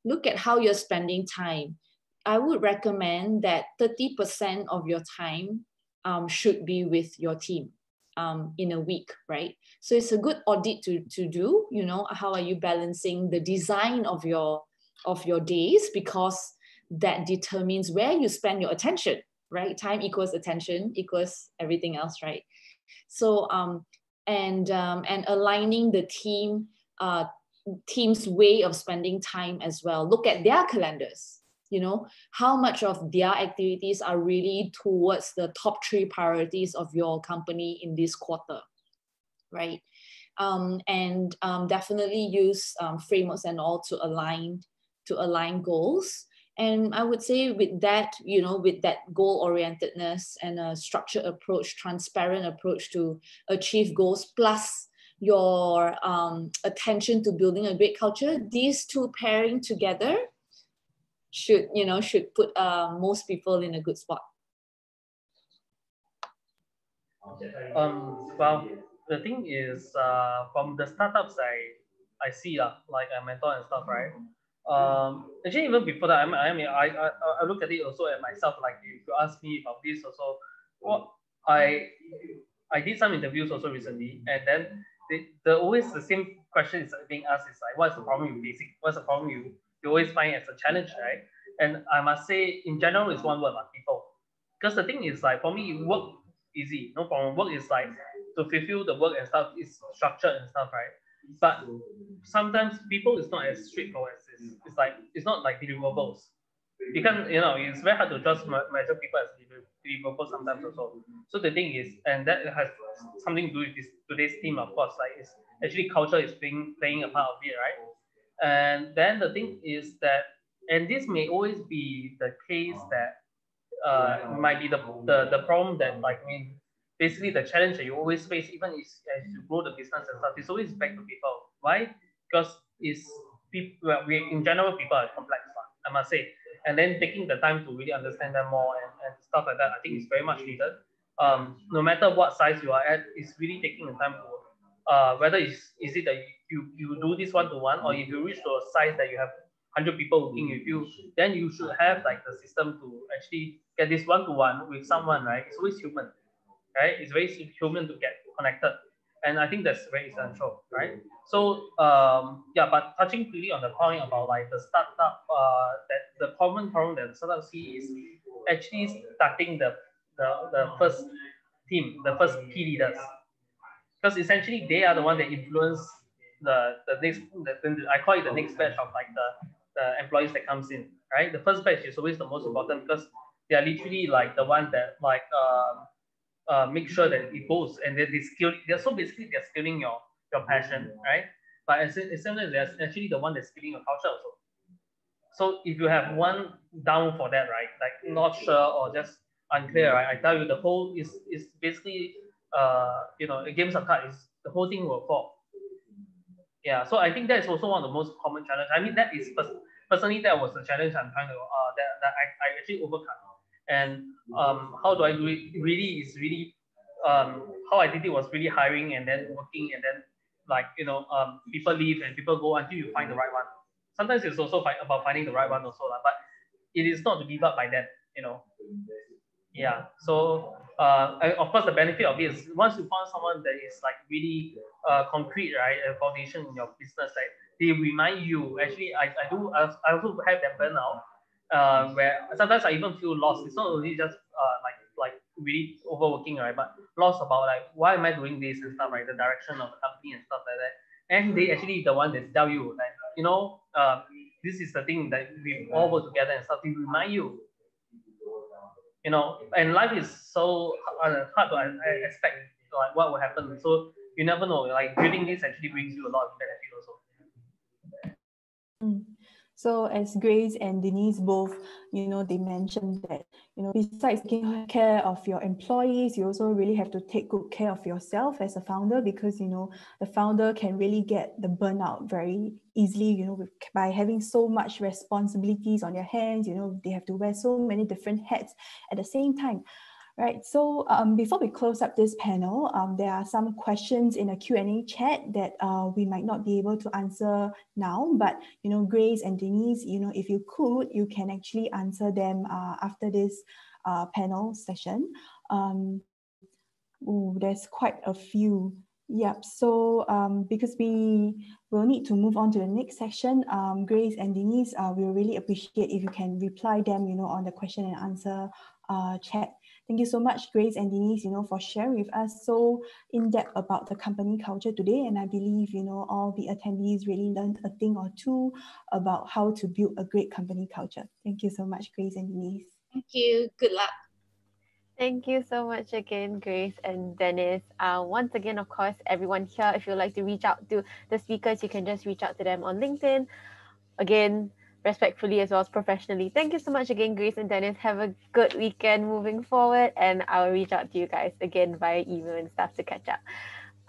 [SPEAKER 9] look at how you're spending time. I would recommend that 30% of your time um, should be with your team um, in a week, right? So it's a good audit to, to do, you know, how are you balancing the design of your of your days because that determines where you spend your attention, right? Time equals attention equals everything else, right? So um and um, and aligning the team uh, team's way of spending time as well. Look at their calendars. You know how much of their activities are really towards the top three priorities of your company in this quarter, right? Um, and um, definitely use um, frameworks and all to align to align goals and i would say with that you know with that goal orientedness and a structured approach transparent approach to achieve goals plus your um, attention to building a great culture these two pairing together should you know should put uh, most people in a good spot
[SPEAKER 8] um well the thing is uh from the startups i i see uh, like a mentor and stuff right um, actually even before that, I mean, I mean, I, I, I look at it also at myself. Like if you ask me about this also, what I I did some interviews also recently, and then the, the always the same question is being asked is like, what's the problem you basic? What's the problem you you always find as a challenge, right? And I must say, in general, it's one word, like people. Because the thing is like for me, work easy, no problem. Work is like to fulfill the work and stuff is structured and stuff, right? But sometimes people is not as straightforward as this. It's like it's not like deliverables. You can you know it's very hard to just measure people as deliverables sometimes also. So the thing is, and that has something to do with this today's theme, of course. Like it's actually culture is being playing a part of it, right? And then the thing is that, and this may always be the case that uh, might be the, the the problem that like I mean basically the challenge that you always face, even is, as you grow the business and stuff, is always back to people. Why? Because it's people. Well, we in general people are complex, I must say. And then taking the time to really understand them more and, and stuff like that, I think is very much needed. Um, no matter what size you are at, it's really taking the time to uh, whether is is it that you you do this one to one or if you reach to a size that you have 100 people working with you, then you should have like the system to actually get this one to one with someone, right? It's always human right? It's very human to get connected. And I think that's very essential, right? So um, yeah, but touching really on the point about like the startup, uh, that the common problem that the startup see is actually starting the, the, the first team, the first key leaders. Because essentially they are the one that influence the, the next, the, I call it the next batch of like the, the employees that comes in, right? The first batch is always the most important because they are literally like the one that like um, uh, make sure that it goes and then they skill they're so basically they're skilling your your passion right? But as essentially they're actually the one that's skilling your culture also. So if you have one down for that right like not sure or just unclear right i tell you the whole is is basically uh you know games of cards is the whole thing will fall yeah so i think that is also one of the most common challenge i mean that is personally that was the challenge i'm trying to uh that, that I, I actually overcome and um, how do I do it? Really is really um, how I did it was really hiring and then working and then like you know um, people leave and people go until you find the right one. Sometimes it's also fi- about finding the right one also, but it is not to give up by then. You know. Yeah. So uh, of course the benefit of it is once you find someone that is like really uh, concrete, right, a foundation in your business, like they remind you. Actually, I, I do I, I also have that burnout uh, where sometimes I even feel lost. It's not only just uh, like like really overworking, right? But lost about like why am I doing this and stuff, right? The direction of the company and stuff like that. And they actually the one that tell you like you know uh, this is the thing that we all work together and stuff. They remind you. You know, and life is so hard to expect like what will happen. So you never know. Like building this actually brings you a lot of benefit also.
[SPEAKER 6] Mm. So as Grace and Denise both, you know, they mentioned that, you know, besides taking care of your employees, you also really have to take good care of yourself as a founder because, you know, the founder can really get the burnout very easily, you know, by having so much responsibilities on their hands, you know, they have to wear so many different hats at the same time. Right, so um, before we close up this panel, um, there are some questions in a Q&A chat that uh, we might not be able to answer now, but you know, Grace and Denise, you know, if you could, you can actually answer them uh, after this uh, panel session. Um, Ooh, there's quite a few. Yep. So um, because we will need to move on to the next section, um, Grace and Denise, uh, we will really appreciate if you can reply them, you know, on the question and answer uh, chat. Thank you so much, Grace and Denise, you know, for sharing with us so in depth about the company culture today. And I believe, you know, all the attendees really learned a thing or two about how to build a great company culture. Thank you so much, Grace and Denise.
[SPEAKER 9] Thank you. Good luck.
[SPEAKER 1] Thank you so much again, Grace and Dennis. Uh, once again, of course, everyone here, if you'd like to reach out to the speakers, you can just reach out to them on LinkedIn. Again, respectfully as well as professionally. Thank you so much again, Grace and Dennis. Have a good weekend moving forward, and I'll reach out to you guys again via email and stuff to catch up.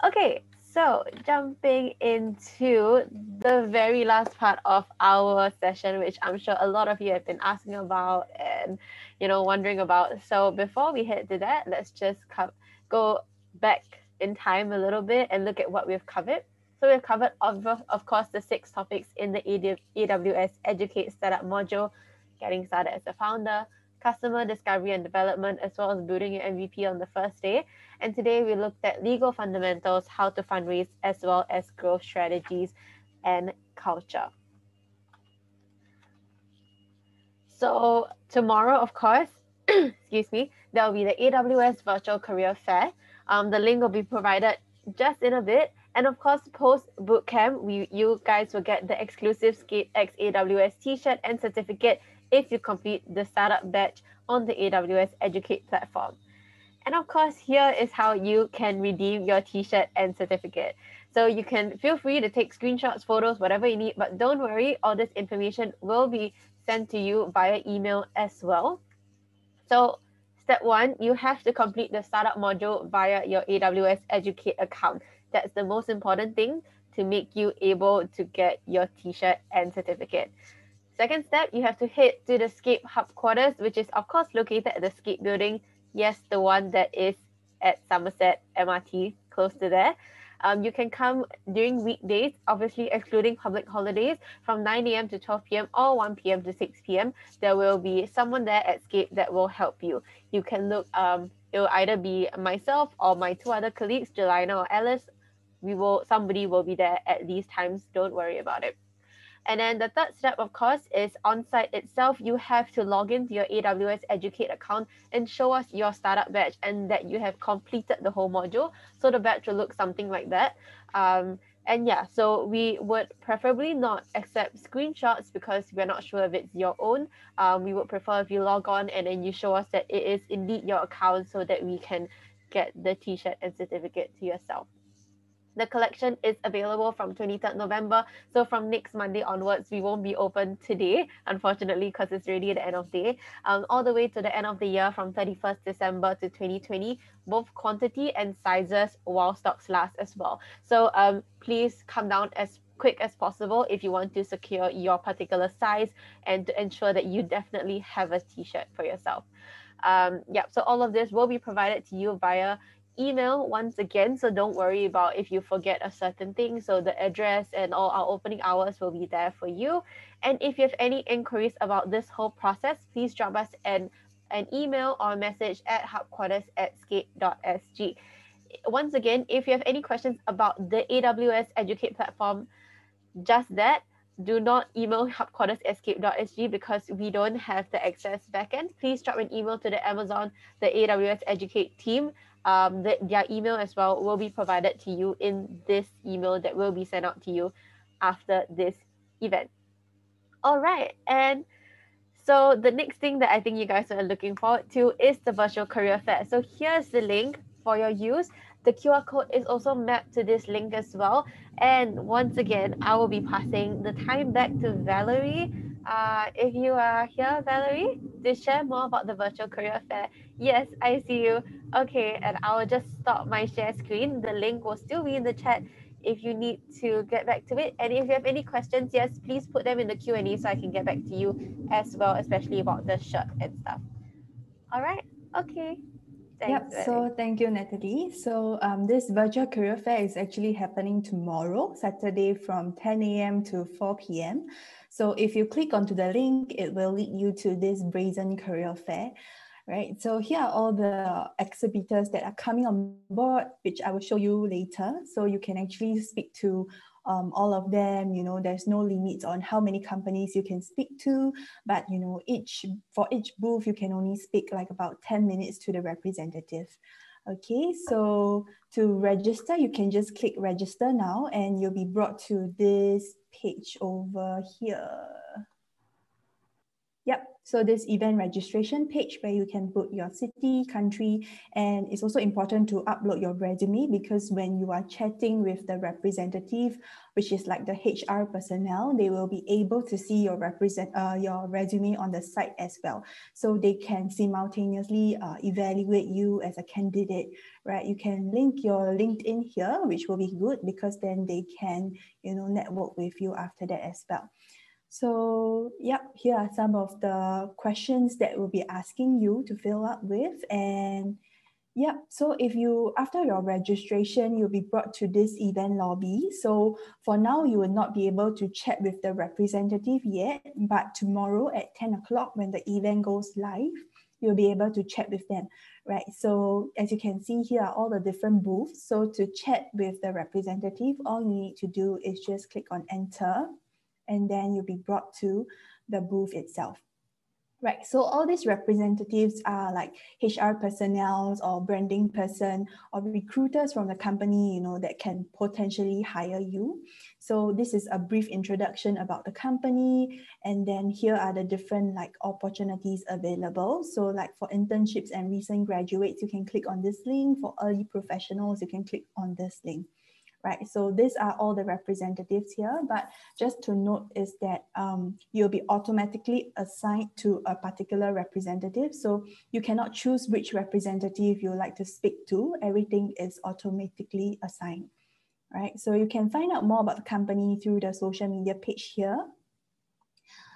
[SPEAKER 1] Okay, so jumping into the very last part of our session, which I'm sure a lot of you have been asking about and you know wondering about. So before we head to that, let's just co- go back in time a little bit and look at what we've covered. So we've covered, of, of course, the six topics in the AWS Educate Startup module, getting started as a founder, customer discovery and development, as well as building your MVP on the first day. And today we looked at legal fundamentals, how to fundraise, as well as growth strategies and culture. So tomorrow, of course, excuse me, there will be the AWS Virtual Career Fair. Um, the link will be provided just in a bit. And of course, post bootcamp, we you guys will get the exclusive Scape X AWS t-shirt and certificate if you complete the startup badge on the AWS Educate platform. And of course, here is how you can redeem your t-shirt and certificate. So you can feel free to take screenshots, photos, whatever you need, but don't worry, all this information will be sent to you via email as well. So step one, you have to complete the startup module via your AWS Educate account. That's the most important thing to make you able to get your t-shirt and certificate. Second step, you have to head to the Scape Hub quarters, which is of course located at the Scape building. Yes, the one that is at Somerset MRT, close to there. Um, you can come during weekdays, obviously excluding public holidays, from 9 a.m. to 12 p.m. or 1 p.m. to 6 p.m. There will be someone there at Scape that will help you. You can look, um, it will either be myself or my two other colleagues, Jelina or Alice. We will, somebody will be there at these times. Don't worry about it. And then the third step, of course, is on site itself. You have to log into your AWS Educate account and show us your startup badge and that you have completed the whole module. So the badge will look something like that. Um, and yeah, so we would preferably not accept screenshots because we're not sure if it's your own. Um, we would prefer if you log on and then you show us that it is indeed your account so that we can get the t-shirt and certificate to yourself. The collection is available from 23rd November. So from next Monday onwards, we won't be open today, unfortunately, because it's already the end of day. Um, all the way to the end of the year from 31st December to 2020, both quantity and sizes while stocks last as well. So um, please come down as quick as possible if you want to secure your particular size and to ensure that you definitely have a t-shirt for yourself. Um, yeah, so all of this will be provided to you via email once again. So don't worry about if you forget a certain thing. So the address and all our opening hours will be there for you. And if you have any inquiries about this whole process, please drop us an, an email or message at hubquarters at scape.sg. Once again, if you have any questions about the AWS Educate platform, just that, do not email hubquarters@scape.sg because we don't have the access backend. Please drop an email to the Amazon, the AWS Educate team um, the, their email as well will be provided to you in this email that will be sent out to you after this event. All right, and so the next thing that I think you guys are looking forward to is the virtual career fair. So here's the link for your use. The QR code is also mapped to this link as well. And once again, I will be passing the time back to Valerie. Uh, if you are here, Valerie, to share more about the virtual career fair. Yes, I see you. Okay, and I will just stop my share screen. The link will still be in the chat if you need to get back to it. And if you have any questions, yes, please put them in the Q&A so I can get back to you as well, especially about the shirt and stuff. All right, okay.
[SPEAKER 6] Thanks, yep, so thank you, Natalie. So um, this virtual career fair is actually happening tomorrow, Saturday from 10 a.m. to 4 p.m. So if you click onto the link, it will lead you to this Brazen Career Fair. Right? So here are all the exhibitors that are coming on board, which I will show you later. So you can actually speak to um, all of them, you know, there's no limits on how many companies you can speak to, but you know, each for each booth, you can only speak like about 10 minutes to the representative. Okay, so to register, you can just click register now and you'll be brought to this page over here. Yep, so this event registration page where you can put your city, country, and it's also important to upload your resume because when you are chatting with the representative, which is like the HR personnel, they will be able to see your represent uh, your resume on the site as well. So they can simultaneously uh, evaluate you as a candidate, right? You can link your LinkedIn here, which will be good because then they can, you know, network with you after that as well. So yep, here are some of the questions that we'll be asking you to fill up with. And yep, so if you, after your registration, you'll be brought to this event lobby. So for now, you will not be able to chat with the representative yet, but tomorrow at 10 o'clock when the event goes live, you'll be able to chat with them, right? So as you can see here are all the different booths. So to chat with the representative, all you need to do is just click on enter and then you'll be brought to the booth itself. Right, so all these representatives are like HR personnel or branding person or recruiters from the company, you know, that can potentially hire you. So this is a brief introduction about the company. And then here are the different like opportunities available. So like for internships and recent graduates, you can click on this link. For early professionals, you can click on this link right? So these are all the representatives here, but just to note is that um, you'll be automatically assigned to a particular representative. So you cannot choose which representative you like to speak to. Everything is automatically assigned, right? So you can find out more about the company through the social media page here.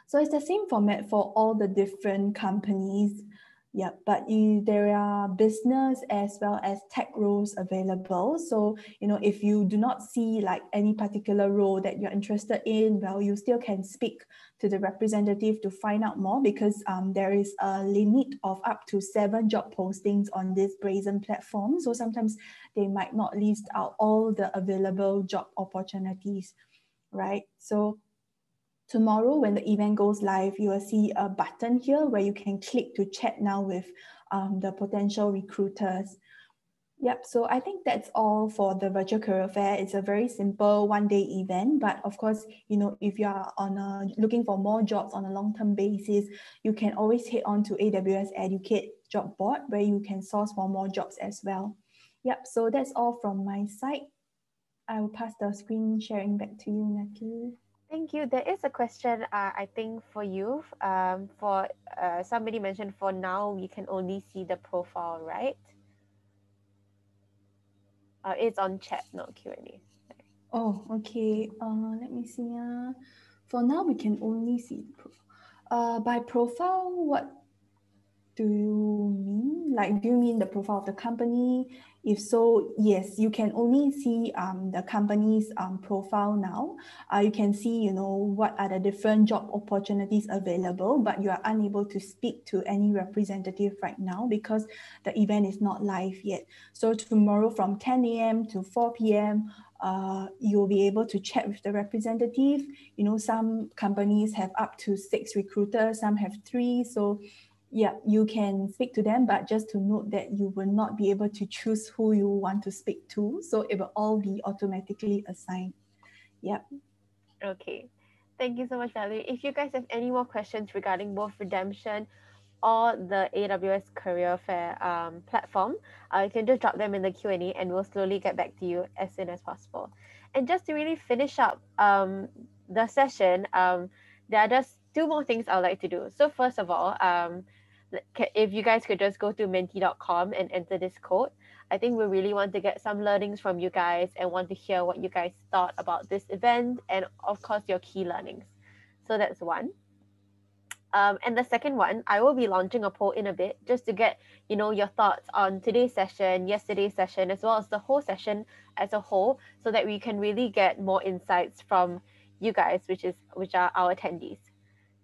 [SPEAKER 6] So it's the same format for all the different companies yeah, but you, there are business as well as tech roles available. So, you know, if you do not see like any particular role that you're interested in, well, you still can speak to the representative to find out more because um, there is a limit of up to seven job postings on this brazen platform. So sometimes they might not list out all the available job opportunities, right? So Tomorrow, when the event goes live, you will see a button here where you can click to chat now with um, the potential recruiters. Yep, so I think that's all for the virtual career fair. It's a very simple one day event, but of course, you know, if you are on a, looking for more jobs on a long-term basis, you can always head on to AWS Educate job board where you can source for more jobs as well. Yep, so that's all from my side. I will pass the screen sharing back to you, Naki.
[SPEAKER 1] Thank you. There is a question, uh, I think, for you. Um, for uh, somebody mentioned for now, we can only see the profile, right? Uh, it's on chat, not Q&A.
[SPEAKER 6] Oh, okay. Uh, let me see. Uh, for now, we can only see the profile. Uh, by profile, what do you mean? Like, do you mean the profile of the company? If so, yes, you can only see um, the company's um, profile now. Uh, you can see, you know, what are the different job opportunities available, but you are unable to speak to any representative right now because the event is not live yet. So tomorrow from 10 a.m. to 4 p.m., uh, you'll be able to chat with the representative. You know, some companies have up to six recruiters, some have three. So yeah, you can speak to them, but just to note that you will not be able to choose who you want to speak to. So it will all be automatically assigned. Yep.
[SPEAKER 1] Okay. Thank you so much, Valerie. If you guys have any more questions regarding both redemption or the AWS Career Fair um, platform, uh, you can just drop them in the Q&A and we'll slowly get back to you as soon as possible. And just to really finish up um, the session, um, there are just two more things I'd like to do. So first of all, um, if you guys could just go to menti.com and enter this code. I think we really want to get some learnings from you guys and want to hear what you guys thought about this event and of course your key learnings. So that's one. Um, and the second one, I will be launching a poll in a bit just to get, you know, your thoughts on today's session, yesterday's session, as well as the whole session as a whole, so that we can really get more insights from you guys, which is which are our attendees.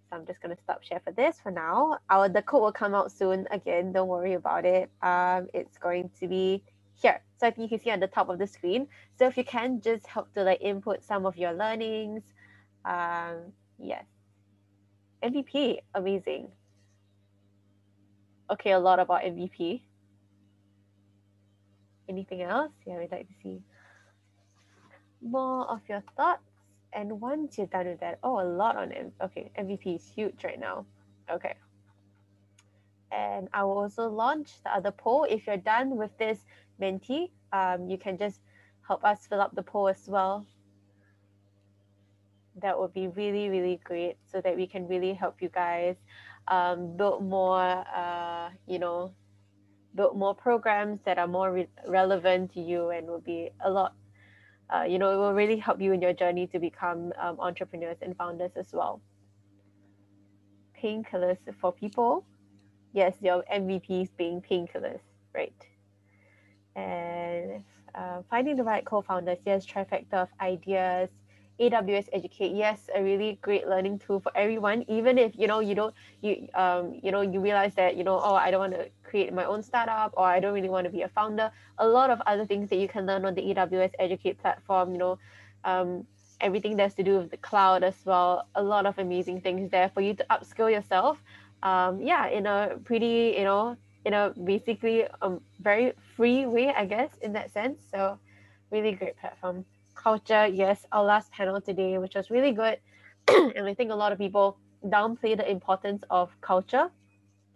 [SPEAKER 1] So I'm just gonna stop share for this for now. Our the code will come out soon. Again, don't worry about it. Um, it's going to be here. So I think you can see on the top of the screen. So if you can just help to like input some of your learnings. Um, yes. MVP, amazing. Okay, a lot about MVP. Anything else? Yeah, we'd like to see more of your thoughts. And once you're done with that, oh, a lot on it. Okay, MVP is huge right now. Okay. And I will also launch the other poll. If you're done with this Menti, um, you can just help us fill up the poll as well. That would be really, really great so that we can really help you guys um, build more, uh, you know, build more programs that are more re- relevant to you and will be a lot, uh, you know, it will really help you in your journey to become um, entrepreneurs and founders as well. Painkillers for people. Yes, your MVPs being painkillers, right? and uh, finding the right co-founders yes trifecta of ideas aws educate yes a really great learning tool for everyone even if you know you don't you um you know you realize that you know oh i don't want to create my own startup or i don't really want to be a founder a lot of other things that you can learn on the aws educate platform you know um everything that's to do with the cloud as well a lot of amazing things there for you to upskill yourself um yeah in a pretty you know in a basically a very free way, I guess, in that sense. So really great platform. Culture, yes, our last panel today, which was really good. and I think a lot of people downplay the importance of culture.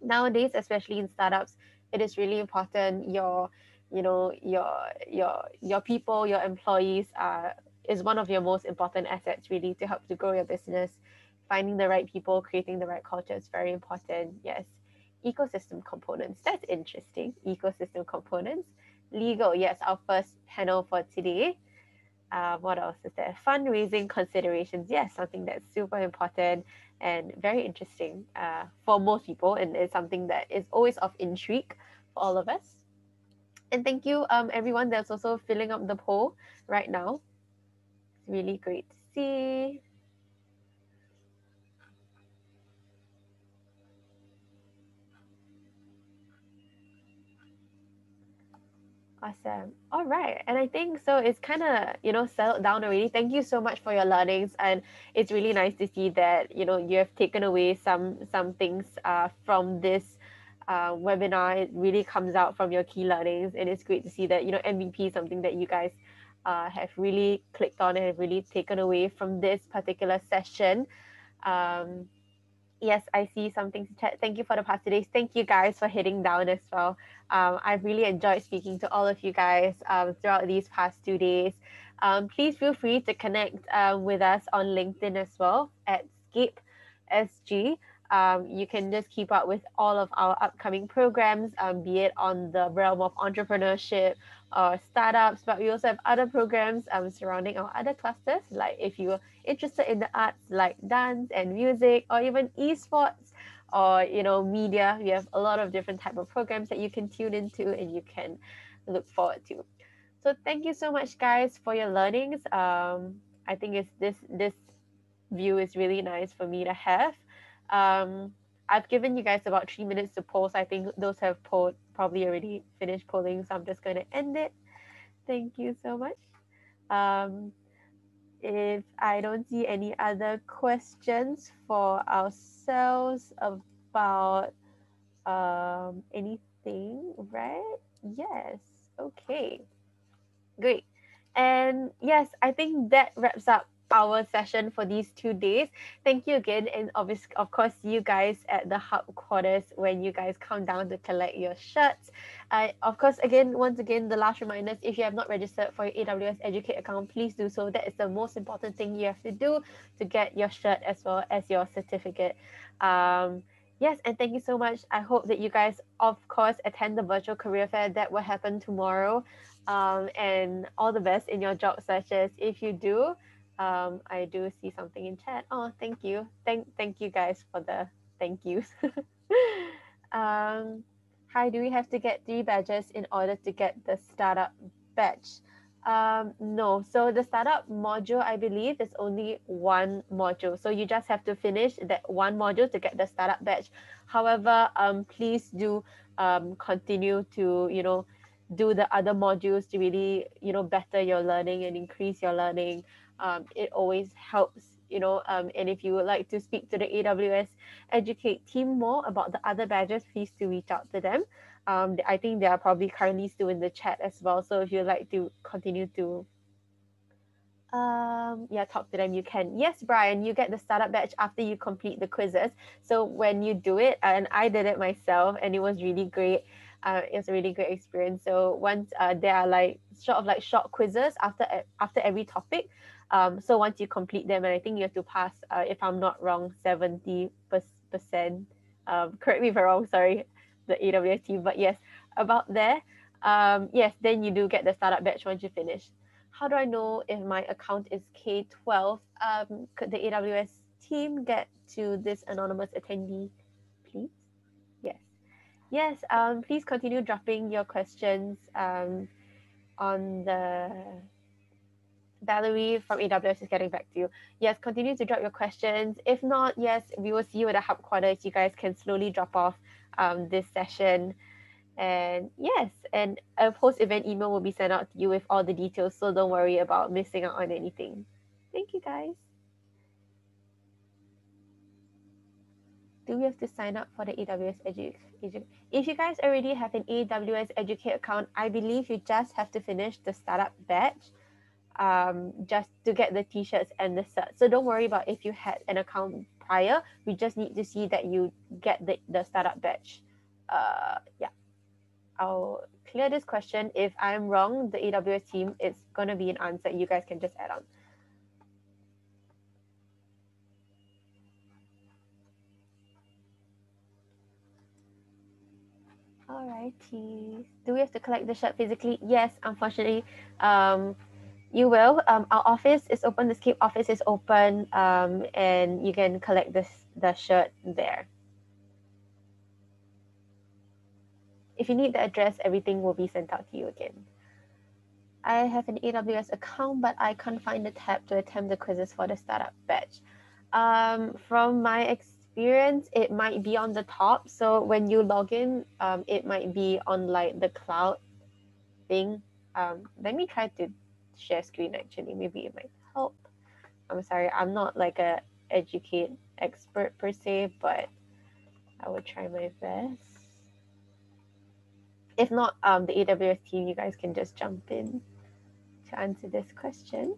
[SPEAKER 1] Nowadays, especially in startups, it is really important. Your, you know, your your your people, your employees are is one of your most important assets really to help to grow your business. Finding the right people, creating the right culture is very important. Yes ecosystem components. That's interesting. Ecosystem components. Legal, yes, our first panel for today. Uh, what else is there? Fundraising considerations. Yes, something that's super important and very interesting uh, for most people, and it's something that is always of intrigue for all of us. And thank you, um, everyone that's also filling up the poll right now. It's really great to see. Awesome. All right. And I think so it's kind of, you know, settled down already. Thank you so much for your learnings. And it's really nice to see that, you know, you have taken away some some things uh, from this uh, webinar. It really comes out from your key learnings. And it's great to see that, you know, MVP is something that you guys uh, have really clicked on and have really taken away from this particular session. Um, yes, I see something to chat. Thank you for the past two days. Thank you guys for hitting down as well. Um, I've really enjoyed speaking to all of you guys um, throughout these past two days. Um, please feel free to connect um, with us on LinkedIn as well at Scape SG. Um, you can just keep up with all of our upcoming programs, um, be it on the realm of entrepreneurship or startups, but we also have other programs um, surrounding our other clusters. Like if you're interested in the arts, like dance and music, or even esports, or you know media, we have a lot of different type of programs that you can tune into and you can look forward to. So thank you so much, guys, for your learnings. Um, I think it's this this view is really nice for me to have. Um, I've given you guys about three minutes to post. I think those have polled probably already finished polling, so I'm just going to end it. Thank you so much. Um, if I don't see any other questions for ourselves about um, anything, right? Yes. Okay. Great. And yes, I think that wraps up our session for these two days. Thank you again, and obviously, of course, you guys at the hub quarters when you guys come down to collect your shirts. Uh, of course, again, once again, the last reminders: if you have not registered for your AWS Educate account, please do so. That is the most important thing you have to do to get your shirt as well as your certificate. Um, yes, and thank you so much. I hope that you guys, of course, attend the virtual career fair that will happen tomorrow. Um, and all the best in your job searches. If you do, um, I do see something in chat. Oh, thank you. Thank thank you guys for the thank yous. um, hi, do we have to get three badges in order to get the startup badge? Um, no, so the startup module, I believe, is only one module. So you just have to finish that one module to get the startup badge. However, um, please do um, continue to, you know, do the other modules to really, you know, better your learning and increase your learning. Um, it always helps, you know, um, and if you would like to speak to the AWS Educate team more about the other badges, please do reach out to them. Um, I think they are probably currently still in the chat as well. So if you'd like to continue to um yeah talk to them you can. Yes brian you get the startup badge after you complete the quizzes. So when you do it and i did it myself and it was really great uh, it was a really great experience. So once uh, there are like sort of like short quizzes after after every topic um so once you complete them and i think you have to pass uh, if i'm not wrong 70 percent um correct me if i'm wrong sorry the AWS team. But yes, about there, um, yes, then you do get the startup badge once you finish. How do I know if my account is K12? Um, could the AWS team get to this anonymous attendee, please? Yes. Yes, um, please continue dropping your questions um, on the Valerie from AWS is getting back to you. Yes, continue to drop your questions. If not, yes, we will see you at the hub quarters. You guys can slowly drop off um, this session. And yes, and a post event email will be sent out to you with all the details. So don't worry about missing out on anything. Thank you guys. Do we have to sign up for the AWS Educate? If you guys already have an AWS Educate account, I believe you just have to finish the startup badge um, just to get the t-shirts and the set. So don't worry about if you had an account prior. We just need to see that you get the, the startup badge. Uh, yeah. I'll clear this question. If I'm wrong, the AWS team, it's going to be an answer. You guys can just add on. Alrighty. Do we have to collect the shirt physically? Yes, unfortunately. Um, you will. Um, our office is open. The Scape office is open, um, and you can collect this the shirt there. If you need the address, everything will be sent out to you again. I have an AWS account, but I can't find the tab to attempt the quizzes for the startup badge. Um, from my experience, it might be on the top. So when you log in, um, it might be on like the cloud thing. Um, let me try to share screen actually. Maybe it might help. I'm sorry, I'm not like a educate expert per se, but I will try my best. If not, um, the AWS team, you guys can just jump in to answer this question.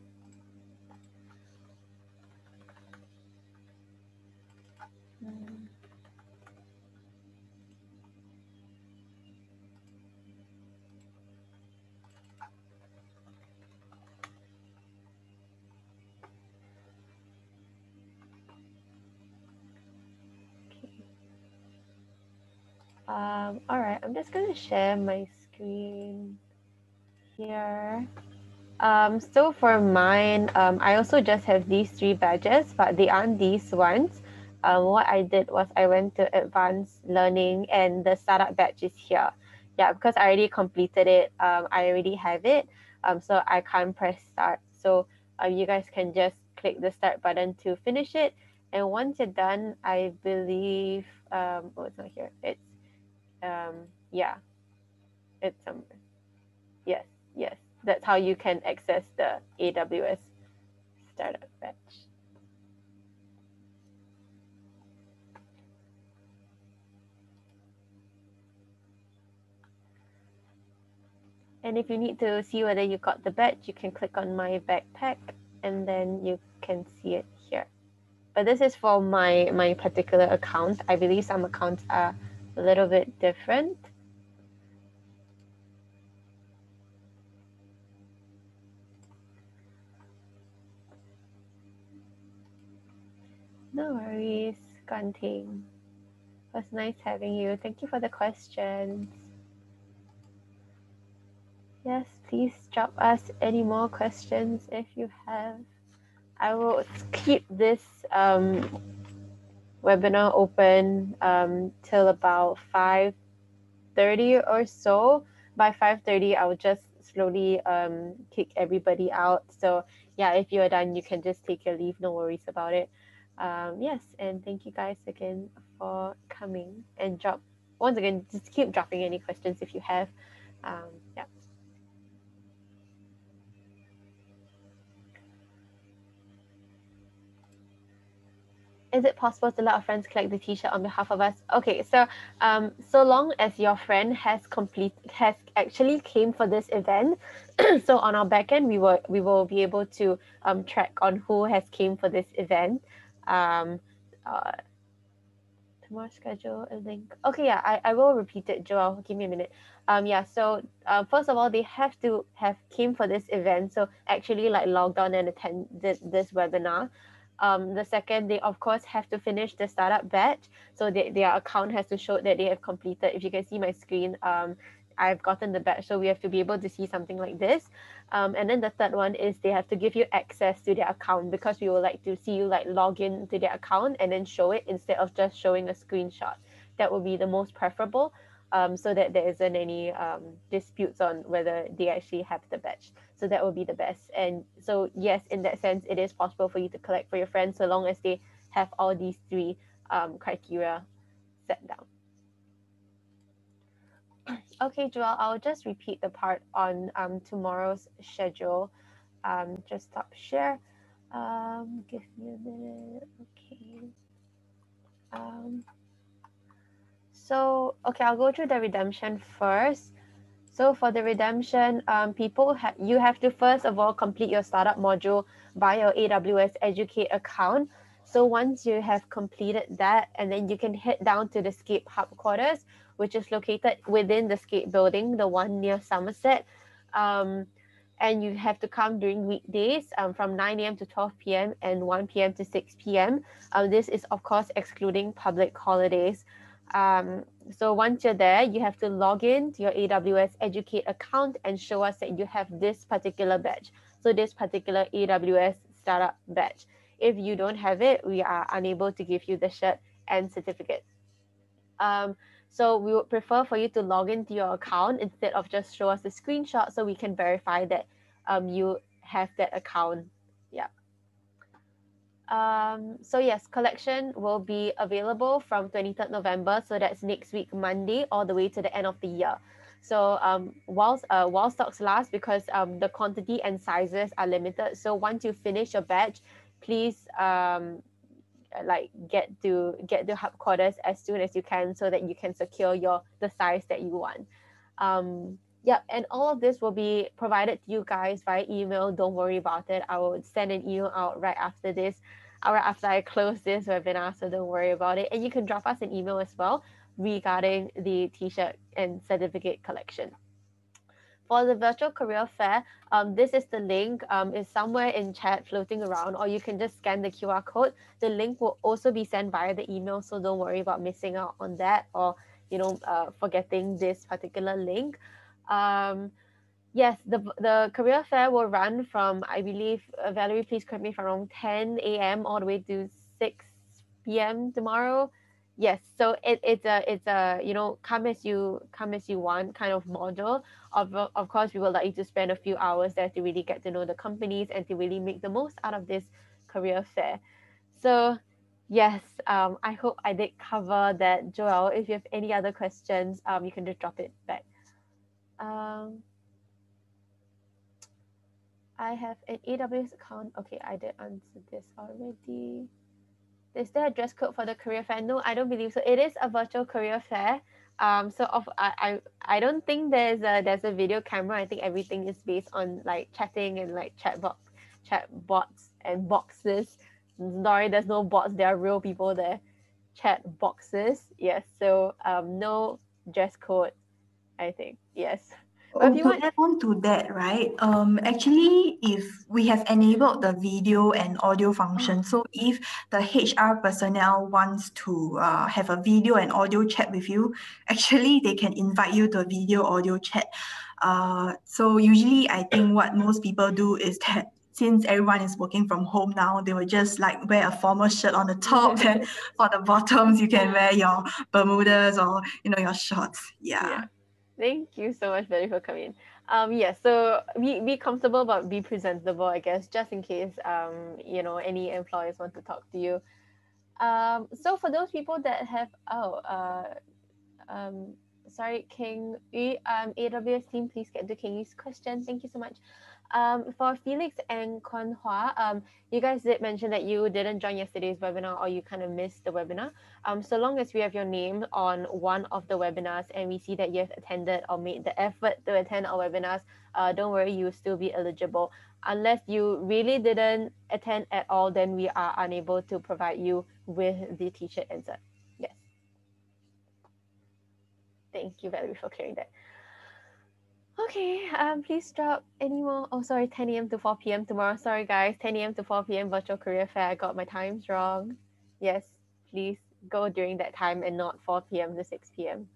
[SPEAKER 1] Um, all right, I'm just going to share my screen here. Um, so for mine, um, I also just have these three badges, but they aren't these ones. Um, what I did was I went to advanced learning and the startup badge is here. Yeah, because I already completed it. Um, I already have it. Um, so I can't press start. So uh, you guys can just click the start button to finish it. And once you're done, I believe, um, oh, it's not here. It's um, yeah, it's somewhere. Yes, yes. That's how you can access the AWS startup badge. And if you need to see whether you got the badge, you can click on my backpack and then you can see it here. But this is for my, my particular account. I believe some accounts are a little bit different. No worries, Ganting. It was nice having you. Thank you for the questions. Yes, please drop us any more questions if you have. I will keep this um, webinar open um, till about 5.30 or so. By 5.30, I'll just slowly um, kick everybody out. So yeah, if you're done, you can just take your leave. No worries about it. Um, yes, and thank you guys again for coming and drop. Once again, just keep dropping any questions if you have. Um, yeah. Is it possible to let our friends collect the t-shirt on behalf of us? Okay so um so long as your friend has complete has actually came for this event so on our backend we will we will be able to um track on who has came for this event. Um uh tomorrow schedule a link okay yeah I, I will repeat it joel give me a minute. Um yeah so uh, first of all they have to have came for this event so actually like logged on and attend this, this webinar um, the second, they of course have to finish the startup badge. So they, their account has to show that they have completed. If you can see my screen, um, I've gotten the batch. So we have to be able to see something like this. Um, and then the third one is they have to give you access to their account because we would like to see you like log in to their account and then show it instead of just showing a screenshot. That would be the most preferable um, so that there isn't any um, disputes on whether they actually have the badge. So that would be the best. And so yes, in that sense, it is possible for you to collect for your friends so long as they have all these three um, criteria set down. Okay, Joel, I'll just repeat the part on um, tomorrow's schedule. Um, just stop share. Um, give me a minute. Okay. So, okay, I'll go through the redemption first. So for the redemption, um, people ha- you have to first of all complete your startup module via your AWS Educate account. So once you have completed that, and then you can head down to the Scape Hub quarters, which is located within the Scape building, the one near Somerset. Um, and you have to come during weekdays um, from 9 a.m. to 12 p.m. and 1 p.m. to 6 p.m. Um, this is, of course, excluding public holidays. Um, so once you're there, you have to log in to your AWS Educate account and show us that you have this particular badge. So this particular AWS startup badge. If you don't have it, we are unable to give you the shirt and certificate. Um, so we would prefer for you to log into your account instead of just show us a screenshot so we can verify that um, you have that account. Yeah. Um, so yes, collection will be available from 23rd November. So that's next week, Monday, all the way to the end of the year. So um, while, uh, while stocks last, because um, the quantity and sizes are limited. So once you finish your batch, please um, like get to get to hub quarters as soon as you can so that you can secure your the size that you want. Um, yeah, and all of this will be provided to you guys via email. Don't worry about it. I will send an email out right after this, or after I close this webinar, so don't worry about it. And you can drop us an email as well regarding the t-shirt and certificate collection. For the virtual career fair, um, this is the link. Um, it's somewhere in chat floating around, or you can just scan the QR code. The link will also be sent via the email, so don't worry about missing out on that or you know uh, forgetting this particular link. Um, yes, the the career fair will run from I believe uh, Valerie, please correct me if I'm wrong, 10 a.m. all the way to 6 p.m. tomorrow. Yes, so it, it's a it's a you know come as you come as you want kind of model. Of of course, we would like you to spend a few hours there to really get to know the companies and to really make the most out of this career fair. So yes, um, I hope I did cover that, Joel. If you have any other questions, um, you can just drop it back. Um, I have an AWS account. Okay, I did answer this already. Is there a dress code for the career fair? No, I don't believe so. It is a virtual career fair. Um, so of I, I I don't think there's a there's a video camera. I think everything is based on like chatting and like chat box, chat bots and boxes. Sorry, there's no bots. There are real people there. Chat boxes. Yes. So um, no dress code. I think yes.
[SPEAKER 10] Oh, to want... add on to that, right? Um, actually, if we have enabled the video and audio function, so if the HR personnel wants to uh, have a video and audio chat with you, actually they can invite you to a video audio chat. Uh, so usually, I think what most people do is that since everyone is working from home now, they will just like wear a formal shirt on the top, and for the bottoms, you can wear your Bermudas or you know your shorts. yeah. yeah.
[SPEAKER 1] Thank you so much, Betty, for coming in. um yeah so be be comfortable but be presentable i guess just in case um you know any employers want to talk to you. Um so for those people that have oh uh um sorry king Yu, um aws team please get to king Yu's question. Thank you so much um, for Felix and Kwan Hua, um, you guys did mention that you didn't join yesterday's webinar or you kind of missed the webinar. Um, so long as we have your name on one of the webinars and we see that you have attended or made the effort to attend our webinars, uh, don't worry, you will still be eligible. Unless you really didn't attend at all, then we are unable to provide you with the t-shirt answer. Yes. Thank you, Valerie, for clearing that. Okay, um, please drop any more. Oh, sorry, 10 a.m. to 4 p.m. tomorrow. Sorry, guys, 10 a.m. to 4 p.m. virtual career fair. I got my times wrong. Yes, please go during that time and not 4 p.m. to 6 p.m.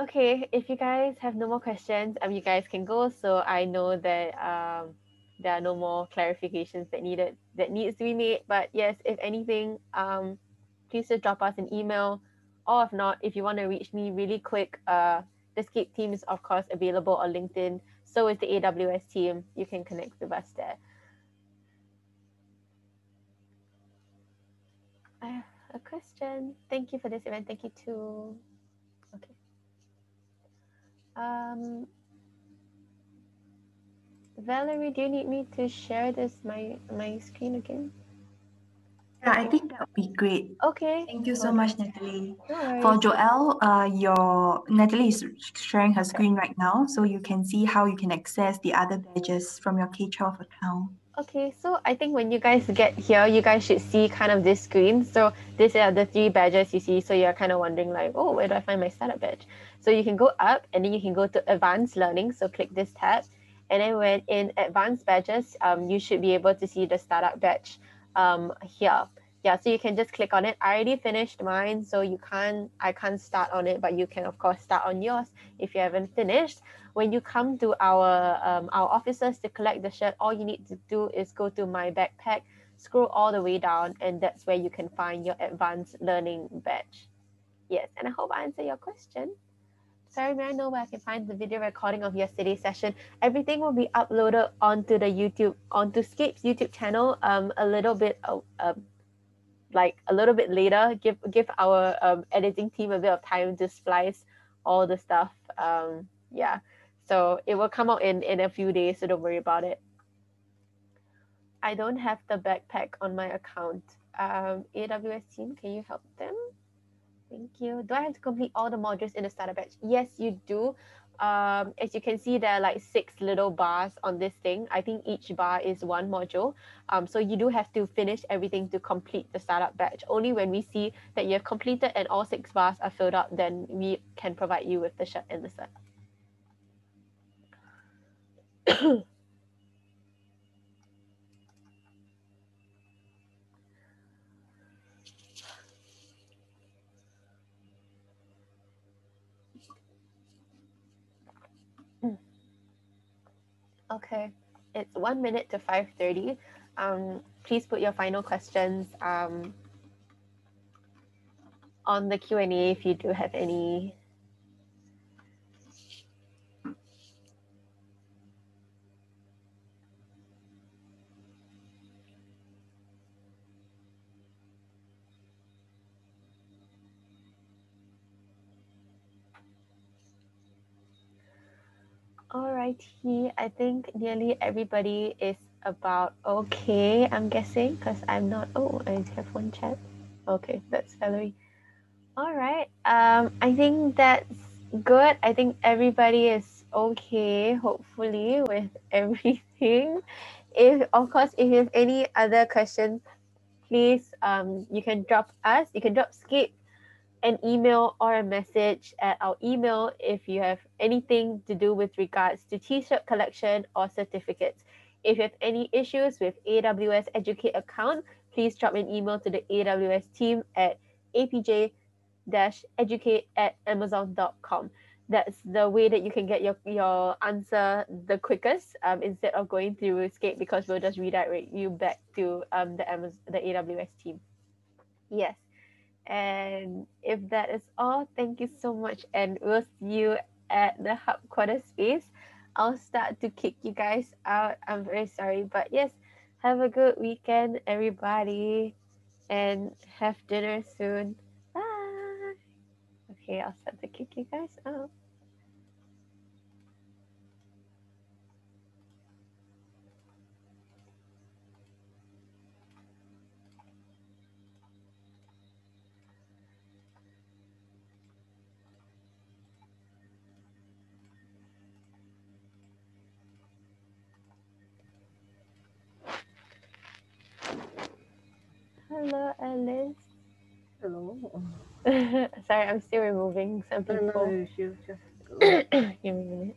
[SPEAKER 1] Okay, if you guys have no more questions, um, you guys can go. So I know that um, there are no more clarifications that needed that needs to be made. But yes, if anything, um, please just drop us an email, or if not, if you want to reach me really quick, uh the Scape team is of course available on LinkedIn. So is the AWS team. You can connect with us there. I have a question. Thank you for this event. Thank you too. Okay. Um, Valerie, do you need me to share this my my screen again?
[SPEAKER 10] Yeah, I think that would be great.
[SPEAKER 1] Okay.
[SPEAKER 10] Thank you so much, Natalie.
[SPEAKER 1] No
[SPEAKER 10] For. Joelle, uh, your Natalie is sharing her screen right now, so you can see how you can access the other badges from your K12 account.
[SPEAKER 1] Okay, so I think when you guys get here, you guys should see kind of this screen. So these are the three badges you see. So you're kind of wondering like, oh, where do I find my startup badge? So you can go up and then you can go to advanced learning. So click this tab. And then when in advanced badges, um, you should be able to see the startup badge um, here. Yeah, so you can just click on it. I already finished mine, so you can't, I can't start on it, but you can of course start on yours if you haven't finished. When you come to our um, our offices to collect the shirt, all you need to do is go to my backpack, scroll all the way down, and that's where you can find your advanced learning badge. Yes, and I hope I answered your question. Sorry, may I know where I can find the video recording of yesterday's session? Everything will be uploaded onto the YouTube, onto Scape's YouTube channel um, a little bit, uh, uh, like a little bit later. Give give our um, editing team a bit of time to splice all the stuff. Um, yeah, so it will come out in in a few days, so don't worry about it. I don't have the backpack on my account. Um, AWS team, can you help them? Thank you. Do I have to complete all the modules in the starter batch? Yes, you do. Um, as you can see, there are like six little bars on this thing. I think each bar is one module. Um, so you do have to finish everything to complete the startup badge. Only when we see that you have completed and all six bars are filled up, then we can provide you with the shirt and the cert. Okay, it's one minute to 5.30. Um, please put your final questions um, on the Q&A if you do have any. Alrighty, I think nearly everybody is about okay, I'm guessing, because I'm not, oh, I have one chat. Okay, that's Valerie. All right, um, I think that's good. I think everybody is okay, hopefully, with everything. If, of course, if you have any other questions, please, um, you can drop us, you can drop Scape an email or a message at our email if you have anything to do with regards to t-shirt collection or certificates. If you have any issues with AWS Educate account, please drop an email to the AWS team at apj-educate at amazon.com. That's the way that you can get your, your answer the quickest um, instead of going through Scape because we'll just redirect you back to um, the, Amazon, the AWS team. Yes. And if that is all, thank you so much. And we'll see you at the hub quarter space. I'll start to kick you guys out. I'm very sorry, but yes, have a good weekend, everybody, and have dinner soon. Bye. Okay, I'll start to kick you guys out. Hello, Alice.
[SPEAKER 11] Hello.
[SPEAKER 1] Sorry, I'm still removing some people.
[SPEAKER 11] No, no, you just
[SPEAKER 1] Give me a minute.